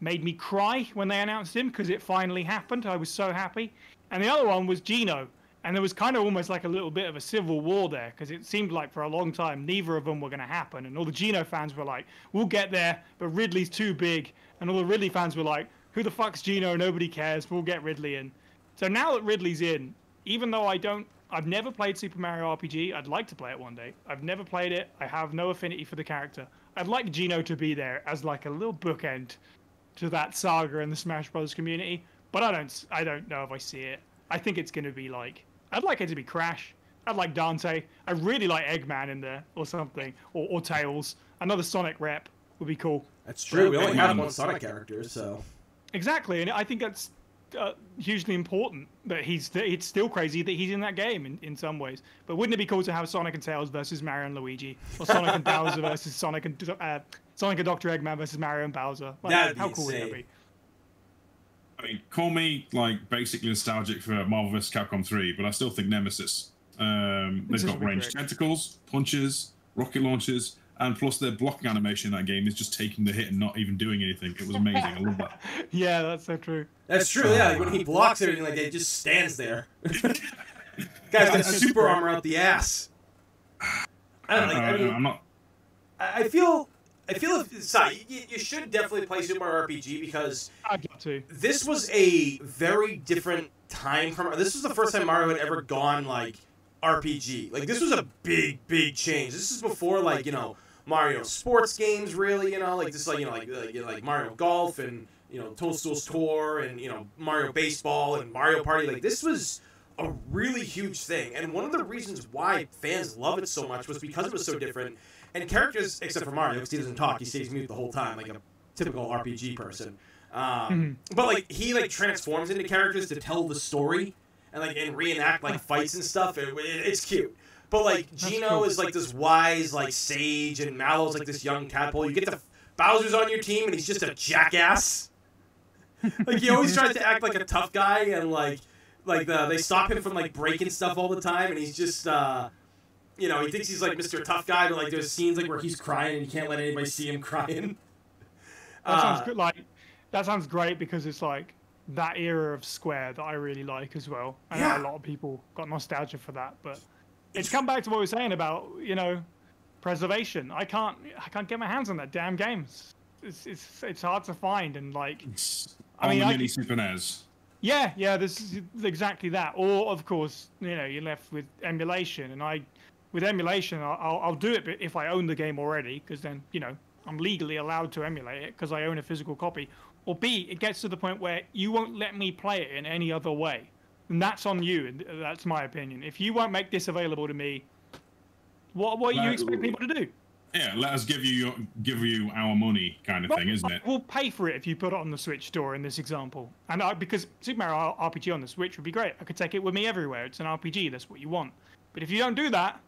made me cry when they announced him because it finally happened. I was so happy. And the other one was Geno. And there was kind of almost like a little bit of a civil war there because it seemed like for a long time neither of them were going to happen. And all the Geno fans were like, we'll get there, but Ridley's too big. And all the Ridley fans were like, who the fuck's Geno? Nobody cares. We'll get Ridley in. So now that Ridley's in, even though I don't, I've never played Super Mario RPG. I'd like to play it one day. I've never played it. I have no affinity for the character. I'd like Geno to be there as like a little bookend to that saga in the Smash Bros. community, but I don't I don't know if I see it. I think it's going to be like I'd like it to be Crash. I'd like Dante. I really like Eggman in there or something, or, or Tails. Another Sonic rep would be cool. That's true. We only have one Sonic character, so Exactly, and I think that's uh, hugely important. That he's that it's still crazy that he's in that game in, in some ways. But wouldn't it be cool to have Sonic and Tails versus Mario and Luigi, or Sonic and *laughs* Bowser versus Sonic and uh, Sonic and Doctor Eggman versus Mario and Bowser? Like, That'd be how cool would that be? I mean, call me like basically nostalgic for Marvel vs. Capcom 3, but I still think Nemesis. Um, they've got ranged great. tentacles, punches, rocket launches, and plus their blocking animation in that game is just taking the hit and not even doing anything. It was amazing. I love that. *laughs* Yeah, that's so true. that's true. Yeah, like when he blocks everything like that, it just stands there. *laughs* *laughs* Guy's got super armor out the ass. *sighs* I don't know, like, I mean, I'm not. I I feel I feel if, sorry, you, you should definitely play Super Mario RPG because I'd to. this was a very different time from this was the first time Mario had ever gone like RPG. Like this was a big, big change. This is before like, you know, Mario sports games really, you know, like this like you know like like, you know, like Mario Golf and you know Toadstool's Tour and you know Mario Baseball and Mario Party. Like this was a really huge thing. And one of the reasons why fans love it so much was because it was so different. And characters, except for Mario, because he doesn't talk, he stays mute the whole time, like a typical RPG person. Um, But like he like transforms into characters to tell the story and like and reenact like fights and stuff. It, it- it's cute. But like Geno cool. is like this wise like sage, and Mallow's like this young tadpole. You get the Bowser's on your team, and he's just a jackass. *laughs* like he always tries to act like a tough guy, and like like the, they stop him from like breaking stuff all the time, and he's just uh, you know he thinks he's like Mr. Tough Guy, but like there's scenes like where he's crying and you can't let anybody see him crying. *laughs* That sounds Uh, good. Like that sounds great because it's like that era of Square that I really like as well. I Yeah. know a lot of people got nostalgia for that, but it's come back to what we were saying about you know preservation. I can't I can't get my hands on that damn game. It's it's it's hard to find and like I on mean, the I mini could- Super NES. yeah yeah this is exactly that. Or of course you know you're left with emulation and I with emulation I'll I'll, do it if I own the game already because then you know I'm legally allowed to emulate it because I own a physical copy. Or B, it gets to the point where you won't let me play it in any other way. And that's on you, and that's my opinion. If you won't make this available to me, what what do you expect people to do? Yeah, let us give you your, give you our money kind of thing, isn't it? We'll pay for it if you put it on the Switch store in this example. And I, because Super Mario RPG on the Switch would be great. I could take it with me everywhere. It's an RPG. That's what you want. But if you don't do that,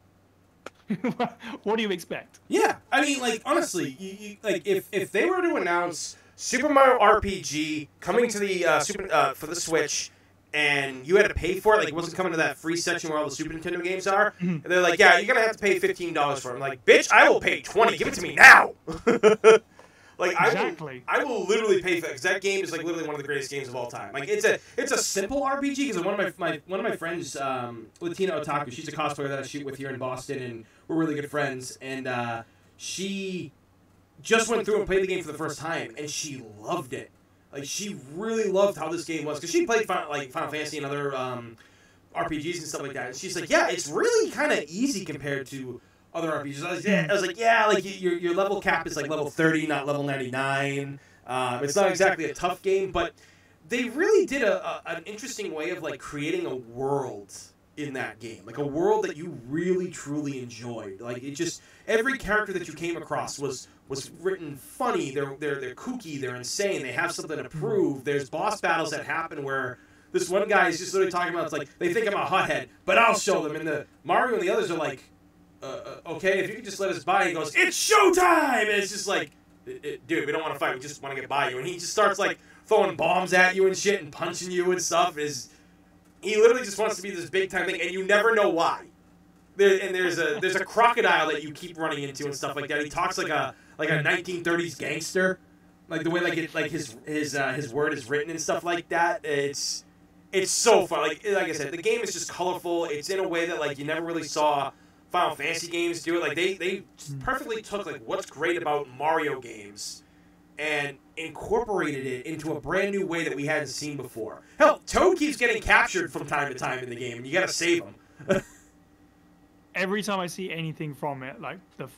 *laughs* what do you expect? Yeah, I mean, like honestly, you, you, like if if they were to announce Super Mario RPG coming to the uh, Super uh, for the Switch, and you had to pay for it, like it wasn't coming to that free section where all the Super Nintendo games are, and they're like, yeah, you're gonna have to pay fifteen dollars for it. I'm like, bitch, I will pay twenty. Give it to me now. *laughs* like I will, Exactly. I will literally pay for because that game is like literally one of the greatest games of all time. Like it's a it's a simple RPG because one of my, my one of my friends, um, Latina Otaku, she's a cosplayer that I shoot with here in Boston, and we're really good friends. And uh, she just went through and played the game for the first time, and she loved it. Like she really loved how this game was because she played Final, like Final Fantasy and other um, RPGs and stuff like that. And she's like, yeah, it's really kind of easy compared to other RPGs. I was, yeah, I was like, yeah, like your your level cap is like level thirty, not level ninety nine. Um, it's not exactly a tough game, but they really did a, a an interesting way of like creating a world in that game, like a world that you really truly enjoyed. Like it just every character that you came across was was written funny. They're they're they're kooky. They're insane. They have something to prove. There's boss battles that happen where this one guy is just literally talking about it's like they think I'm a hothead, but I'll show them. And the Mario and the others are like, uh, uh, okay, if you could just let us by. He goes, it's showtime. And it's just like, "I- I- dude, we don't want to fight. We just want to get by you. And he just starts like throwing bombs at you and shit and punching you and stuff. Is he literally just wants to be this big time thing, and you never know why. There, and there's a there's a crocodile that you keep running into and stuff like that. He talks like a like a 1930s gangster, like the way like it like his his uh, his word is written and stuff like that. It's it's so fun. Like like I said, the game is just colorful. It's in a way that like you never really saw Final Fantasy games do it. Like they they perfectly took like what's great about Mario games and incorporated it into a brand new way that we hadn't seen before. Hell, Toad keeps getting captured from time to time in the game, and you gotta save him. *laughs* Every time I see anything from it, like the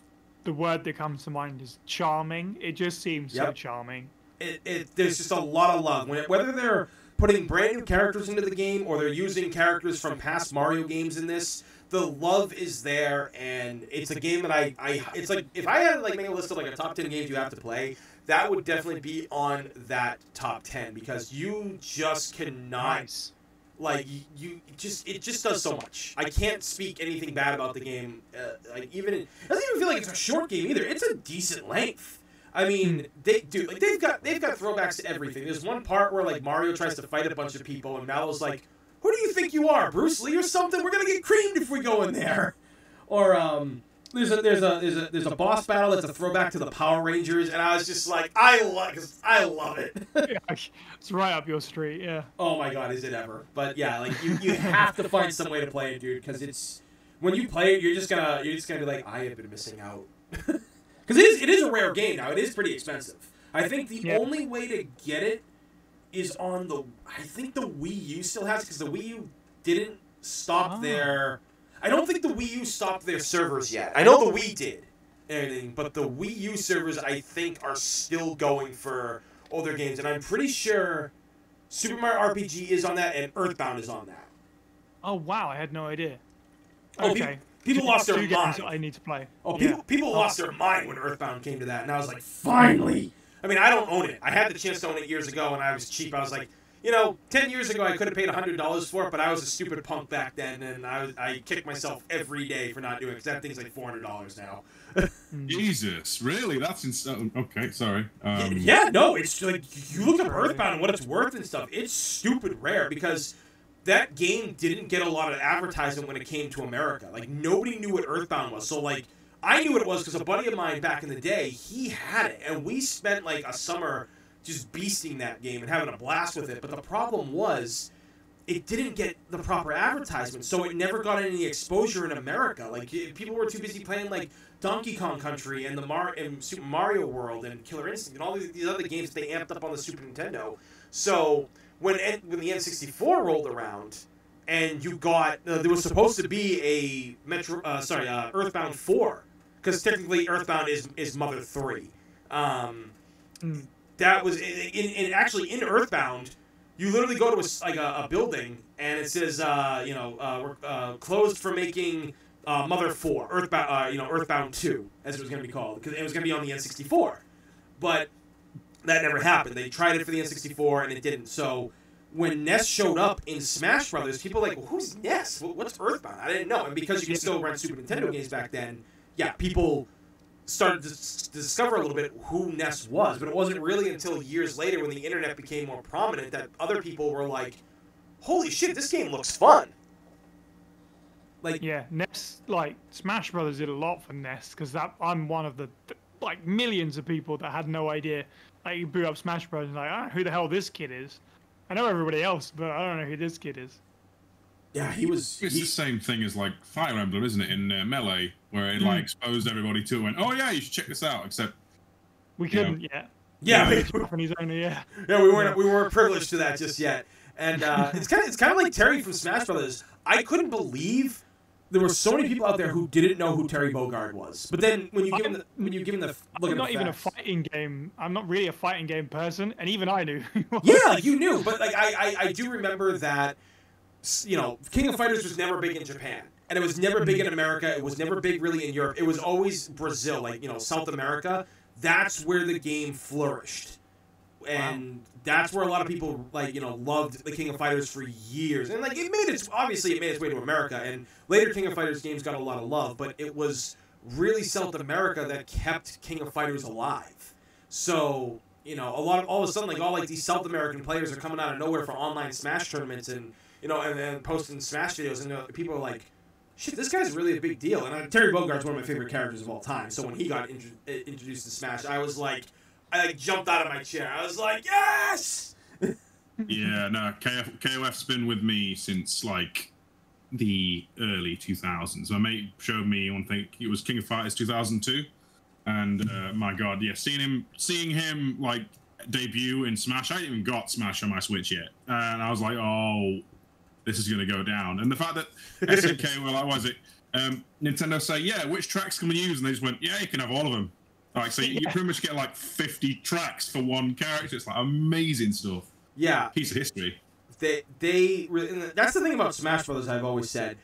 the word that comes to mind is charming. It just seems so charming. it, it, there's just a lot of love. When, whether they're putting brand new characters into the game or they're using characters from past Mario games in this, the love is there, and it's a game that I, I it's like if I had like make a list of like a top ten games you have to play, that would definitely be on that top ten because you just cannot like you, you just it just does so much. I can't speak anything bad about the game. Uh, like even it doesn't even feel like it's a short game either. It's a decent length. I mean, they do like they've got they've got throwbacks to everything. There's one part where like Mario tries to fight a bunch of people, and Mallow's like, "Who do you think you are, Bruce Lee or something? We're gonna get creamed if we go in there." Or um, there's a there's a there's a there's a boss battle that's a throwback to the Power Rangers, and I was just like, I love I love it. *laughs* it's right up your street. Yeah. Oh my god, is it ever? But yeah, like you, you have to find some way to play it, dude, because it's when you play it, you're just gonna you're just gonna be like, I have been missing out. *laughs* Because because it is it is a rare game now. It is pretty expensive. I think the Yeah. only way to get it is on the. I think the Wii U still has because the Wii U didn't stop Ah. their. I don't think the Wii U stopped their servers yet. I know the Wii did, and everything, but the Wii U servers I think are still going for older games, and I'm pretty sure Super Mario RPG is on that and Earthbound is on that. Oh wow, I had no idea. Oh, okay. people, people lost their mind. I need to play. Oh, Yeah. people people lost their mind when Earthbound came to that, and I was like, finally. I mean, I don't own it. I had the chance to own it years ago, and I was cheap. I was like, you know, ten years ago I could have paid hundred dollars for it, but I was a stupid punk back then, and I was, I kicked myself every day for not doing it because that thing's like four hundred dollars now. *laughs* Jesus, really? That's insane. Okay, sorry. Um, yeah, no, it's like you look up Earthbound and what it's worth and stuff. It's stupid rare because that game didn't get a lot of advertising when it came to America. Like nobody knew what Earthbound was. So like I knew what it was because a buddy of mine back in the day he had it, and we spent like a summer just beasting that game and having a blast with it. But the problem was. It didn't get the proper advertisement, so it never got any exposure in America. Like people were too busy playing like Donkey Kong Country and the Mar and Super Mario World and Killer Instinct and all these, these other games they amped up on the Super Nintendo. So when N, when the N64 rolled around and you got uh, there was supposed to be a Metro uh, sorry uh, Earthbound 4 because technically Earthbound is is Mother 3. Um, that was in, actually in Earthbound you literally go to a, like a, a building and it says uh, you know uh, uh, closed for making uh, Mother 4 Earthbound uh, you know Earthbound 2 as it was going to be called because it was going to be on the N64 but that never happened. They tried it for the N64 and it didn't. So when Ness showed up in Smash Brothers people were like well, who's Ness? What's Earthbound? I didn't know. And because you could still rent Super Nintendo games back then yeah people started to s- discover a little bit who Ness was, but it wasn't really until years later when the internet became more prominent that other people were like, "Holy shit, this game looks fun!" Like, Yeah, Ness like Smash Brothers did a lot for Ness because that I'm one of the like millions of people that had no idea. Like you boot up Smash Bros. and like, I don't know who the hell this kid is. I know everybody else, but I don't know who this kid is. Yeah, he was. It's he- the same thing as like Fire Emblem, isn't it? In uh, Melee, where it like exposed everybody to it. Went, oh yeah, you should check this out. Except We Yeah. couldn't yet. yeah, we, Japanese only, yeah. *laughs* yeah, we weren't we weren't privileged to that just yet. And uh, *laughs* it's kind of it's kind of like Terry from Smash Brothers. I couldn't believe there were so many people out there who didn't know who Terry Bogard was. But then when you give him the, when you give him the look I'm not the even a fighting game. I'm not really a fighting game person, and even I knew. who he was. Yeah, you knew, but like I, I, I *laughs* do remember that, s- you know, King of Fighters was never big in Japan, and it was never big in America. It was never big really in Europe. It was always Brazil, like you know, South America. That's where the game flourished, and that's where a lot of people like you know loved the King of Fighters for years. And like it made its obviously it made its way to America, and later King of Fighters games got a lot of love, but it was really South America that kept King of Fighters alive. So you know, a lot of all of a sudden, like all like these South American players are coming out of nowhere for online Smash tournaments, and you know, and then posting Smash videos, and uh, people are like, "Shit, this guy's really a big deal." And uh, Terry Bogard's one of my favorite characters of all time. So when he got intro- uh, introduced to Smash, I was like, I like jumped out of my chair. I was like, "Yes!" *laughs* yeah, no, KF, KOF's been with me since like the early 2000s. My mate showed me one thing. It was King of Fighters 2002, and uh, my god, yeah, seeing him, seeing him like debut in Smash. I even got Smash on my Switch yet, and I was like, oh, this is gonna go down. And the fact that SNK were like, was it? Um, Nintendo say, yeah, which tracks can we use? And they just went, yeah, you can have all of them. Like, so you, you pretty much get like 50 tracks for one character. It's like amazing stuff. Yeah, Piece of history. they they really, that's the thing about Smash Brothers. I've always said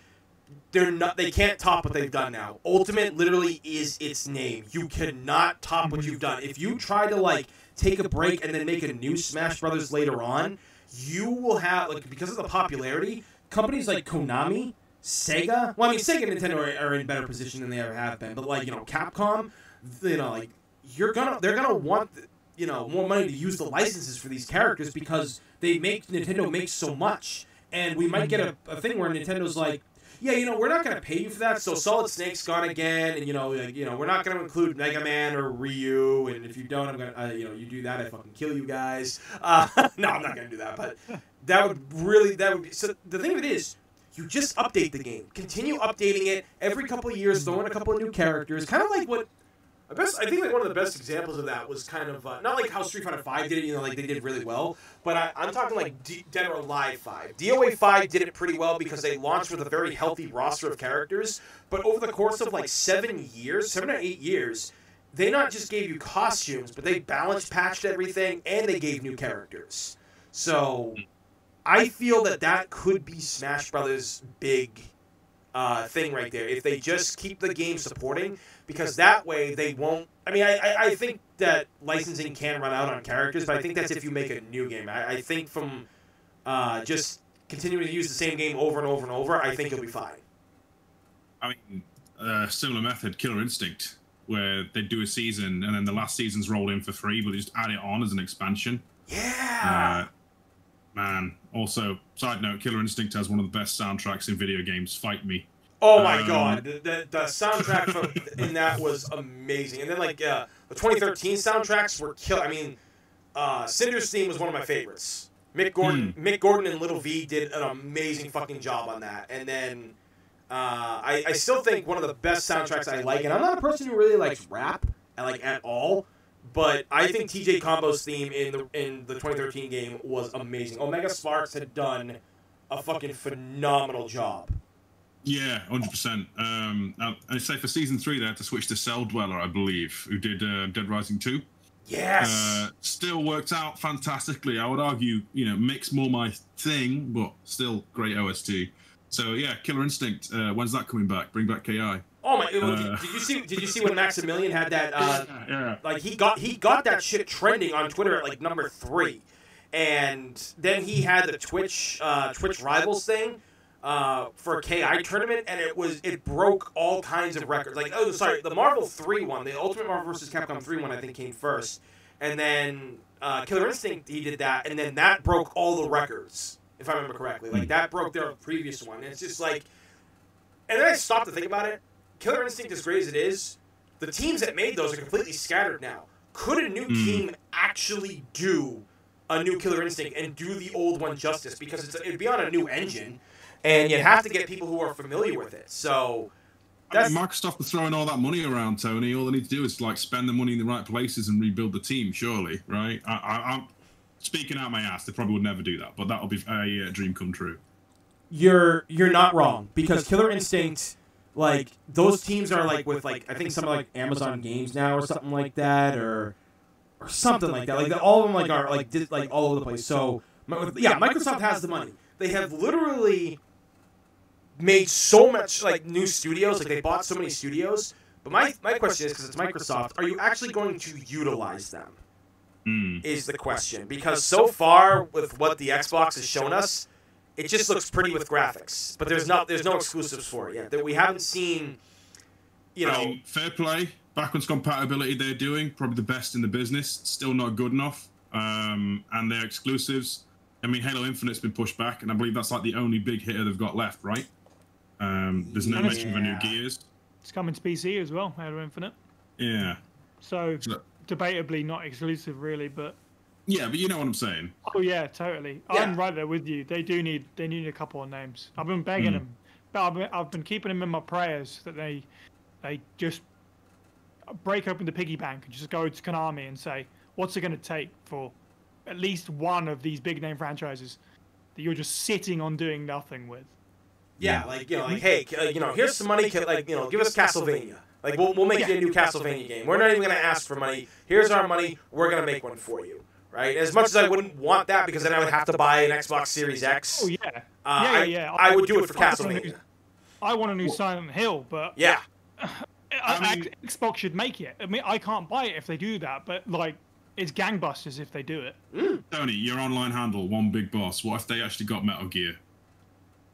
they're not they can't top what they've done now. Ultimate literally is its name. You cannot top what you've done. If you try to like take a break and then make a new Smash Brothers later on, you will have like because of the popularity, companies like Konami, Sega. Well, I mean Sega and Nintendo are, are in better position than they ever have been, but like you know Capcom, you know like you're gonna they're gonna want you know more money to use the licenses for these characters because they make Nintendo makes so much, and we might get a, a thing where Nintendo's like, yeah, you know, we're not gonna pay you for that. So Solid Snake's gone again, and you know, like, you know, we're not gonna include Mega Man or Ryu, and if you don't, I'm gonna, uh, you know, you do that, I fucking kill you guys. Uh, *laughs* no, I'm not gonna do that, but that would really, that would be. So the thing of it is. You just update the game. Continue updating it every couple of years, throw in a couple of new characters. Kind of like what I best, I think like one of the best examples of that was kind of uh, not like how Street Fighter Five did it, you know, like they did really well, but I, I'm talking like D- Dead or Alive Five. DOA Five did it pretty well because they launched with a very healthy roster of characters, but over the course of like seven years, seven or eight years, they not just gave you costumes, but they balanced patched everything and they gave new characters. So I feel that that could be Smash Brothers' big uh, thing right there. If they just keep the game supporting, because that way they won't. I mean, I, I, think that licensing can run out on characters, but I think that's if you make a new game. I, I think from uh, just continuing to use the same game over and over and over, I think you'll be fine. I mean, uh, similar method, Killer Instinct, where they do a season and then the last season's rolled in for free, but they just add it on as an expansion. Yeah. Uh, man. Also, side note, Killer Instinct has one of the best soundtracks in video games. Fight me. Oh my Um, god, the, the, the soundtrack *laughs* in that was amazing. And then like uh, the 2013 soundtracks were kill. I mean, uh, Cinder's theme was one of my favorites. Mick Gordon, Mick Gordon and Little V did an amazing fucking job on that. And then uh, I, I still think one of the best soundtracks I like, and I'm not a person who really likes rap, like at all. But I think TJ Combo's theme in the in the 2013 game was amazing. Omega Sparks had done a fucking phenomenal job. Yeah, hundred percent. Um, I- I say for season three, they had to switch to Celldweller, I believe, who did uh, Dead Rising two. Yes. Uh, still worked out fantastically. I would argue, you know, mix more my thing, but still great OST. So yeah, Killer Instinct. Uh, when's that coming back? Bring back Ki. Oh my! did, Uh, did you see? Did you see when Maximilian had that? Uh, yeah. like he got he got that shit trending on Twitter at like number three, and then he had the Twitch uh, Twitch Rivals thing uh, for a KI tournament, and it was it broke all kinds of records. Like oh sorry, the Marvel three one, the Ultimate Marvel vs. Capcom three one, I think came first, and then uh, Killer Instinct he did that, and then that broke all the records, if I remember correctly. Like that broke their previous one. And it's just like, and then I stopped to think about it. Killer Instinct, as great as it is, the teams that made those are completely scattered now. Could a new Mm. team actually do a new Killer Instinct and do the old one justice? Because it's, it'd be on a new engine, and you'd have to get people who are familiar with it. So I that's mean, Microsoft are throwing all that money around, Tony. All they need to do is like spend the money in the right places and rebuild the team. Surely, right? I, I, I'm speaking out my ass. They probably would never do that, but that'll be a uh, dream come true. you're you're not wrong because Killer Instinct, like those teams are like with like I think some like Amazon Games now or something like that or or something like that. Like all of them like are like did like all over the place. So yeah, Microsoft has the money. They have literally made so much like new studios. Like they bought so many studios. But my my question is because it's Microsoft, are you actually going to utilize them? Hmm. is the question because so far with what the Xbox has shown us, it just looks pretty with graphics. But there's not there's no exclusives for it yet. That we haven't seen. You know, mean, fair play. Backwards compatibility they're doing, probably the best in the business. Still not good enough. Um, and their exclusives. I mean, Halo Infinite's been pushed back, and I believe that's like the only big hitter they've got left, right? Um, there's no Yeah. mention of a new Gears. It's coming to PC as well, Halo Infinite. Yeah. So So- debatably not exclusive, really, but Yeah, but you know what I'm saying. oh yeah, totally. Yeah. I'm right there with you. They do need they need a couple of names. I've been begging Hmm. them, but I've been, I've been keeping them in my prayers that they they just break open the piggy bank and just go to Konami and say, what's it going to take for at least one of these big name franchises that you're just sitting on doing nothing with. yeah, like you know, like hey, uh, you know, here's some money. ca- Like you know, give us Castlevania. Like we'll we'll make you a new Castlevania game. We're not even gonna ask for money. Here's our money. We're gonna make one for you. Right? As much as I wouldn't want that because then I would have to buy an Xbox Series X. Oh yeah, Uh, yeah, yeah, yeah. I would do it for I want a new- Castlevania. I want a new Silent Hill, but Yeah. I, I mean- Xbox should make it. I mean, I can't buy it if they do that, but like, it's gangbusters if they do it. Tony, your online handle, one big boss. What if they actually got Metal Gear?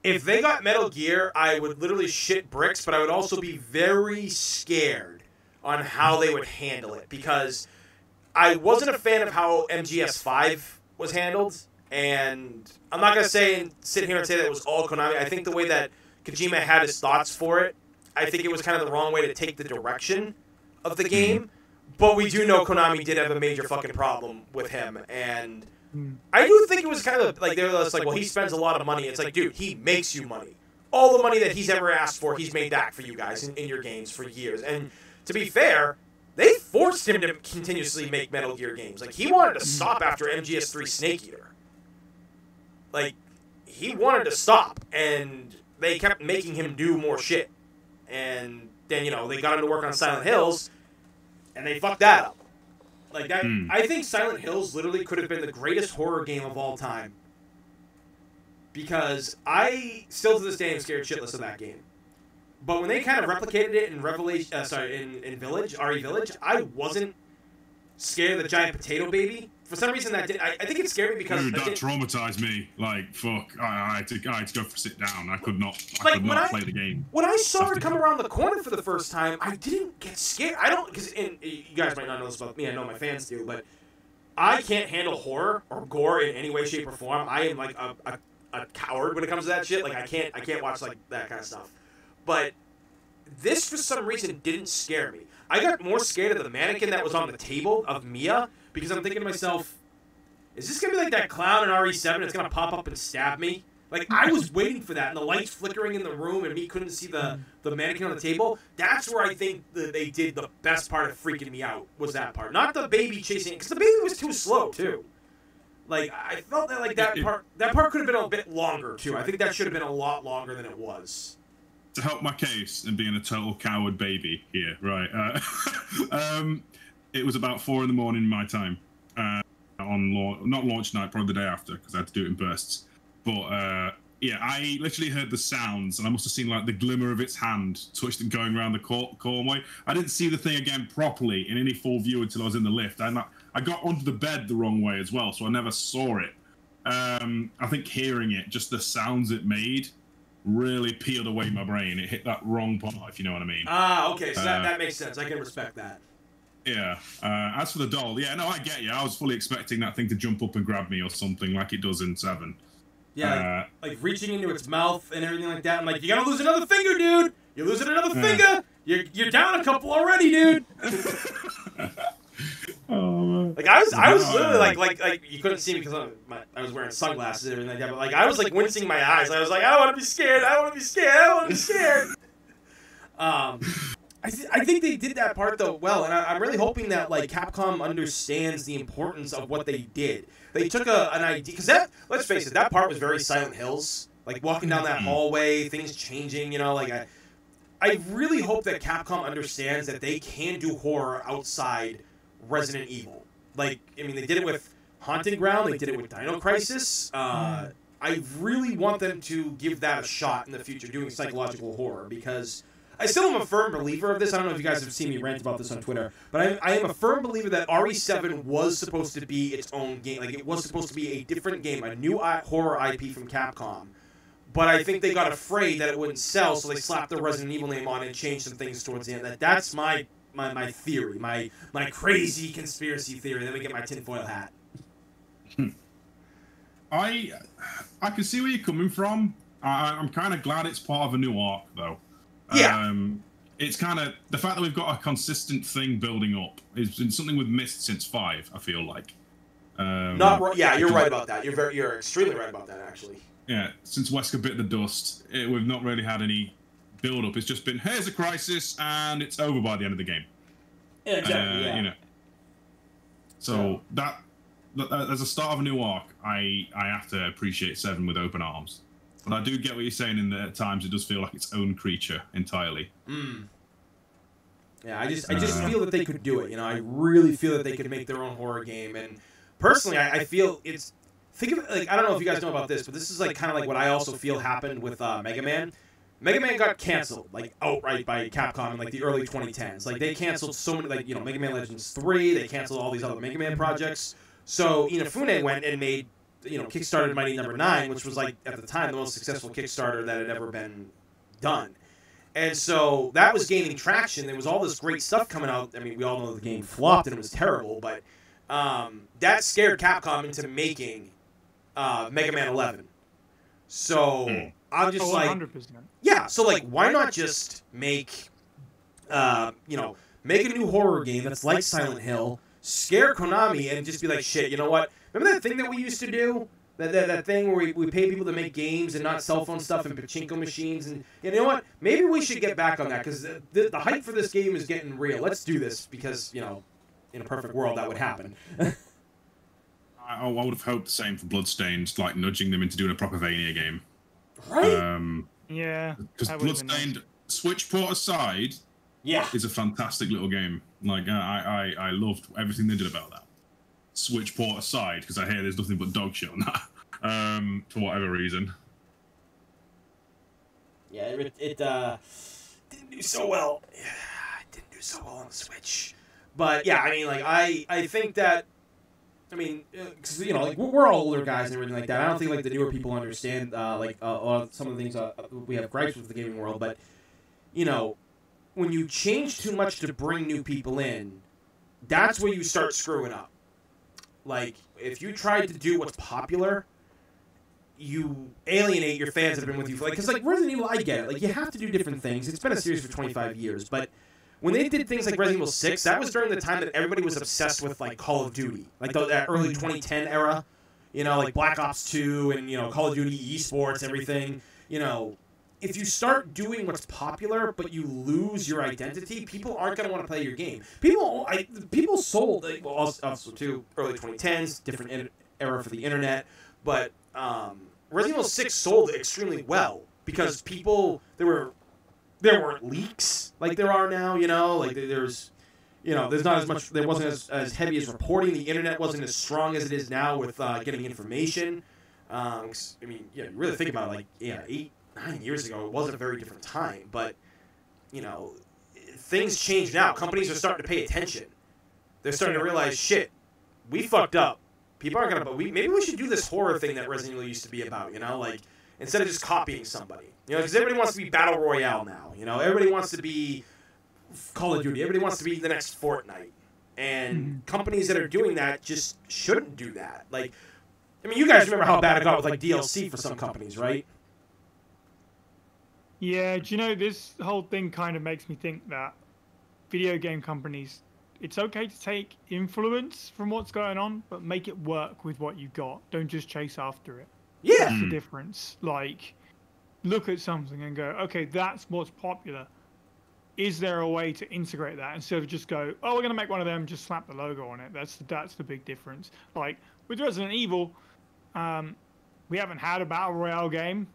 If they got Metal Gear, I would literally shit bricks, but I would also be very scared on how they would handle it because I wasn't a fan of how MGS5 was handled, and I'm not gonna say and sit here and say that it was all Konami. I think the way that Kojima had his thoughts for it, I think it was kind of the wrong way to take the direction of the game. Mm-hmm. But we do know Konami did have a major fucking problem with him, and mm. I do think it was kind of like they were just like, well, he spends a lot of money. It's like, dude, he makes you money. All the money that he's ever asked for, he's made back for you guys in, in your games for years. And to be fair, they forced him to continuously make Metal Gear games. Like he wanted to stop after MGS3 Snake Eater. Like he wanted to stop, and they kept making him do more shit. And then you know they got him to work on Silent Hills, and they fucked that up. Like that, Hmm. I think Silent Hills literally could have been the greatest horror game of all time. Because I still to this day am scared shitless of that game. But when they kind of replicated it in Revelation, uh, sorry, in, in Village, RE Village, I wasn't scared of the giant potato baby. For some reason, that did. I, I think it scared me because Dude, that traumatized me. Like, fuck. I, I, had to, I had to go for sit down. I could not. I Like, could when not I- play the game. when I saw it come around the corner for the first time, I didn't get scared. I don't because you guys might not know this about me. I know my fans do, but I can't handle horror or gore in any way, shape, or form. I am like a, a, a coward when it comes to that shit. Like I can't I can't watch like that kind of stuff. But this for some reason didn't scare me. I got more scared of the mannequin that was on the table of Mia because I'm thinking to myself, is this gonna be like that clown in RE7 that's gonna pop up and stab me? Like I was waiting for that, and the lights flickering in the room, and me couldn't see the the mannequin on the table. That's where I think that they did the best part of freaking me out was that part, not the baby chasing, because the baby was too slow too. Like I felt that like that *laughs* part that part could have been a bit longer too. I think that should have been a lot longer than it was. To help my case and being a total coward baby here, right? Uh, *laughs* um, it was about four in the morning my time uh, on launch, not launch night, probably the day after because I had to do it in bursts. But uh, yeah, I literally heard the sounds and I must have seen like the glimmer of its hand touched and going around the cor- cornway. I didn't see the thing again properly in any full view until I was in the lift. I, not, I got onto the bed the wrong way as well, so I never saw it. Um, I think hearing it, just the sounds it made, really peeled away my brain. It hit that wrong part, if you know what I mean. Ah, okay, so that, Uh, that makes sense. I can respect that. Yeah. Uh, as for the doll, yeah, no, I get you. I was fully expecting that thing to jump up and grab me or something like it does in Seven. Yeah, Uh, like reaching into its mouth and everything like that. I'm like, you're gonna lose another finger, dude. You're losing another Yeah. finger. You're you're down a couple already, dude. *laughs* *laughs* oh. Like I was, I was literally like, like, like you couldn't see me because I, was wearing sunglasses and everything like that. But like I was like wincing my eyes. I was like, I don't want to be scared. I don't want to be scared. I don't want to be scared. *laughs* um, I, th- I think they did that part though well, and I, I'm really hoping that like Capcom understands the importance of what they did. They took a, an idea because that let's face it, that part was very Silent Hills. Like walking down that hallway, things changing. You know, like I, I really hope that Capcom understands that they can do horror outside Resident Evil. Like, I mean, they did it with Haunting Ground, they did it with Dino Crisis. Uh, I really want them to give that a shot in the future, doing psychological horror, because I still am a firm believer of this. I don't know if you guys have seen me rant about this on Twitter, but I, I am a firm believer that RE7 was supposed to be its own game. Like, it was supposed to be a different game, a new I- horror IP from Capcom. But I think they got afraid that it wouldn't sell, so they slapped the Resident Evil name on it and changed some things towards the end. That that's my my, my theory, my my crazy conspiracy theory. Then we get my tinfoil hat. I I can see where you're coming from. I, I'm kind of glad it's part of a new arc, though. Yeah. Um, it's kind of the fact that we've got a consistent thing building up. It's been something we've missed since five. I feel like. Um, Not right. Yeah, you're right about that. You're very you're extremely right about that actually. Yeah, since Wesker bit the dust, it, we've not really had any build up. It's just been here's a crisis and it's over by the end of the game. Yeah, Uh, You know. So that, that as a start of a new arc, I I have to appreciate Seven with open arms. But I do get what you're saying in that at times it does feel like its own creature entirely. Mm. Yeah, I just I just Uh, feel that they could do it. You know, I really feel that they could make their own horror game. And personally, I, I feel it's think of it like I don't know if you guys know about this, but this is like kind of like what I also feel happened with uh, Mega Man. Mega Man got canceled like outright by Capcom in like the early 2010s. Like they canceled so many like you know Mega Man Legends 3. They canceled all these other Mega Man projects. So Inafune went and made you know kickstarted Mighty Number Nine, which was like at the time the most successful Kickstarter that had ever been done. And so that was gaining traction. There was all this great stuff coming out. I mean, we all know the game flopped and it was terrible, but um, that scared Capcom into making uh, Mega Man 11. So Hmm. I'm just Oh, like, 100%. Yeah. So like, why not just make, uh, you know, make a new horror game that's like Silent Hill, scare Konami, and just be like, shit. You know what? Remember that thing that we used to do That, that, that thing where we, we pay people to make games and not cell phone stuff and pachinko machines and you know what? Maybe we should get back on that because the, the, the hype for this game is getting real. Let's do this because you know, in a perfect world that would happen. *laughs* I, I would have hoped the same for Bloodstained, like nudging them into doing a proper Vania game. right? Um, Yeah. because that would've been nice. Bloodstained, Switch port aside, yeah. is a fantastic little game. Like I, I, I loved everything they did about that. Switch port aside, because I hear there's nothing but dog shit on that. *laughs* Um, for whatever reason. Yeah, it, it uh, didn't do so well. *sighs* Yeah, it didn't do so well on the Switch. But yeah, I mean, like I, I think that, I mean, because you know, like we're, all older guys and everything like that. I don't think like the newer people understand uh, like uh, of some of the things uh, we have gripes with the gaming world. But you know, when you change too much to bring new people in, that's where you start screwing up. Like if you try to do what's popular you alienate your fans that have been with you for like because like Resident Evil, I get it. Like you have to do different things. It's been a series for 25 years, but when they did things like Resident Evil 6, that was during the time that everybody was obsessed with like Call of Duty, like the, that early 2010 era. You know, like Black Ops 2 and you know Call of Duty esports, everything. You know, if you start doing what's popular but you lose your identity, people aren't going to want to play your game. People, I, people sold like, well, also, also too early 2010s, different in, era for the internet, but um, Resident Evil 6 sold extremely well because people there were there weren't leaks like there are now. You know, like there's you know there's not as much there wasn't as, as heavy as reporting. The internet wasn't as strong as it is now with uh, getting information. Um, I mean, yeah, you really think about it, like yeah, eight nine years ago, it was a very different time. But you know, things change now. Companies are starting to pay attention. They're starting to realize, shit, we fucked up. People aren't gonna. But we maybe we should do this horror thing that Resident Evil used to be about. You know, like instead of just copying somebody. You know, because everybody wants to be battle royale now. You know, everybody wants to be Call of Duty. Everybody wants to be the next Fortnite. And mm-hmm. companies that are doing that just shouldn't do that. Like, I mean, you guys remember how bad it got with like DLC for some companies, right? Yeah, do you know this whole thing kind of makes me think that video game companies, it's okay to take influence from what's going on, but make it work with what you got. Don't just chase after it. Yeah. That's the difference. Like, look at something and go, okay, that's what's popular. Is there a way to integrate that instead of just go, oh, we're gonna make one of them, just slap the logo on it? That's that's the big difference. Like with Resident Evil, um, we haven't had a battle royale game.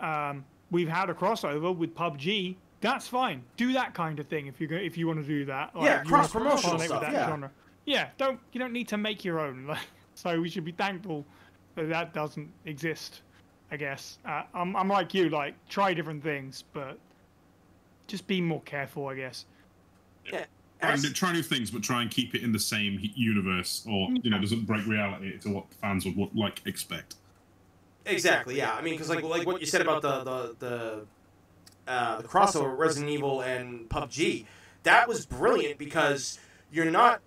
Um, we've had a crossover with PUBG. That's fine. Do that kind of thing if you go, if you want to do that. Yeah, you cross-promotional stuff, yeah. genre. Yeah, don't you don't need to make your own. *laughs* Like, so we should be thankful that that doesn't exist. I guess uh, I'm I'm like you. Like try different things, but just be more careful. I guess. Yeah. And try new things, but try and keep it in the same universe, or you know, doesn't break reality to what fans would, would like expect. Exactly. Yeah. I mean, because like like what you said about the the the, uh, the crossover Resident Evil and PUBG, that was brilliant because you're not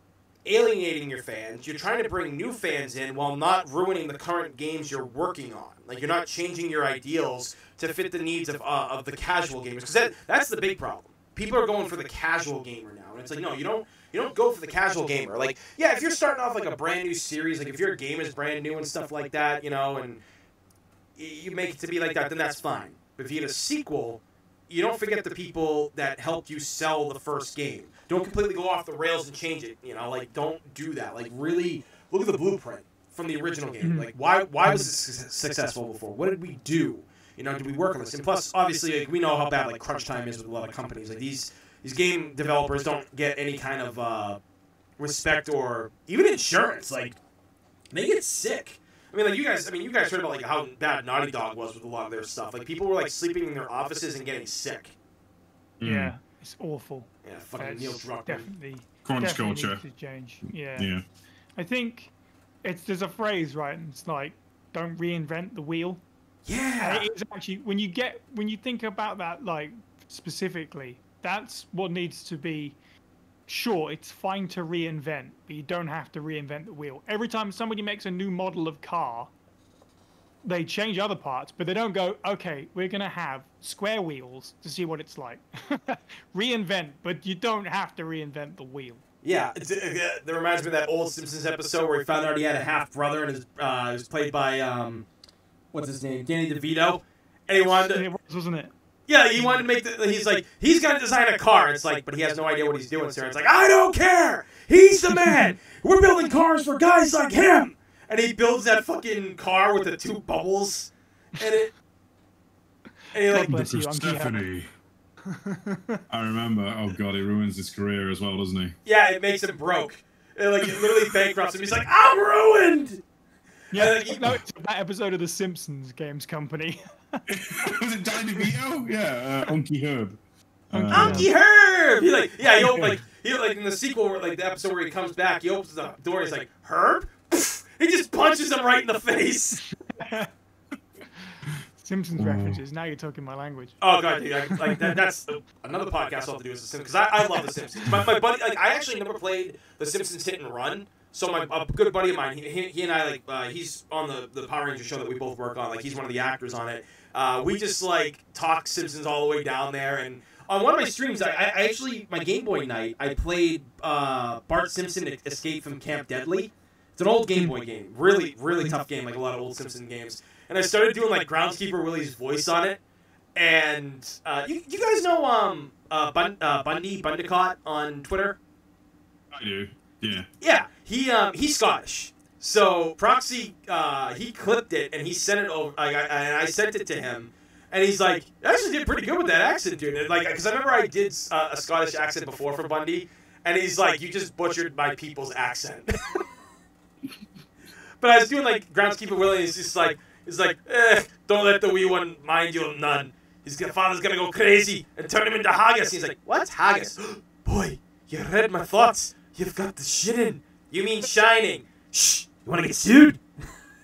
alienating your fans. You're trying to bring new fans in while not ruining the current games you're working on. Like you're not changing your ideals to fit the needs of uh, of the casual gamers because that, that's the big problem. People are going for the casual gamer now, and it's like no, you don't. You don't go for the casual gamer. Like, yeah, if you're starting off like a brand new series, like if your game is brand new and stuff like that, you know, and you make it to be like that, then that's fine. But if you get a sequel, you don't forget the people that helped you sell the first game. Don't completely go off the rails and change it. You know, like don't do that. Like really look at the blueprint from the original game. Like why why was it successful before? What did we do? You know, did we work on this? And plus, obviously, like, we know how bad like crunch time is with a lot of companies. Like these these game developers don't get any kind of uh, respect or even insurance. Like they get sick. I mean, like you guys. I mean, you guys heard about like how bad Naughty Dog was with a lot of their stuff. Like people were like sleeping in their offices and getting sick. Mm. Yeah, it's awful. Yeah, fucking It's Neil Druckmann. definitely Crunch definitely culture. needs to change. Yeah. Yeah. I think it's there's a phrase right, and it's like don't reinvent the wheel. Yeah. And it is actually when you get when you think about that like specifically, that's what needs to be. Sure, it's fine to reinvent, but you don't have to reinvent the wheel. Every time somebody makes a new model of car, they change other parts, but they don't go, okay, we're gonna have square wheels to see what it's like. *laughs* reinvent, but you don't have to reinvent the wheel. Yeah, it's, it, it, that reminds me of that old Simpsons episode where he found out he had a half brother and his uh, it was played by um, what's his name, Danny DeVito, and he wanted to, It was, wasn't it? yeah, he wanted to make the. He's like, he's gonna design a car. It's like, but he has no idea what he's doing. So it's like, I don't care. He's the man. We're building cars for guys like him. And he builds that fucking car with the two bubbles, and it. *laughs* And he like, God bless you, Because Uncle Stephanie. I remember. Oh god, he ruins his career as well, doesn't he? yeah, it makes him broke. It, like it literally *laughs* bankrupts him. He's like, I'm ruined. Yeah, And then he- no, it's that episode of the Simpsons Games Company. *laughs* Was it Danny DeVito? Yeah, uh, Unky Herb. Uh, Unky Herb. He like, yeah, he op- like he like in the sequel, where, like the episode where he comes back, he opens the door. He's like, Herb. He just punches him right in the *laughs* face. *laughs* Simpsons Mm. references. Now you're talking my language. Oh god, dude, I, like that, that's another podcast I'll have to do is the Simpsons because I, I love the Simpsons. My, my buddy, like I actually never played the Simpsons Hit and Run. So my a good buddy of mine, he, he, he and I like uh, he's on the the Power Ranger show that we both work on. Like he's one of the actors on it. Uh, we just like talk Simpsons all the way down there. And on one of my streams, I, I actually my Game Boy night, I played uh, Bart Simpson Escape from Camp Deadly. It's an old Game Boy game, really really tough game, like a lot of old Simpson games. And I started doing like Groundskeeper Willie's voice on it. And uh, you, you guys know um uh, Bun- uh, Bundy Bundicott on Twitter? I do. Yeah. Yeah, he um he's Scottish. So Proxy uh he clipped it and he sent it over like I, and I sent it to him and he's like "I actually did pretty good with that accent dude and like because I remember I did uh, a Scottish accent before for Bundy and he's like you just butchered my people's accent. *laughs* but I was doing like groundskeeper Willie he's just like he's like eh, don't let the wee one mind your none. His father's gonna go crazy and turn him into haggis. He's like, what's haggis? *gasps* Boy, you read my thoughts. You've got the shit in. You mean shining. Shh. You want to get sued?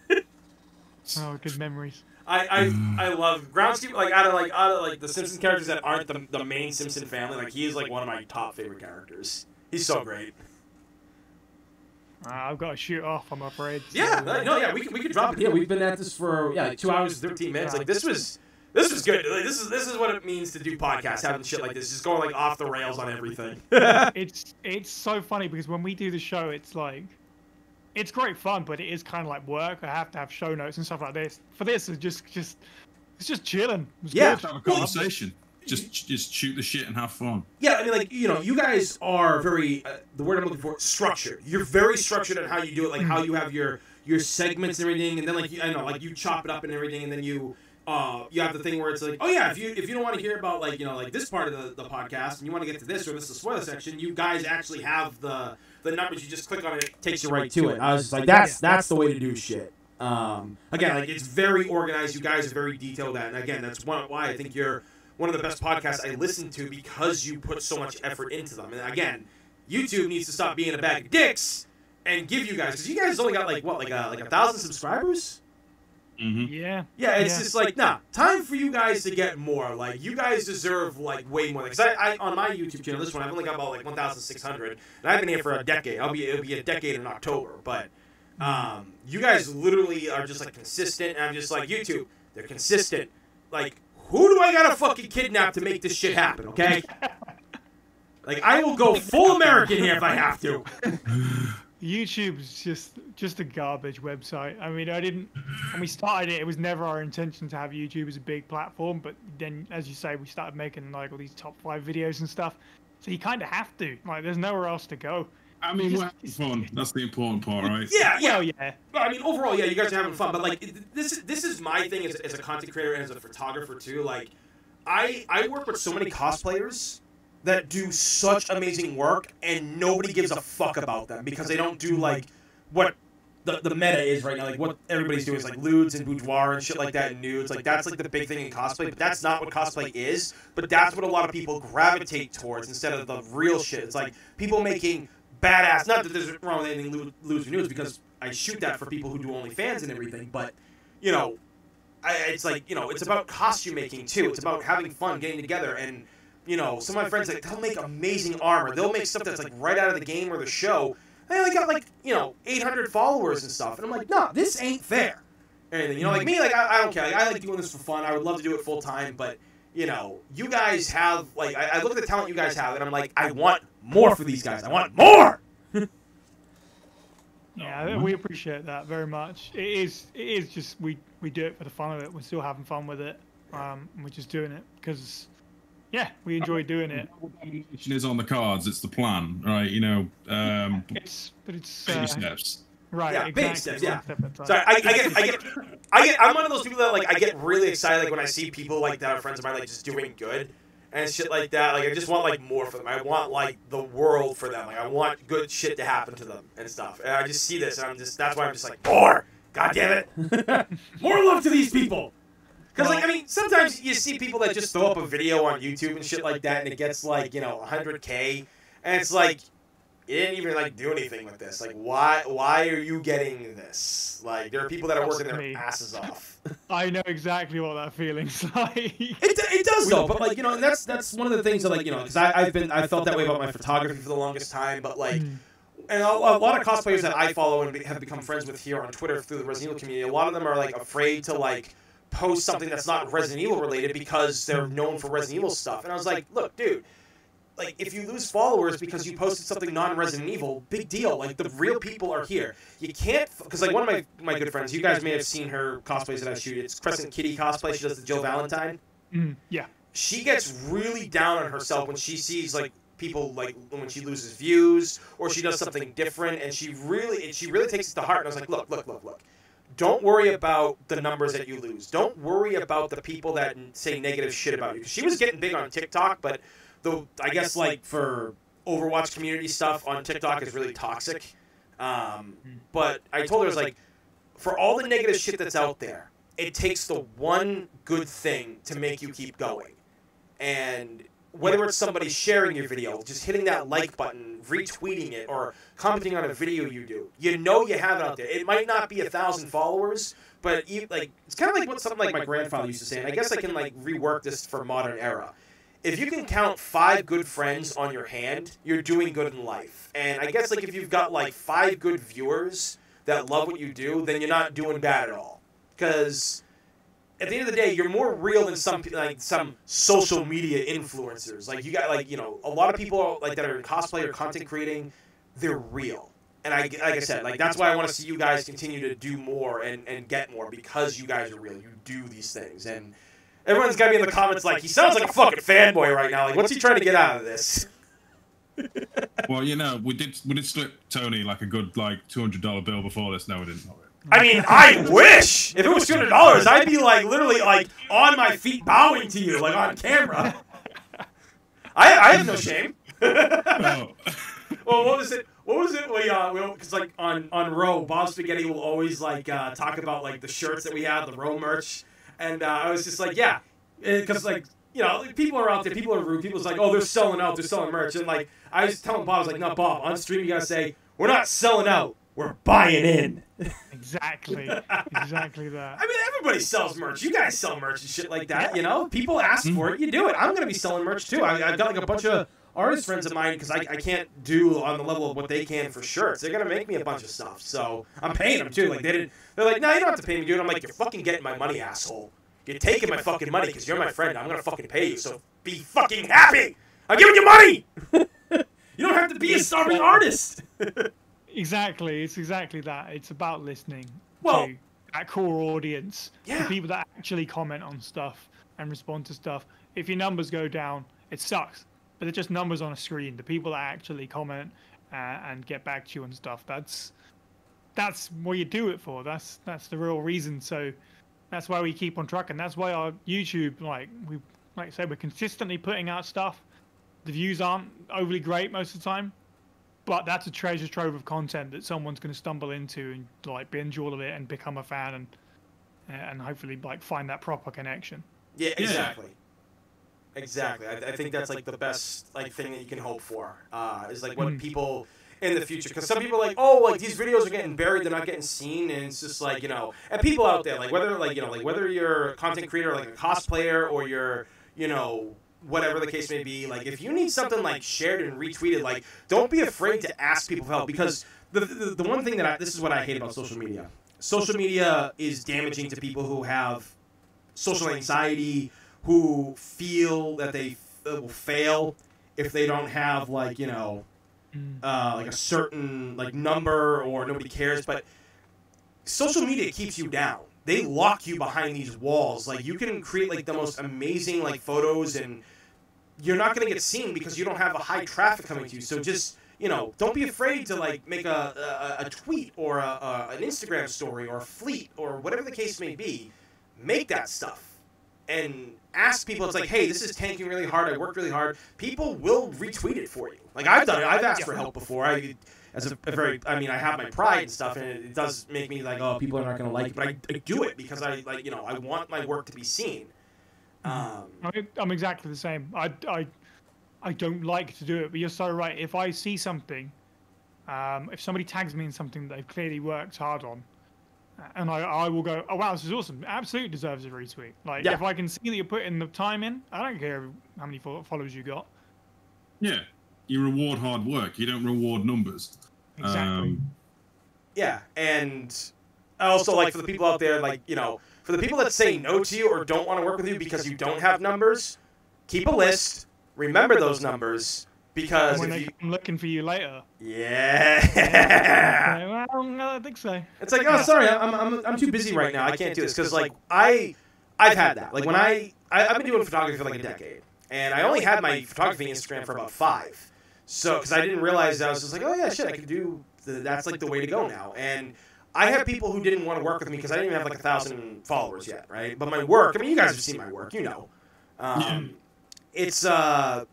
*laughs* Oh, good memories. I, I I love Groundskeeper. Like out of like out of like the Simpson characters that aren't the, the main Simpson family. Like he is like one of my top favorite characters. He's so great. Uh, I've got to shoot off. I'm afraid. Yeah, So, uh, no, yeah, we can we can drop it here. We've been at this for yeah, like two hours thirteen minutes. Like this was this was good. Like, this is this is what it means to do podcasts, having shit like this, just going like off the rails on everything. *laughs* it's it's so funny because when we do the show, it's like it's great fun, but it is kind of like work. I have to have show notes and stuff like this. For this, it's just just it's just chilling. It's Yeah. good. Have a conversation. Just, just shoot the shit and have fun. Yeah, I mean, like you know, you guys are very uh, the word I'm looking for structured. You're very structured on how you do it, like how you have your your segments and everything, and then like you, I know, like you chop it up and everything, and then you uh you have the thing where it's like, oh yeah, if you if you don't want to hear about like you know like this part of the, the podcast and you want to get to this or this is the spoiler section, you guys actually have the the numbers. You just click on it, it takes you right to it. I was just like, that's that's the way to do shit. Um, again, like it's very organized. You guys are very detailed at, and again, that's one why I think you're one of the best podcasts I listen to because you put so much effort into them. And again, YouTube needs to stop being a bag of dicks and give you guys because you guys only got like what like a like a thousand subscribers. hmm Yeah. Yeah, it's Yeah. just like nah. Time for you guys to get more. Like you guys deserve like way more. Because I, I on my YouTube channel, this one I've only got about like one thousand six hundred, and I've been here for a decade. I'll be it'll be a decade in October. But um, you guys literally are just like consistent, and I'm just like YouTube. They're consistent. Like who do I gotta fucking kidnap to make this shit happen? Okay. *laughs* Like I will go full American here if I have to. *laughs* YouTube's just just a garbage website. I mean, I didn't when we started it, it was never our intention to have YouTube as a big platform. But then, as you say, we started making like all these top five videos and stuff. So you kind of have to. Like, there's nowhere else to go. I mean, Just- we're having fun. That's the important part, right? Yeah, yeah. Well, yeah. Well, I mean, overall, yeah, you guys are having fun, but like it- this is this is my thing as, as a content creator and as a photographer too. Like, I I work with so many cosplayers that do such amazing work, and nobody gives a fuck about them because they don't do like what the, the meta is right now. Like what everybody's doing is like lewds and boudoir and shit like that, and nudes. Like that's like the big thing in cosplay, but that's not what cosplay is. But that's what a lot of people gravitate towards instead of the real shit. It's like people making badass. Not that there's wrong with anything lewds or because I shoot that for people who do OnlyFans and everything. But you know, I, it's like you know, it's about costume making too. It's about having fun, getting together, and you know, some of my friends like they'll make amazing armor. They'll make stuff that's like right out of the game or the show. And They only got like you know 800 followers and stuff, and I'm like, no, this ain't fair. Anything, you know, like me, like I, I don't care. Like, I like doing this for fun. I would love to do it full time, but you know, you guys have like I, I look at the talent you guys have, and I'm like, I want more for these guys. I want more. *laughs* Yeah, we appreciate that very much. It is, it is just we we do it for the fun of it. We're still having fun with it. Um, we're just doing it because, yeah, we enjoy doing it. Domination is on the cards. It's the plan, right? You know, um, It's, but it's uh, steps. Right. Yeah, exactly. big steps, yeah. step at a time. Sorry, I, I get, I get, I get. I'm one of those people that like I get really excited like when I see people like that are friends of mine like just doing good and shit like that. Like I just want like more for them. I want like the world for them. Like I want good shit to happen to them and stuff. And I just see this and I'm just that's why I'm just like more. God damn it, *laughs* more love to these people. Because like I mean, sometimes you see people that just throw up a video on YouTube and shit like that, and it gets like you know 100k, and it's like you didn't even like do anything with this. Like, why? Why are you getting this? Like, there are people that are working their Me. asses off. *laughs* I know exactly what that feeling's *laughs* like. It, it does though, but like you know, and that's that's one of the things that like you know, because I've been I felt that way about my photography for the longest time, but like. Mm. And a, a lot of cosplayers that I follow and be, have become friends with here on Twitter through the Resident Evil community, a lot of them are like afraid to like post something that's not Resident Evil related because they're known for Resident Evil stuff. And I was like, look, dude, like if you lose followers because you posted something non-Resident Evil, big deal. Like the real people are here. You can't because like one of my my good friends, you guys may have seen her cosplays that I shoot. It's Crescent Kitty cosplay. She does the Jill Valentine. Mm, yeah. She gets really down on herself when she sees like people like when she loses views or she does something different, and she really and she really takes it to heart. And I was like, look, look, look, look. Don't worry about the numbers that you lose. Don't worry about the people that say negative shit about you. She was getting big on TikTok, but the I guess like for Overwatch community stuff on TikTok is really toxic. Um, but I told her I was like, for all the negative shit that's out there, it takes the one good thing to make you keep going. And whether it's somebody sharing your video, just hitting that like button, retweeting it, or commenting on a video you do, you know you have it out there. It might not be a thousand followers, but you, like it's kind of like what something like my grandfather used to say. And I guess I can like rework this for modern era. If you can count five good friends on your hand, you're doing good in life. And I guess like if you've got like five good viewers that love what you do, then you're not doing bad at all. Because at the end of the day, you're more real than some like some social media influencers. Like you got like you know a lot of people like that are in cosplay or content creating, they're real. And I like I said, like that's why I want to see you guys continue to do more and and get more because you guys are real. You do these things and. Everyone's got to be in the comments like, he sounds like a fucking fanboy right now. Like, what's he trying to get out of this? *laughs* Well, you know, we did we did slip Tony like a good like two hundred dollar bill before this. No, we didn't. I mean, *laughs* I wish if it was two hundred dollars, I'd be like literally like on my feet bowing to you, like on camera. *laughs* I, I have no shame. Oh, well, what was it? What was it? We uh, because like on on ROE, Bob Spaghetti will always like uh, talk about like the shirts that we have, the ROE merch, and uh, I was just like, yeah, because like you know, people are out there, people are rude, people's like, oh, they're selling out, they're selling merch, and like I was telling Bob, I was like, no, Bob, on stream you gotta say, we're not selling out, we're buying in. Exactly. *laughs* exactly that. I mean, everybody sells merch. You guys sell merch and shit like that. You know, people ask for it, you do it. I'm gonna be selling merch too. I, I've got like a bunch of artist friends of mine because I, I can't do on the level of what they can for shirts. They're gonna make me a bunch of stuff, so I'm paying them too. Like they didn't. They're like, no, you don't have to pay me, dude. I'm like, you're fucking getting my money, asshole. You're taking my fucking money because you're my friend. I'm gonna fucking pay you. So be fucking happy. I'm giving you money. *laughs* you don't have to be a starving artist. *laughs* Exactly. It's exactly that. It's about listening Well- to that core audience, Yeah. the people that actually comment on stuff and respond to stuff. If your numbers go down, it sucks. But they're just numbers on a screen. The people that actually comment uh, and get back to you and stuff. That's that's what you do it for. That's that's the real reason. So that's why we keep on trucking. That's why our YouTube, like we, like I said, we're consistently putting out stuff. The views aren't overly great most of the time, but that's a treasure trove of content that someone's going to stumble into and like binge all of it and become a fan and and hopefully like find that proper connection. Yeah, exactly. Exactly. I, I think that's like the best like thing that you can hope for. Uh, is like what people in the future because some people are like, oh, like these videos are getting buried, they're not getting seen, and it's just like you know, and people out there like whether like you know like whether you're a content creator like a cosplayer or you're you know whatever the case may be like if you need something like shared and retweeted like don't be afraid to ask people for help because the, the, the one thing that I, this is what i hate about social media social media is damaging to people who have social anxiety who feel that they f- will fail if they don't have like you know Mm. uh, like a certain like number or nobody cares. But social media keeps you down. They lock you behind these walls. Like you can create like the most amazing like photos and you're not going to get seen because you don't have a high traffic coming to you. So just you know don't be afraid to like make a, a, a tweet or a, a, an instagram story or a fleet or whatever the case may be. Make that stuff and ask people it's like hey this is tanking really hard. I worked really hard. People will retweet it for you. Like i've done it. I've asked for help before. I as a, a very i mean i have my pride and stuff and it, does make me like oh people are not going to like it but I, I do it because i like you know i want my work to be seen. Um, I'm exactly the same. I, I, I don't like to do it, but you're so right. If I see something, um, if somebody tags me in something that they've clearly worked hard on, and I, I will go, oh wow, this is awesome. Absolutely deserves a retweet. Like Yeah. if I can see that you're putting the time in, I don't care how many followers you got. Yeah, you reward hard work. You don't reward numbers. Exactly. Um, Yeah, and I also like for the people out there, like you know, for the people that say no to you or don't want to work with you because you don't have numbers, keep a list. Remember those numbers because and when if they you, come looking for you later, yeah, well, I don't think so. it's like oh sorry, I'm I'm I'm too busy right now. I can't do this because like I I've had that. Like when I, I I've been doing photography for like a decade, and I only had my photography Instagram for about five. So because I didn't realize that I was just like oh yeah shit I could do the, that's like the way to go now and. I have people who didn't want to work with me because I didn't even have like a thousand followers yet, right? But my work, I mean, you guys have seen my work, you know. Um, it's uh,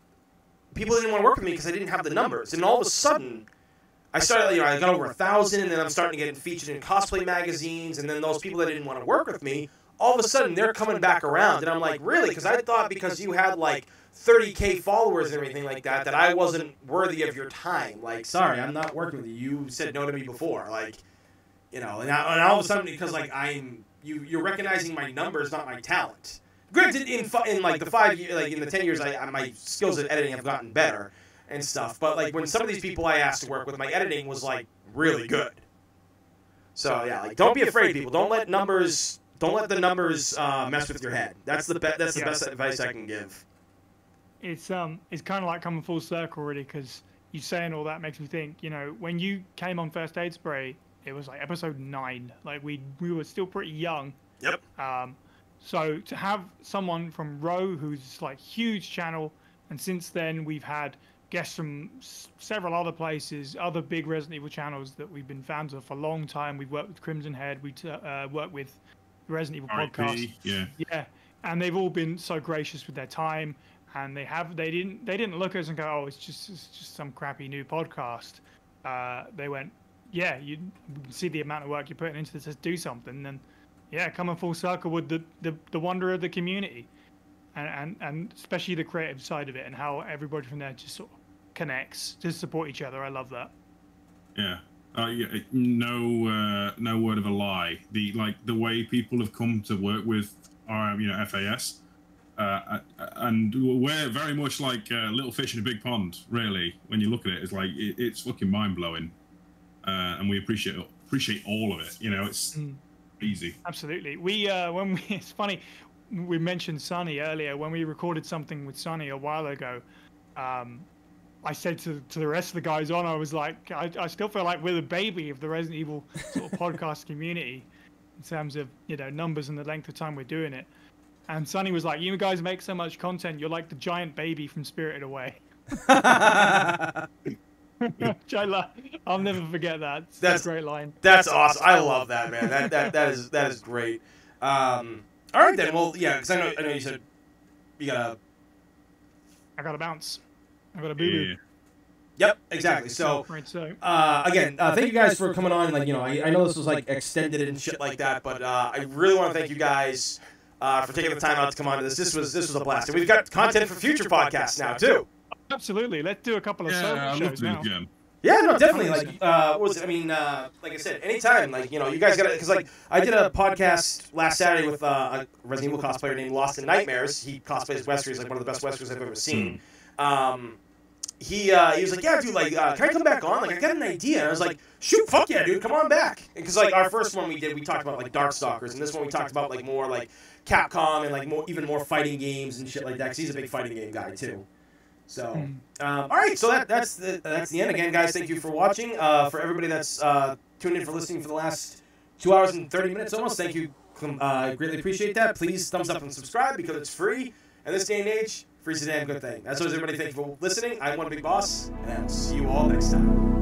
people didn't want to work with me because I didn't have the numbers, and all of a sudden, I started, you know, I got over a thousand, and then I'm starting to get featured in cosplay magazines, and then those people that didn't want to work with me, all of a sudden they're coming back around, and I'm like, really? Because I thought because you had like 30k followers and everything like that, that I wasn't worthy of your time. Like, sorry, I'm not working with you. You said no to me before, like, you know, and, I, and all of a sudden because like I'm you, you're recognizing my numbers, not my talent. Granted, in fi- in like the five years, like in the ten years, I, I my skills at editing have gotten better and stuff. But like when some of these people I asked to work with, my editing was like really good. So yeah, like don't be afraid, people. Don't let numbers. Don't let the numbers uh, mess with your head. That's the be- That's the Yeah. best advice I can give. It's um, it's kind of like coming full circle, really, because you saying all that makes me think. You know, when you came on First Aid Spray, it was like episode nine. Like we we were still pretty young. Yep. Um, so to have someone from ROE, who's like huge channel, and since then we've had guests from s- several other places, other big Resident Evil channels that we've been fans of for a long time. We've worked with Crimson Head. We t- uh, worked with the Resident Evil podcast. Yeah. Yeah, and they've all been so gracious with their time, and they have they didn't they didn't look at us and go, oh, it's just it's just some crappy new podcast. Uh, they went, yeah, you we can see the amount of work you're putting into this. Let's do something. And yeah, coming full circle with the the, the wonder of the community, and, and and especially the creative side of it, and how everybody from there just sort of connects to support each other. I love that. Yeah. Uh, yeah, no, uh, no word of a lie. The like the way people have come to work with our, you know, FAS, uh, uh, and we're very much like uh, little fish in a big pond. Really, when you look at it, it's like it, it's fucking mind blowing, uh, and we appreciate appreciate all of it. You know, it's Mm. Easy. Absolutely. We uh, *laughs* when we it's funny, we mentioned Sunny earlier. When we recorded something with Sunny a while ago, um, I said to, to the rest of the guys on, I was like, I, I still feel like we're the baby of the Resident Evil sort of *laughs* podcast community in terms of you know numbers and the length of time we're doing it. And Sunny was like, "You guys make so much content. You're like the giant baby from Spirited Away." *laughs* *laughs* Which I love. I'll never forget that. It's That's- a great line. That's awesome. I love that, man. That that that is that is great. Um, all right then. Well, yeah, because I know I know you said you gotta. I got to bounce. I got to boo boo. Yeah. Yep, exactly. So Right. So. uh, again, uh, thank you guys for coming on. Like you know, I, I know this was like extended and shit like that, but uh, I really want to thank you guys uh, for taking the time out to come on to this. This was this was a blast. And we've got content for future podcasts now too. Absolutely. Let's do a couple of Yeah, solo I'd shows to do it now. again. Yeah, no, definitely. Like, uh, what was it? I mean, uh, like I said, anytime. Like, you know, you guys got to because like I did a podcast last Saturday with uh, a Resident Evil cosplayer named Lost in Nightmares. He cosplays Wesker. He's like one of the best Weskers I've ever seen. Um, he uh, he was like, yeah, dude, like, uh, can I come back on? Like, I got an idea. And I was like, shoot, fuck yeah, dude, come on back. Because like our first one we did, we talked about like Darkstalkers, and this one we talked about like more like Capcom and like more even more fighting games and shit like that. Because he's a big fighting game guy too. So, um, all right, so that, that's the that's the end again, guys. Thank you for watching. Uh, for everybody that's uh, tuned in for listening for the last two hours and thirty minutes almost, thank you. Um, I uh, greatly appreciate that. Please thumbs up and subscribe because it's free. In this day and age, free's a damn good thing. That's always, everybody, thank you for listening. I'm one big boss, and I'll see you all next time.